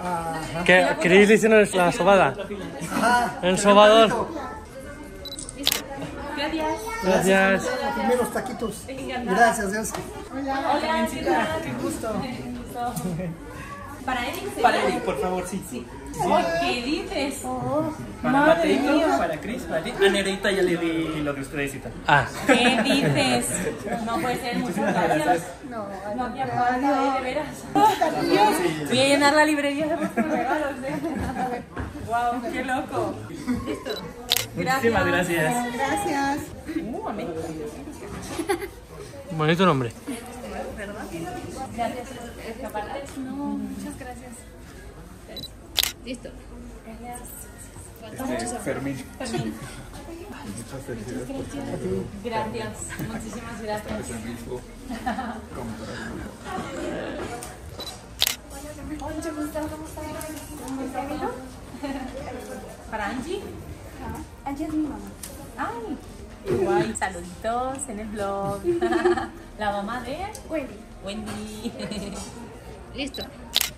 ¿Qué, ¿Queréis le hicieron la sobada? El sobador. Gracias. Gracias. Primeros taquitos. Gracias, Dios. Hola, Carmencita. Qué gusto. ¿Para Eric? Para Eric, por favor, sí. sí. ¿Qué dices? Para Madre Mateo, mía. para Chris, para ti. A Nereita ya le di lo que ustedes citan. Ah. ¿Qué dices? No puede ser, muchas gracias. No, No hacía falta, ¿eh? de veras. Voy a llenar la librería de vuestros regalos, ¿eh? Wow, qué loco. Listo. Muchísimas gracias. Gracias. Uh. Bonito nombre. Gracias. Escaparates. no, muchas gracias. Listo. Este, Fermín. Fermín. Muchas felicidades por tu Gracias. Muchísimas gracias. Es el mismo. Mucho gusto, ¿cómo estás? ¿Para Angie? Angie es mi mamá. Ay, guay. Saluditos en el blog. La mamá de Wendy. Wendy. Listo.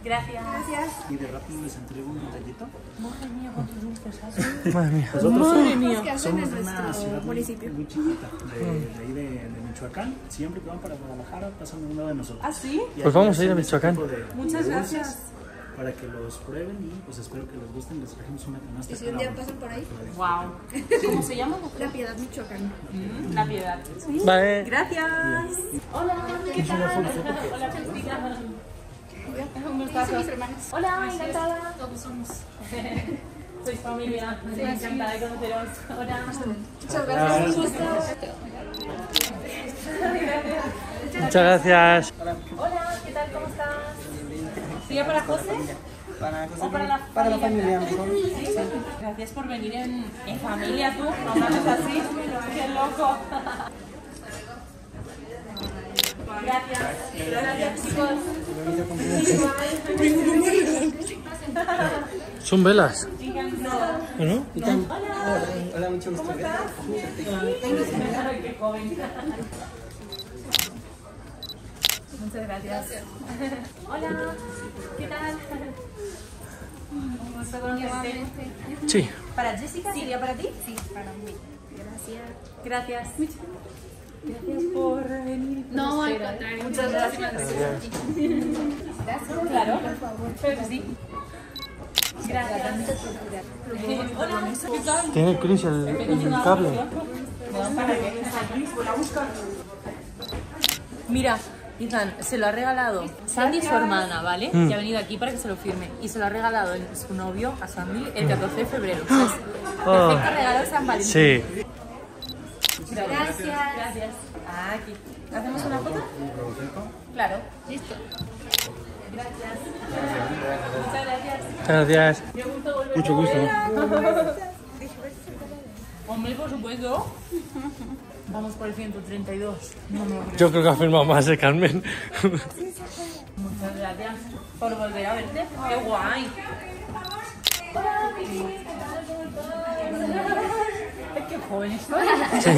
Gracias. Gracias. Y de rápido les entrego un detallito. Madre mía, cuántos dulces haces. Madre mía. Nosotros Madre somos- mía. somos de una ciudad muy, municipio. muy chiquita, de, de ahí de, de Michoacán. Siempre que van para Guadalajara pasan de un lado de nosotros. ¿Ah, sí? Y Pues vamos a ir a este Michoacán. de- Muchas gracias. Para que los prueben y pues espero que les gusten. Les trajimos una canasta. ¿Y si un día pasan por ahí? Wow. ¿Cómo se llama? La Piedad, Michoacán. Mm, La piedad. Vale. Gracias. Hola, ¿qué tal? Hola, Cristina. Hola, encantada. Todos somos. Sois familia. Encantada de conoceros. Hola. Muchas gracias. Un gusto. Muchas gracias. Hola, ¿qué tal? ¿Cómo estás? ¿Sería para José? Para, José ¿O para la para la familia? familia. ¿Sí? Gracias por venir en, en familia, tú. No así. Qué loco. Gracias. Gracias, chicos. Son velas. ¿No? ¿No? Hola, mucho gusto. Qué joven. Muchas gracias. Hola, ¿qué tal? Un gusto conocerte. Sí. ¿Para Jessica? ¿Sería para ti? Sí, para mí. Gracias. Gracias. Gracias por venir. No, al contrario. Muchas gracias. Gracias. Claro, Por favor. pero que sí. Gracias. Hola, ¿qué tal? Tiene Chris el, el cable. Mira, Ethan, se lo ha regalado Sandy, su hermana, ¿vale? Mm. Y ha venido aquí para que se lo firme. Y se lo ha regalado su novio a Sandy el 14 de febrero. Oh. perfecto regalo de San Valentín. Sí. Gracias. Gracias. Ah, aquí. ¿Hacemos una foto? Claro. Listo. Gracias. Muchas gracias. Gracias. Qué gusto volver Mucho a gusto. Hombre, por supuesto. Vamos por el 132. No, no. Yo creo que ha firmado más de Carmen. Muchas gracias por volver a verte. ¡Qué guay! Ay, ¡Qué joven estoy! Sí.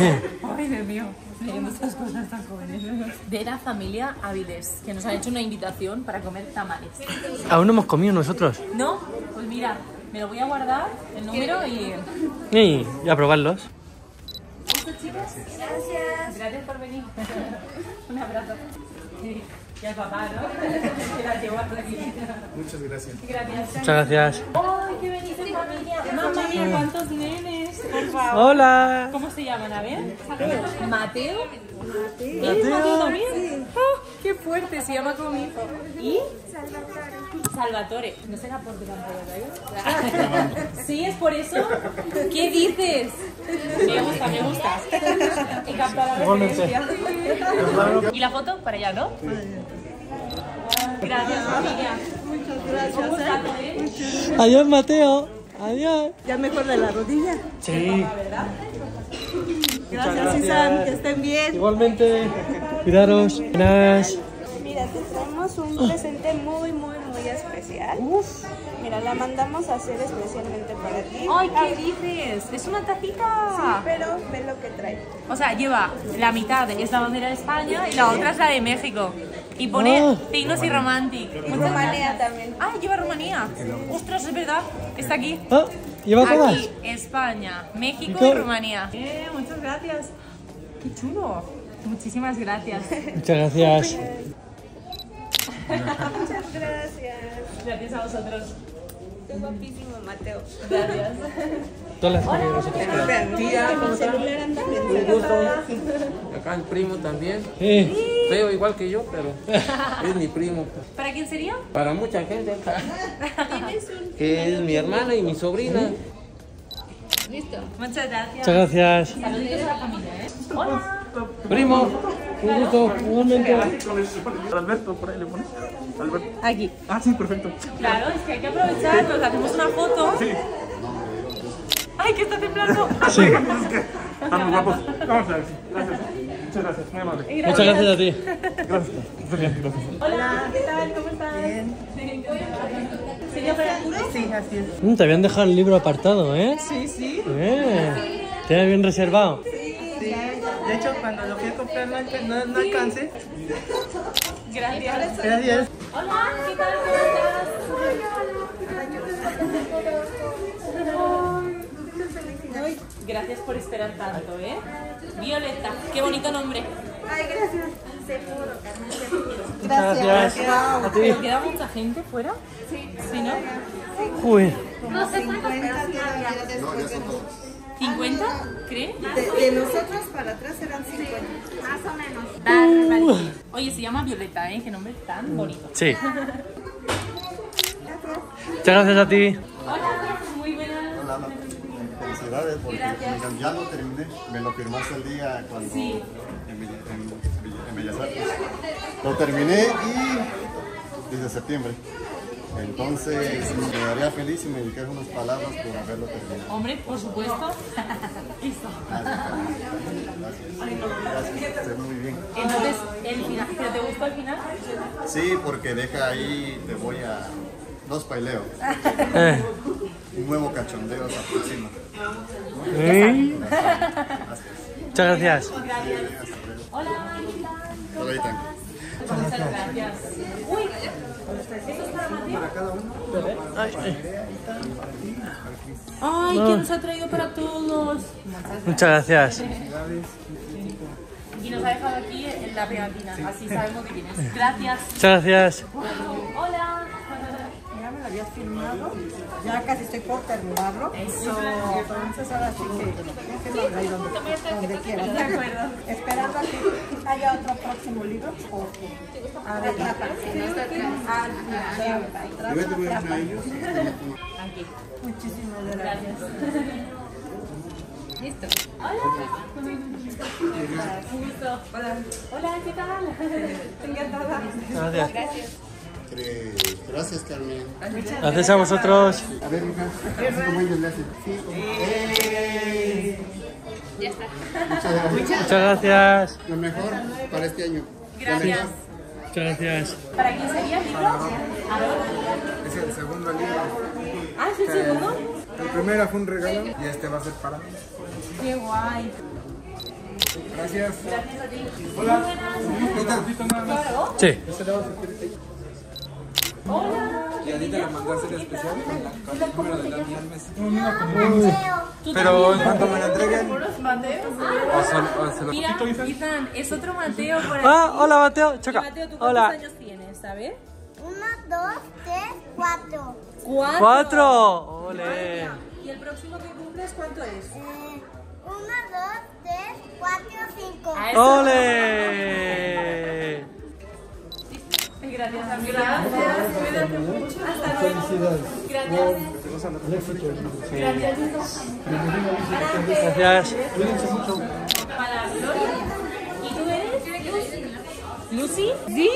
¡Ay, Dios mío! Leyendo estas cosas tan jóvenes. De la familia Aviles, que nos han hecho una invitación para comer tamales. Aún no hemos comido nosotros. ¿No? Pues mira, me lo voy a guardar, el número y... Y, y a probarlos. Gracias. Gracias por venir. Un abrazo. Sí. Y al papá, ¿no? Que la llevó hasta aquí. Muchas gracias. Gracias. Muchas gracias. ¡Ay, qué venís en familia! ¡Mamma mía, cuántos nenes! Por favor. Hola. ¿Cómo se llaman? A ver. ¿Mateo? ¿Él Mateo. es Mateo también? ¡Oh, ¡Qué fuerte! Se llama como mi hijo. ¿Y? Salvatore. ¿No será por delante de ¿Sí? ¿Es por eso? ¿Qué dices? Me gusta, me gusta. He captado la referencia. ¿Y la foto? Para allá, ¿no? Gracias, familia. Muchas gracias. ¿eh? Adiós, Mateo. Adiós. ¿Ya mejor de la rodilla? Sí. Gracias, gracias. Susan. Que estén bien. Igualmente. Cuidaros. Buenas. Mira, te traemos un presente muy, muy, muy especial. Mira, la mandamos a hacer especialmente para ti. ¡Ay, qué dices! ¡Es una tacita! Sí, pero ve lo que trae. O sea, lleva la mitad es la bandera de España y la otra es la de México. Y pone. Signos y Romantic. Y Rumanía también. Ah, lleva Rumanía. Ostras, es verdad. Está aquí. Ah, ¿Lleva todas? Aquí, España, México ¿Y? Rumanía. Eh, muchas gracias. Qué chulo. Muchísimas gracias. Muchas gracias. Muchas gracias. Gracias a vosotros. Qué guapísimo, Mateo. Gracias. Todas las que nosotros Tía, Un gusto. Acá el primo también. Sí. Feo igual que yo, pero es mi primo. ¿Para quién sería? Para mucha gente. Que es mi hermana y mi sobrina. Listo. Muchas gracias. Muchas gracias. Saluditos a la familia, ¿eh? Hola. Primo, Un gusto. Igualmente. Alberto, por ahí le pones. Alberto. Aquí. Ah, sí, perfecto. Claro, es que hay que aprovechar, nos hacemos una foto. Sí. ¡Ay, que está temblando! Sí. Están muy guapos. Vamos a ver, sí. Gracias. Muchas gracias, muy amable. Muchas gracias a ti. Gracias. Estoy bien, gracias. Hola, ¿qué tal? ¿Cómo estás? Bien. ¿Sería para Arturo? Sí, así es. Mm, te habían dejado el libro apartado, ¿eh? Sí, sí. Eh. Te bien reservado. Sí. De hecho, cuando lo fui a comprar no, no, no alcancé. Gracias. Gracias. Hola, ¿qué tal? ¿Cómo estás? Gracias por esperar tanto, ¿eh? Violeta, qué bonito nombre. Ay, gracias. Seguro, Carmen, seguro. Gracias. Ti. ¿Pero queda mucha gente fuera? Sí. ¿Sí, no? Uy. No sé cuántas personas después de ¿50? ¿Cree? De, de nosotros para atrás eran 50. Más o menos. Barbaridad. Oye, se llama Violeta, ¿eh? Qué nombre tan bonito. Sí. Muchas gracias a ti. Hola, felicidades porque Gracias. ya lo terminé. Me lo firmaste el día cuando Sí. en, Villa- en- en Bellas Artes. Lo terminé y desde septiembre. Entonces me quedaría feliz si me dedicas unas palabras por haberlo terminado. Hombre, por supuesto. Listo. Gracias, esté muy bien. Entonces, el final, ¿pero te gustó el final? Sí, porque deja ahí, te voy a dos paileos. Un nuevo cachondeo se aproxima. ¿Eh? Muchas gracias. Hola. Hola. Muchas gracias. Uy, ¿eso es para Mateo? Ay. ¿quién nos ha traído para todos? Muchas gracias. Y nos ha dejado aquí en la pegatina, así sabemos de quién es. Gracias. Muchas gracias. Hola. Lo habías filmado. Ya casi estoy por terminarlo. Eso. Entonces ahora sí que déjenlo ahí donde, donde quieran. De acuerdo. Esperando a que haya otro próximo libro. Porque a ver, la. Aquí. Muchísimas gracias. Listo. Hola. Un gusto. Hola. Hola, ¿qué tal? Encantada. Gracias. Gracias. Tres. Gracias, Carmen. Gracias a vosotros. A ver, hija, así como ellos le hacen. Sí. Ya está. Muchas gracias. Muchas gracias. Lo mejor para este año. Gracias. Muchas gracias. ¿Para quién sería el libro? Es el segundo libro. Ah, ¿es el segundo? El primero fue un regalo y este va a ser para mí. Qué guay. Gracias. Gracias a ti. Hola. Buenas. Claro. Sí. Hola. Y a ti te lo mandaste en especial con, la, con el número de Dani Alves. ¿Tú Pero en cuanto me lo entreguen, ¿Puros Mateos? o se, lo Mira, Ethan, es otro Mateo por aquí. Ah, hola Mateo. Choca. Mateo, ¿tú cuántos Hola. años tienes? A ver. Uno, dos, tres, cuatro. ¿Cuatro? Cuatro. Ole. ¿Y el próximo que cumples cuánto es? Eh, uno, dos, tres, cuatro, cinco. Ole. Gracias. Gracias. Cuídate mucho. Hasta luego. Gracias. Gracias. Gracias. Para Gloria. ¿Y tú eres? ¿Lucy? ¿Sí?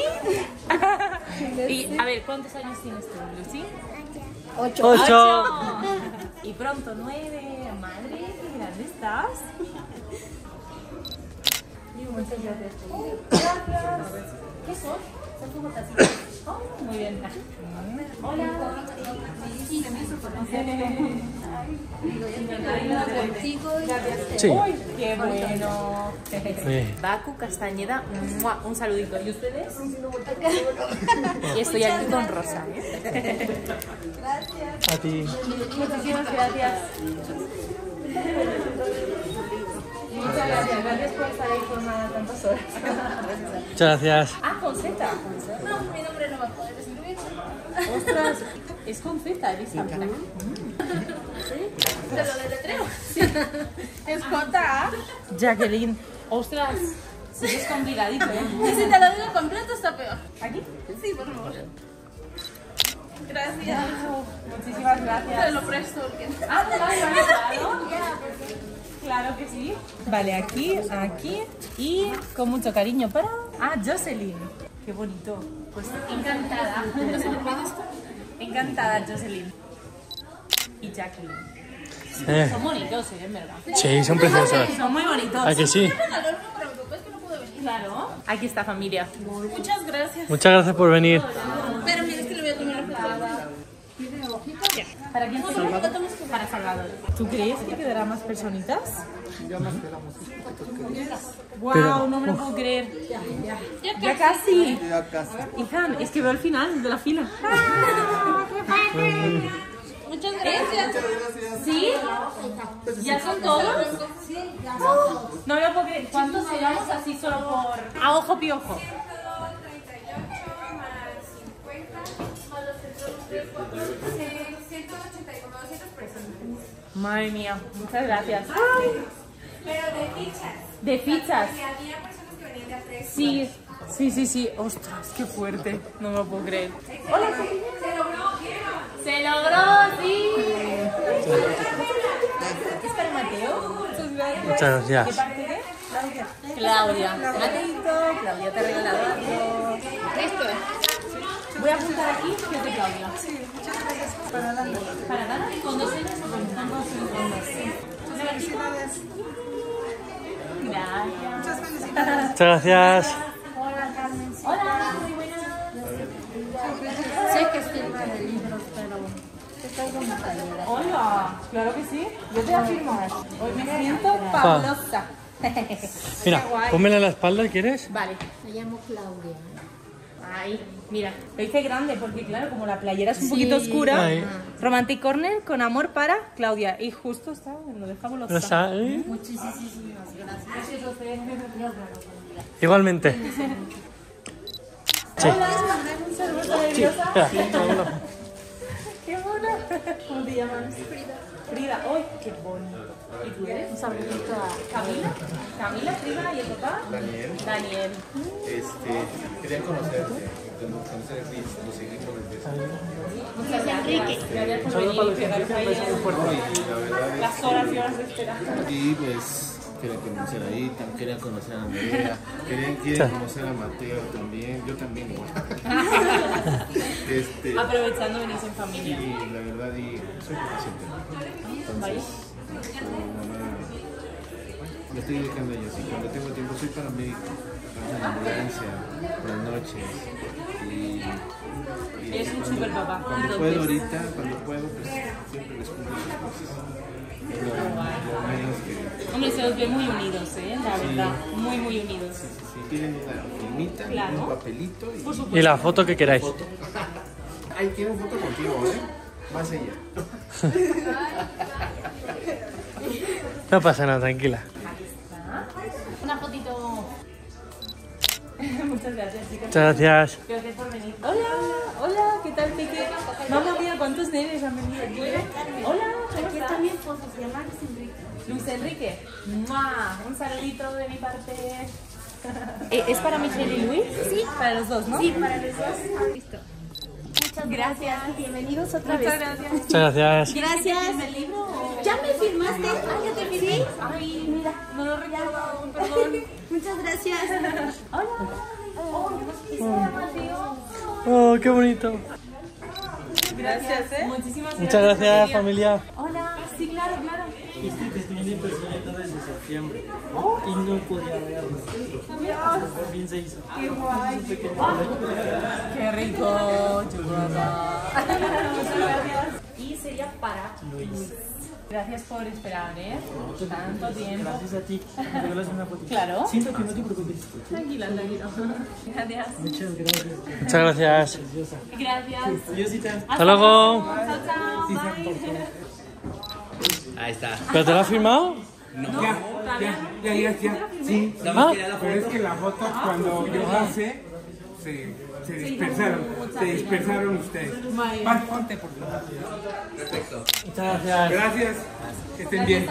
y, a ver, ¿cuántos años tienes tú, Lucy? Ocho. Ocho. Y pronto nueve. Madre, qué grande estás. Muchas gracias. Gracias. ¿Qué son? Muy bien. Hola. Sí. Uy, qué bueno. Sí. Baku Castañeda, un saludito. ¿Y ustedes? Y estoy aquí con Rosa. ¿eh? A ti. Muchísimas gracias. Muchas gracias. Gracias por estar ahí formada tantas horas. Muchas gracias. Con Z. No, mi nombre no va a poder escribir. Ostras, es con Z, Elisa. Te lo deletreo. Sí. Es J. Jacqueline. Ostras, sí es complicadito, ¿eh? Y si te lo digo completo está peor. ¿Aquí? Sí, por favor. Gracias. Muchísimas gracias. Te lo presto. porque- Ah, vale, claro. Claro que sí. Vale, aquí, aquí y con mucho cariño para... Ah, Jocelyn. Qué bonito. Pues encantada. Encantada, Jocelyn. Y Jacqueline. Eh. Son bonitos, ¿eh? En verdad. Sí, son preciosos. Son muy bonitos. ¿A que sí? Claro. Aquí está familia. Muchas gracias. Muchas gracias por venir. Pero mira, es que le voy a tomar la ¿Para quién Salvador. Para Salvador. ¿Tú crees que quedará más personitas? Ya nos quedamos. Wow, Pero- no me lo puedo creer. Ya, casi. Ya casi. Ethan, es que veo el final de la fila. Muchas gracias. ¿Sí? ¿Ya son todos? No me lo puedo creer. ¿Cuántos llevamos así solo por... A ojo piojo. Madre mía, muchas gracias. Pero de fichas. De fichas. Porque había personas que venían de a tres. Sí, Sí, sí, sí. Ostras, qué fuerte. No me lo puedo creer. Hola, Se logró, sí. ¿Es para Mateo? Muchas gracias. Muchas gracias. ¿Qué parte? Claudia. Mateito, Claudia te ha regalado algo. Esto es. Voy a apuntar aquí que es de Claudia. Sí, muchas gracias. Para Dana. ¿Para Dana? ¿Con dos N's o con dos. Muchas felicidades. Gracias. Muchas felicidades. Muchas gracias. Hola, Carmen. Hola, muy buenas. Sé que de libros, pero. Hola, claro que sí. Yo te voy a firmar. Hoy me siento fabulosa. Mira, Qué guay. pónmela en la espalda, ¿quieres? Vale. Me llamo Claudia. Ahí, mira, lo hice grande porque claro, como la playera es un Sí. poquito oscura, Ahí. Romantic Corner con amor para Claudia. Y justo está en lo de fabulosa. ¿Lo eh? Muchísimas gracias. Los. Igualmente. Sí. Hola, un saludo Sí, Qué mona. ¿Cómo te llamas? Frida. Frida, ¡ay, qué bonito! ¿Y tú eres? Un saludito a Camila. Camila, Frida y el papá. Daniel. Daniel. Este, querían conocerte, conocer a Chris, lo seguí por el beso. Para Enrique, un beso muy fuerte. Y la verdad es las horas y horas de espera. Y pues quería conocer a Ethan, quería conocer a Andrea, querían, quieren conocer a Mateo también, yo también igual. este, Aprovechando venís en familia. y la verdad y soy paciente. Entonces, me estoy dedicando a ellos y cuando tengo tiempo soy paramédico, en la ambulancia por las noches y, y Eres un cuando- super papá, Cuando puedo ahorita, cuando puedo, pues siempre les cumplo sus cosas. Es lo, lo menos que Hombre, se los ve muy unidos, ¿eh? La Sí. verdad, muy, muy unidos. Si tienen una filmita, Claro. un papelito y, Por supuesto. Y la foto que queráis. Ay, quiero foto contigo, ¿eh? Más allá. No pasa nada, tranquila. Una fotito. Muchas gracias, chicas. Muchas gracias. Gracias por venir. Hola, hola, ¿qué tal, Pique? Mamá mía, ¿cuántos nenes han venido aquí? Hola, ¿cómo Aquí estás? está mi esposo, se llama Luis Enrique. Luis Enrique. ¡Mua! Un saludito de mi parte. Eh, ¿Es para Michelle y Luis? Sí. Para los dos, ¿no? Sí, para los dos. Listo. Muchas gracias. Bienvenidos otra Muchas vez. gracias. Muchas gracias. Gracias. el libro? ¿Ya me firmaste? Ah, ya te firmé. Ay, mira, no lo recuerdo aún, perdón. Muchas gracias. Hola. Oh. Oh, qué bonito. Gracias, ¿eh? Muchísimas gracias. Muchas gracias, familia. Hola, sí, claro, claro. Testimonio personal desde septiembre y no podía verlo. Por fin se hizo. Qué guay. Qué rico, chocolate. Muchas gracias. Y sería para Luis. Gracias por esperar, ¿eh? Tanto tiempo. Gracias a ti. ¿Me regalas una foto? Claro. Siento que no te preocupes. Tranquila, tranquila. Gracias. Muchas gracias. Muchas gracias. Gracias. Hasta luego. Chao, chao. Bye. Ahí está. ¿Pero te lo has firmado? No. Ya, ya, ya, ya. Sí, la pero es que la foto cuando yo pasé se, se dispersaron, se dispersaron ustedes. Vale. Vas, ponte por favor. Perfecto. Muchas gracias. Gracias, que estén bien.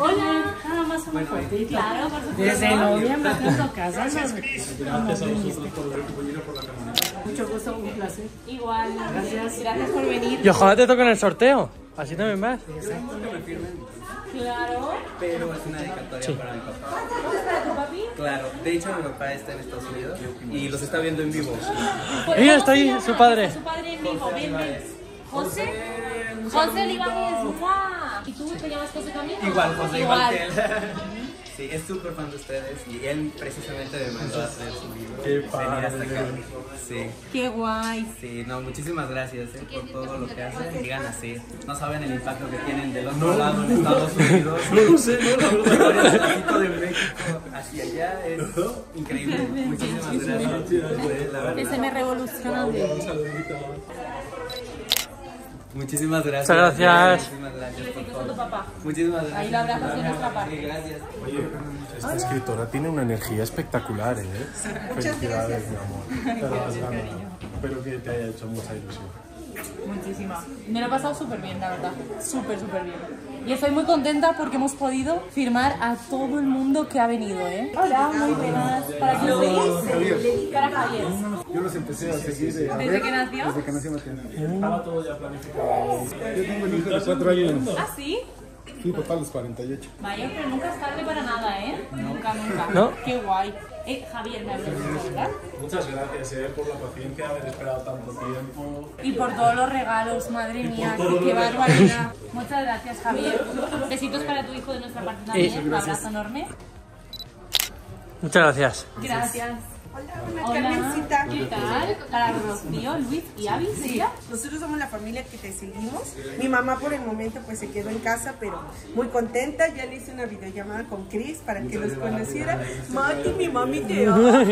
Hola, nada más una fotito. Claro, por supuesto. Desde noviembre tengo casa. Gracias, Cris. Gracias a vosotros por haber venido por la camioneta. Mucho gusto, un placer. Igual. Gracias. Gracias por venir. Y ojalá te toque en el sorteo. Así también. Exacto, firmen. Claro. Pero es una dedicatoria Sí. para mi papá. ¿Cómo es para tu papi? Claro, de hecho mi papá está en Estados Unidos y los está viendo en vivo. Mira, está ahí su padre. Su padre en vivo, ven, ven. José. José Olivares. ¿Y tú te llamas José también? Igual, José, igual que él. Sí, es súper fan de ustedes y él precisamente me mandó a hacer su libro. Qué Venir hasta acá. padre. Sí. Qué guay. Sí, no, muchísimas gracias eh, por todo lo que hacen. Digan así, no saben el impacto que tienen del otro lado en Estados Unidos. No lo sé, no, el pedacito de México hacia allá es increíble. Muchísimas gracias. Verdad. Ese me revoluciona de... Muchísimas gracias. Muchas gracias. Muchísimas gracias por todo. papá. Muchísimas gracias. Ahí lo abrazas de nuestra parte. Sí, gracias. Oye, esta escritora tiene una energía espectacular, ¿eh? Felicidades, mi amor. Ganado. Espero que te haya hecho mucha ilusión. Muchísima. Me lo he pasado súper bien, la verdad. Súper, súper bien. Y estoy muy contenta porque hemos podido firmar a todo el mundo que ha venido, ¿eh? Hola, muy buenas. ¿Para quién sois? Para Javier. Yo los empecé a seguir de, a ¿Desde ver que nació? Desde que nació Matías. Estaba todo ya planificado. Yo tengo un hijo de 4 años. ¿Ah, sí? Sí, papá a los 48. Vaya, pero nunca es tarde para nada, ¿eh? Nunca, nunca. ¿No? Qué guay. Eh, Javier, me ¿verdad? Muchas gracias eh, por la paciencia, haber esperado tanto tiempo. Y por todos los regalos, madre mía, qué, barbaridad. Muchas gracias, Javier. Besitos para tu hijo de nuestra parte también. Un abrazo enorme. Muchas gracias. Gracias. Hola, Hola, Carmencita. ¿qué tal? Para Rocío, Luis y Avi, Sí, nosotros somos la familia que te seguimos. Mi mamá por el momento pues se quedó en casa, pero muy contenta. Ya le hice una videollamada con Chris para que los conociera. Mati, mi mami te ama.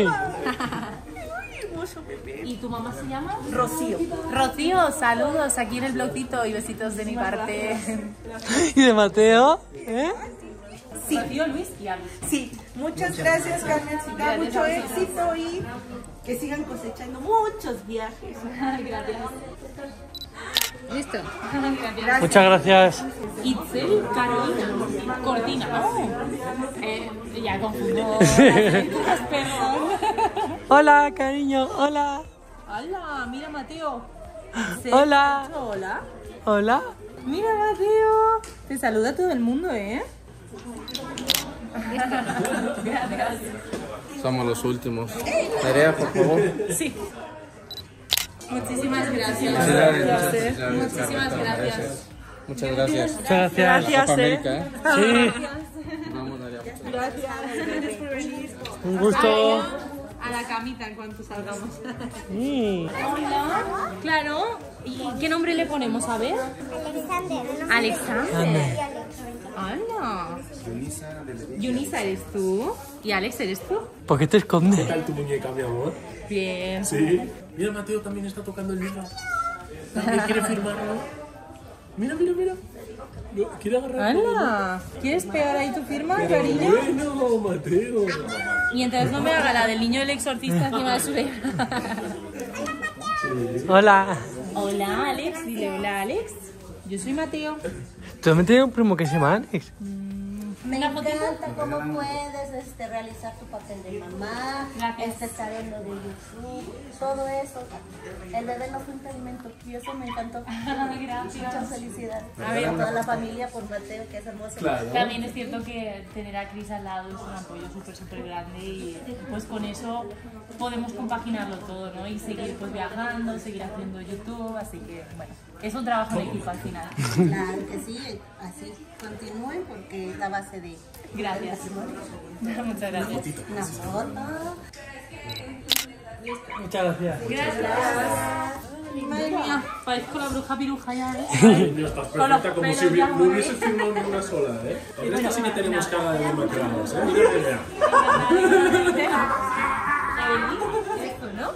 ¿Y tu mamá se llama? Rocío. Rocío, saludos aquí en el blogcito y besitos de mi parte. ¿Y de Mateo? ¿Eh? Sí. Rocío, Luis y. Sí, muchas gracias, Carmencita. Gracias, Mucho éxito y que sigan cosechando muchos viajes. Gracias. Listo. Gracias. Muchas gracias. Itzel Carolina Cortina. Oh. Eh, ya confundo. Hola, cariño. Hola. Hola, mira Mateo. Hola. Hola. Hola. Mira Mateo. Te saluda todo el mundo, ¿eh? Gracias. Somos los últimos. Tarea, por favor. Sí. Muchísimas gracias. Muchas gracias. Muchísimas gracias. Muchas gracias. Muchas gracias. Copa América, ¿eh? Sí. Vamos, Daria. Gracias. Gracias por venir. Un gusto. A la camita en cuanto salgamos. Sí. Hola. Claro. ¿Y qué nombre le ponemos? A ver. Alexander. Alexander. Hola. Yunisa, ¿eres tú? ¿Y Alex, eres tú? ¿Por qué te ¿Qué escondes? tal tu muñeca, mi amor? Bien. Sí. Mira, Mateo también está tocando el libro. También quiere firmarlo. Mira, mira, mira. No, Quiere agarrar. Hola. ¿Quieres pegar ahí tu firma, cariño? Bueno, Mateo. Entonces no me haga la del niño del exorcista encima de su libro. Hola. Hola, Alex. Dile hola, Alex. Yo soy Mateo. ¿Tú también tienes un primo que se llama Alex? Me encanta cómo puedes este, realizar tu papel de mamá, este, estar en lo de YouTube, todo eso. El bebé no fue impedimento, y eso me encantó. Gracias. Muchas felicidades. A ver. a toda la familia por Mateo, que es hermoso. También es cierto que tener a Cris al lado es un apoyo súper, súper grande y pues con eso podemos compaginarlo todo, ¿no? Y seguir pues viajando, seguir haciendo YouTube, así que bueno, es un trabajo en equipo al final. Claro que sí, así continúen porque es la base de... Gracias. Muchas gracias. Una foto. Muchas gracias. Gracias. Madre mía, parezco la bruja piruja ya, ¿eh? No estás perfecta, como si hubiera- no hubiese firmado ni una sola, ¿eh? Pero esta sí que tenemos cara de demacrados, ¿eh? Mira. Evelyn, ¿eres tú, no?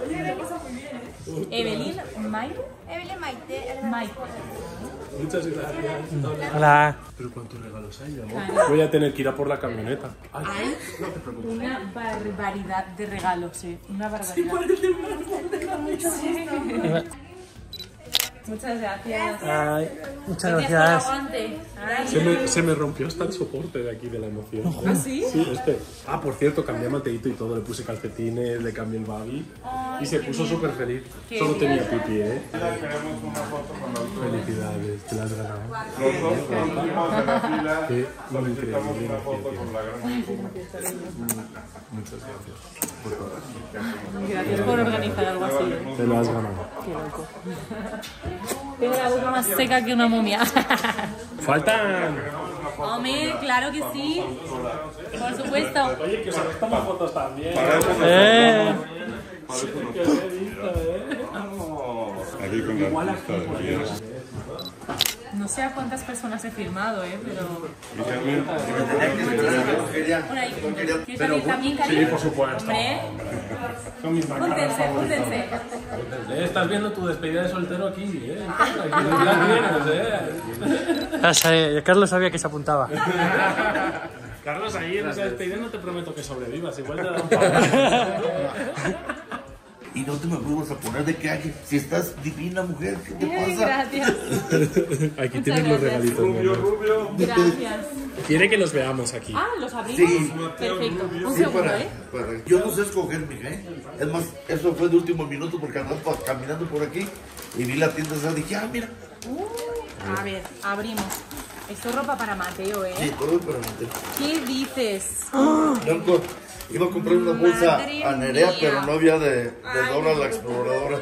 Evelyn, Maite. Evelyn Maite. Maite. Muchas gracias. Hola. Pero cuántos regalos hay, amor. Voy a tener que ir a por la camioneta. Ay, Hay no te preocupes. una barbaridad de regalos, ¿eh? Una barbaridad. Muchas Gracias por el gracias. Ay. Se me, se me rompió hasta el soporte de aquí de la emoción. ¿Ah, sí? Sí, este. Ah, por cierto, cambié a Mateito y todo. Le puse calcetines, le cambié el babi. Ay, Y se puso súper feliz. Qué Solo bien. tenía pipi, ¿eh? Felicidades, te las has ganado. Los dos que últimos de la fila Qué solicitamos increíble una foto con la gran Muchas gracias por todo. Gracias por organizar algo así. ¿eh? Te lo has ganado. Qué loco. Tengo la boca más seca que una momia. Faltan. Hombre, claro que sí. Por supuesto. Oye, que os toma fotos también. Eh. ¿eh? Aquí con la Igual aquí. No sé a cuántas personas he firmado, ¿eh? Pero... Inicialmente, Por ahí. ¿Quieres Pero, también, sí, por supuesto. Hombre, Son mis Estás viendo tu despedida de soltero aquí, ¿eh? Aquí la tienes, ¿eh? Sabía- Carlos sabía que se apuntaba. Carlos, ahí en esa despedida no te prometo que sobrevivas, igual te da un. Y no te me vuelvas a poner de que si estás divina mujer, ¿qué te pasa? Gracias. Aquí Muchas tienen los regalitos. mi amor. Gracias. Quiere que los veamos aquí. Ah, ¿los abrimos? Sí. Perfecto. Un Sí, segundo, para, ¿eh? para- Yo no sé escoger, mija, ¿eh? Es más, eso fue de último minuto porque andaba caminando por aquí y vi la tienda esa dije, ah, mira. A ver, abrimos. Esto es ropa para Mateo, Sí, ¿eh? todo para meter. ¿Qué dices? Blanco, iba a comprar una bolsa Madre a Nerea, mía. pero no había de, de Dora la exploradora.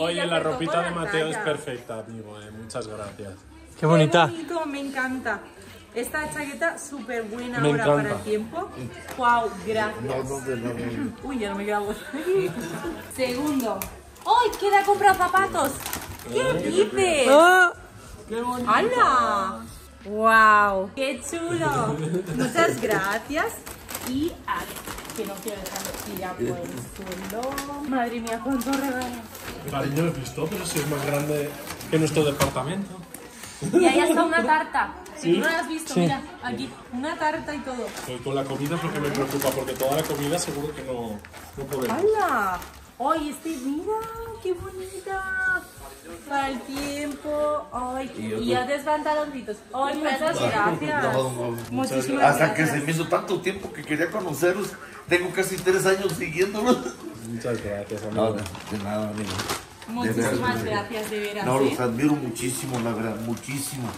Oye, la ropita de Mateo es perfecta, amigo. eh, Muchas gracias. Qué bonita. bonito, me encanta. Esta chaqueta súper buena Me ahora encanta. para el tiempo. Wow, gracias. No, no, nada. Uy, ya no me queda voz. Segundo. ¡Ay, que le ha comprado zapatos! ¿Qué dices? Ah. ¡Qué bonito! ¡Hala! ¡Wow! ¡Qué chulo! Muchas gracias. Y a ver, que no quiero dejarlo tirar por el suelo. Madre mía, cuántos regalos. Cariño, he visto, pero si es más grande que nuestro departamento. Y ahí está una tarta. Si no la has visto, Sí. mira, aquí, una tarta y todo. Pues con la comida es lo que me preocupa, porque toda la comida seguro que no, no podemos. ¡Hala! ¡Ay, este, mira! ¡Qué bonita! Para el tiempo. ¡Ay! Y Y, ya tres pantaloncitos. ¡Ay, muchas gracias! No, no, Muchísimas Hasta que se me hizo tanto tiempo que quería conocerlos. Tengo casi tres años siguiéndolos. Muchas gracias, No, amigo. de, de nada, amigo. Muchísimas gracias, de veras. No, ¿eh? los admiro muchísimo, la verdad, muchísimo.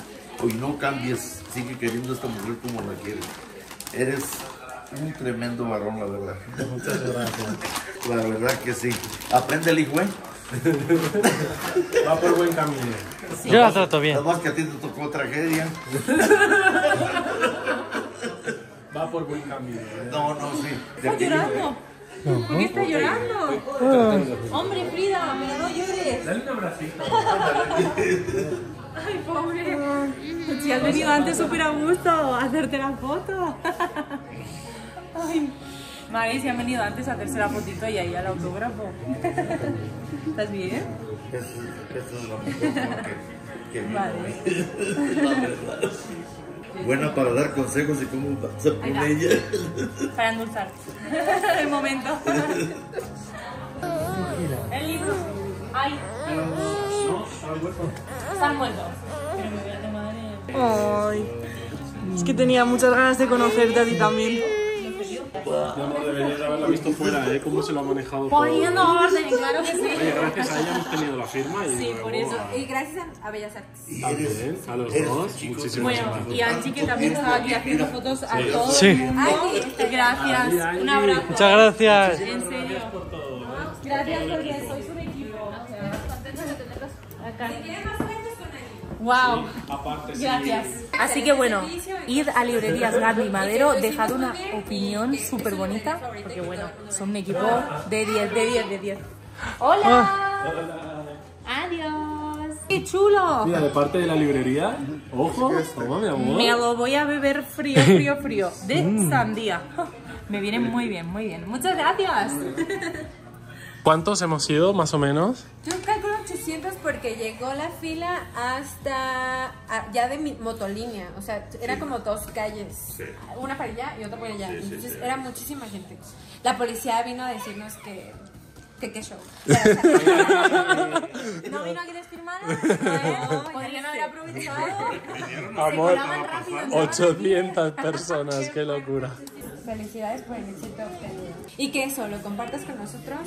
Hoy no cambies, sigue queriendo a esta mujer como la quieres. Eres un tremendo varón, la verdad. Muchas gracias. La verdad que sí. Aprende el hijo, ¿eh? Va por buen camino. Yo la trato bien. Nada más que a ti te tocó tragedia. Va por buen camino. ¿eh? No, no, sí. Está llorando. ¿Por qué está llorando? Hombre, Frida, pero no llores. Dale un abracito. Ay, pobre. Si has venido antes súper a gusto a hacerte la foto. Ay, Mari, si han venido antes a hacerse la fotito y ahí al autógrafo. ¿Estás bien? Eso, eso es que, que Vale. La verdad. Buena para dar consejos de cómo pasar con ella. Para endulzar. El momento. El libro. Ay. Están muertos. Pero me voy a tomar el... Ay. Es que tenía muchas ganas de conocerte a ti también. Mi amor, deberías haberla visto fuera, ¿eh? Cómo se lo ha manejado todo. Poniendo orden, claro que sí. Oye, gracias a ella hemos tenido la firma y Sí, por eso. a- Y gracias a Bellas Artes. También, a los dos, muchísimas Bueno, gracias. y a Anchi que también estaba aquí haciendo fotos a Sí. todo Sí. mundo. Gracias. Un abrazo. Muchas gracias. En serio. Gracias porque sois un equipo. Acá. Wow. Aparte, sí. Gracias. Así que bueno, id a librerías Gandhi Madero, dejad una opinión súper bonita, porque bueno, son un equipo de 10, de 10, de 10. ¡Hola! ¡Adiós! ¡Qué chulo! Mira, de parte de la librería, ojo, toma mi amor. Me lo voy a beber frío, frío, frío. De Mm. sandía. Me viene muy bien, muy bien. Muchas gracias. ¿Cuántos hemos sido, más o menos? Yo calculo 800 porque llegó la fila hasta a- ya de mi motolínea. O sea, era como dos calles. Una para allá y otra para allá. Sí, sí, Entonces sí. era muchísima gente. La policía vino a decirnos que. que qué show. O sea, o sea, no vino a que les firmara. No, podrían haber aprovechado. Amor, colaban rápido, ¿no? 800 personas, qué locura. Felicidades por el éxito obtenido. Y que eso, lo compartas con nosotros.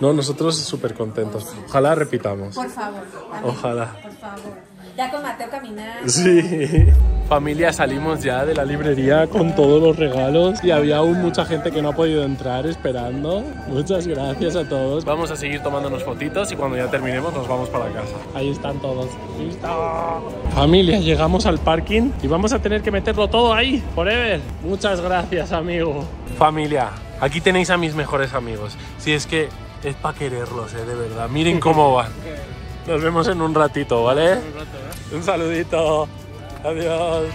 No, nosotros súper contentos. Ojalá repitamos. Por favor. Ojalá. Por favor. Ya con Mateo caminando. Sí. Familia, salimos ya de la librería con todos los regalos y había aún mucha gente que no ha podido entrar esperando. Muchas gracias a todos. Vamos a seguir tomándonos fotitos y cuando ya terminemos nos vamos para casa. Ahí están todos. ¡Listo! Familia, llegamos al parking y vamos a tener que meterlo todo ahí, forever. Muchas gracias, amigo. Familia, aquí tenéis a mis mejores amigos. Si es que es para quererlos, eh, de verdad. Miren cómo van. Nos vemos en un ratito, ¿vale? Un saludito. Adiós.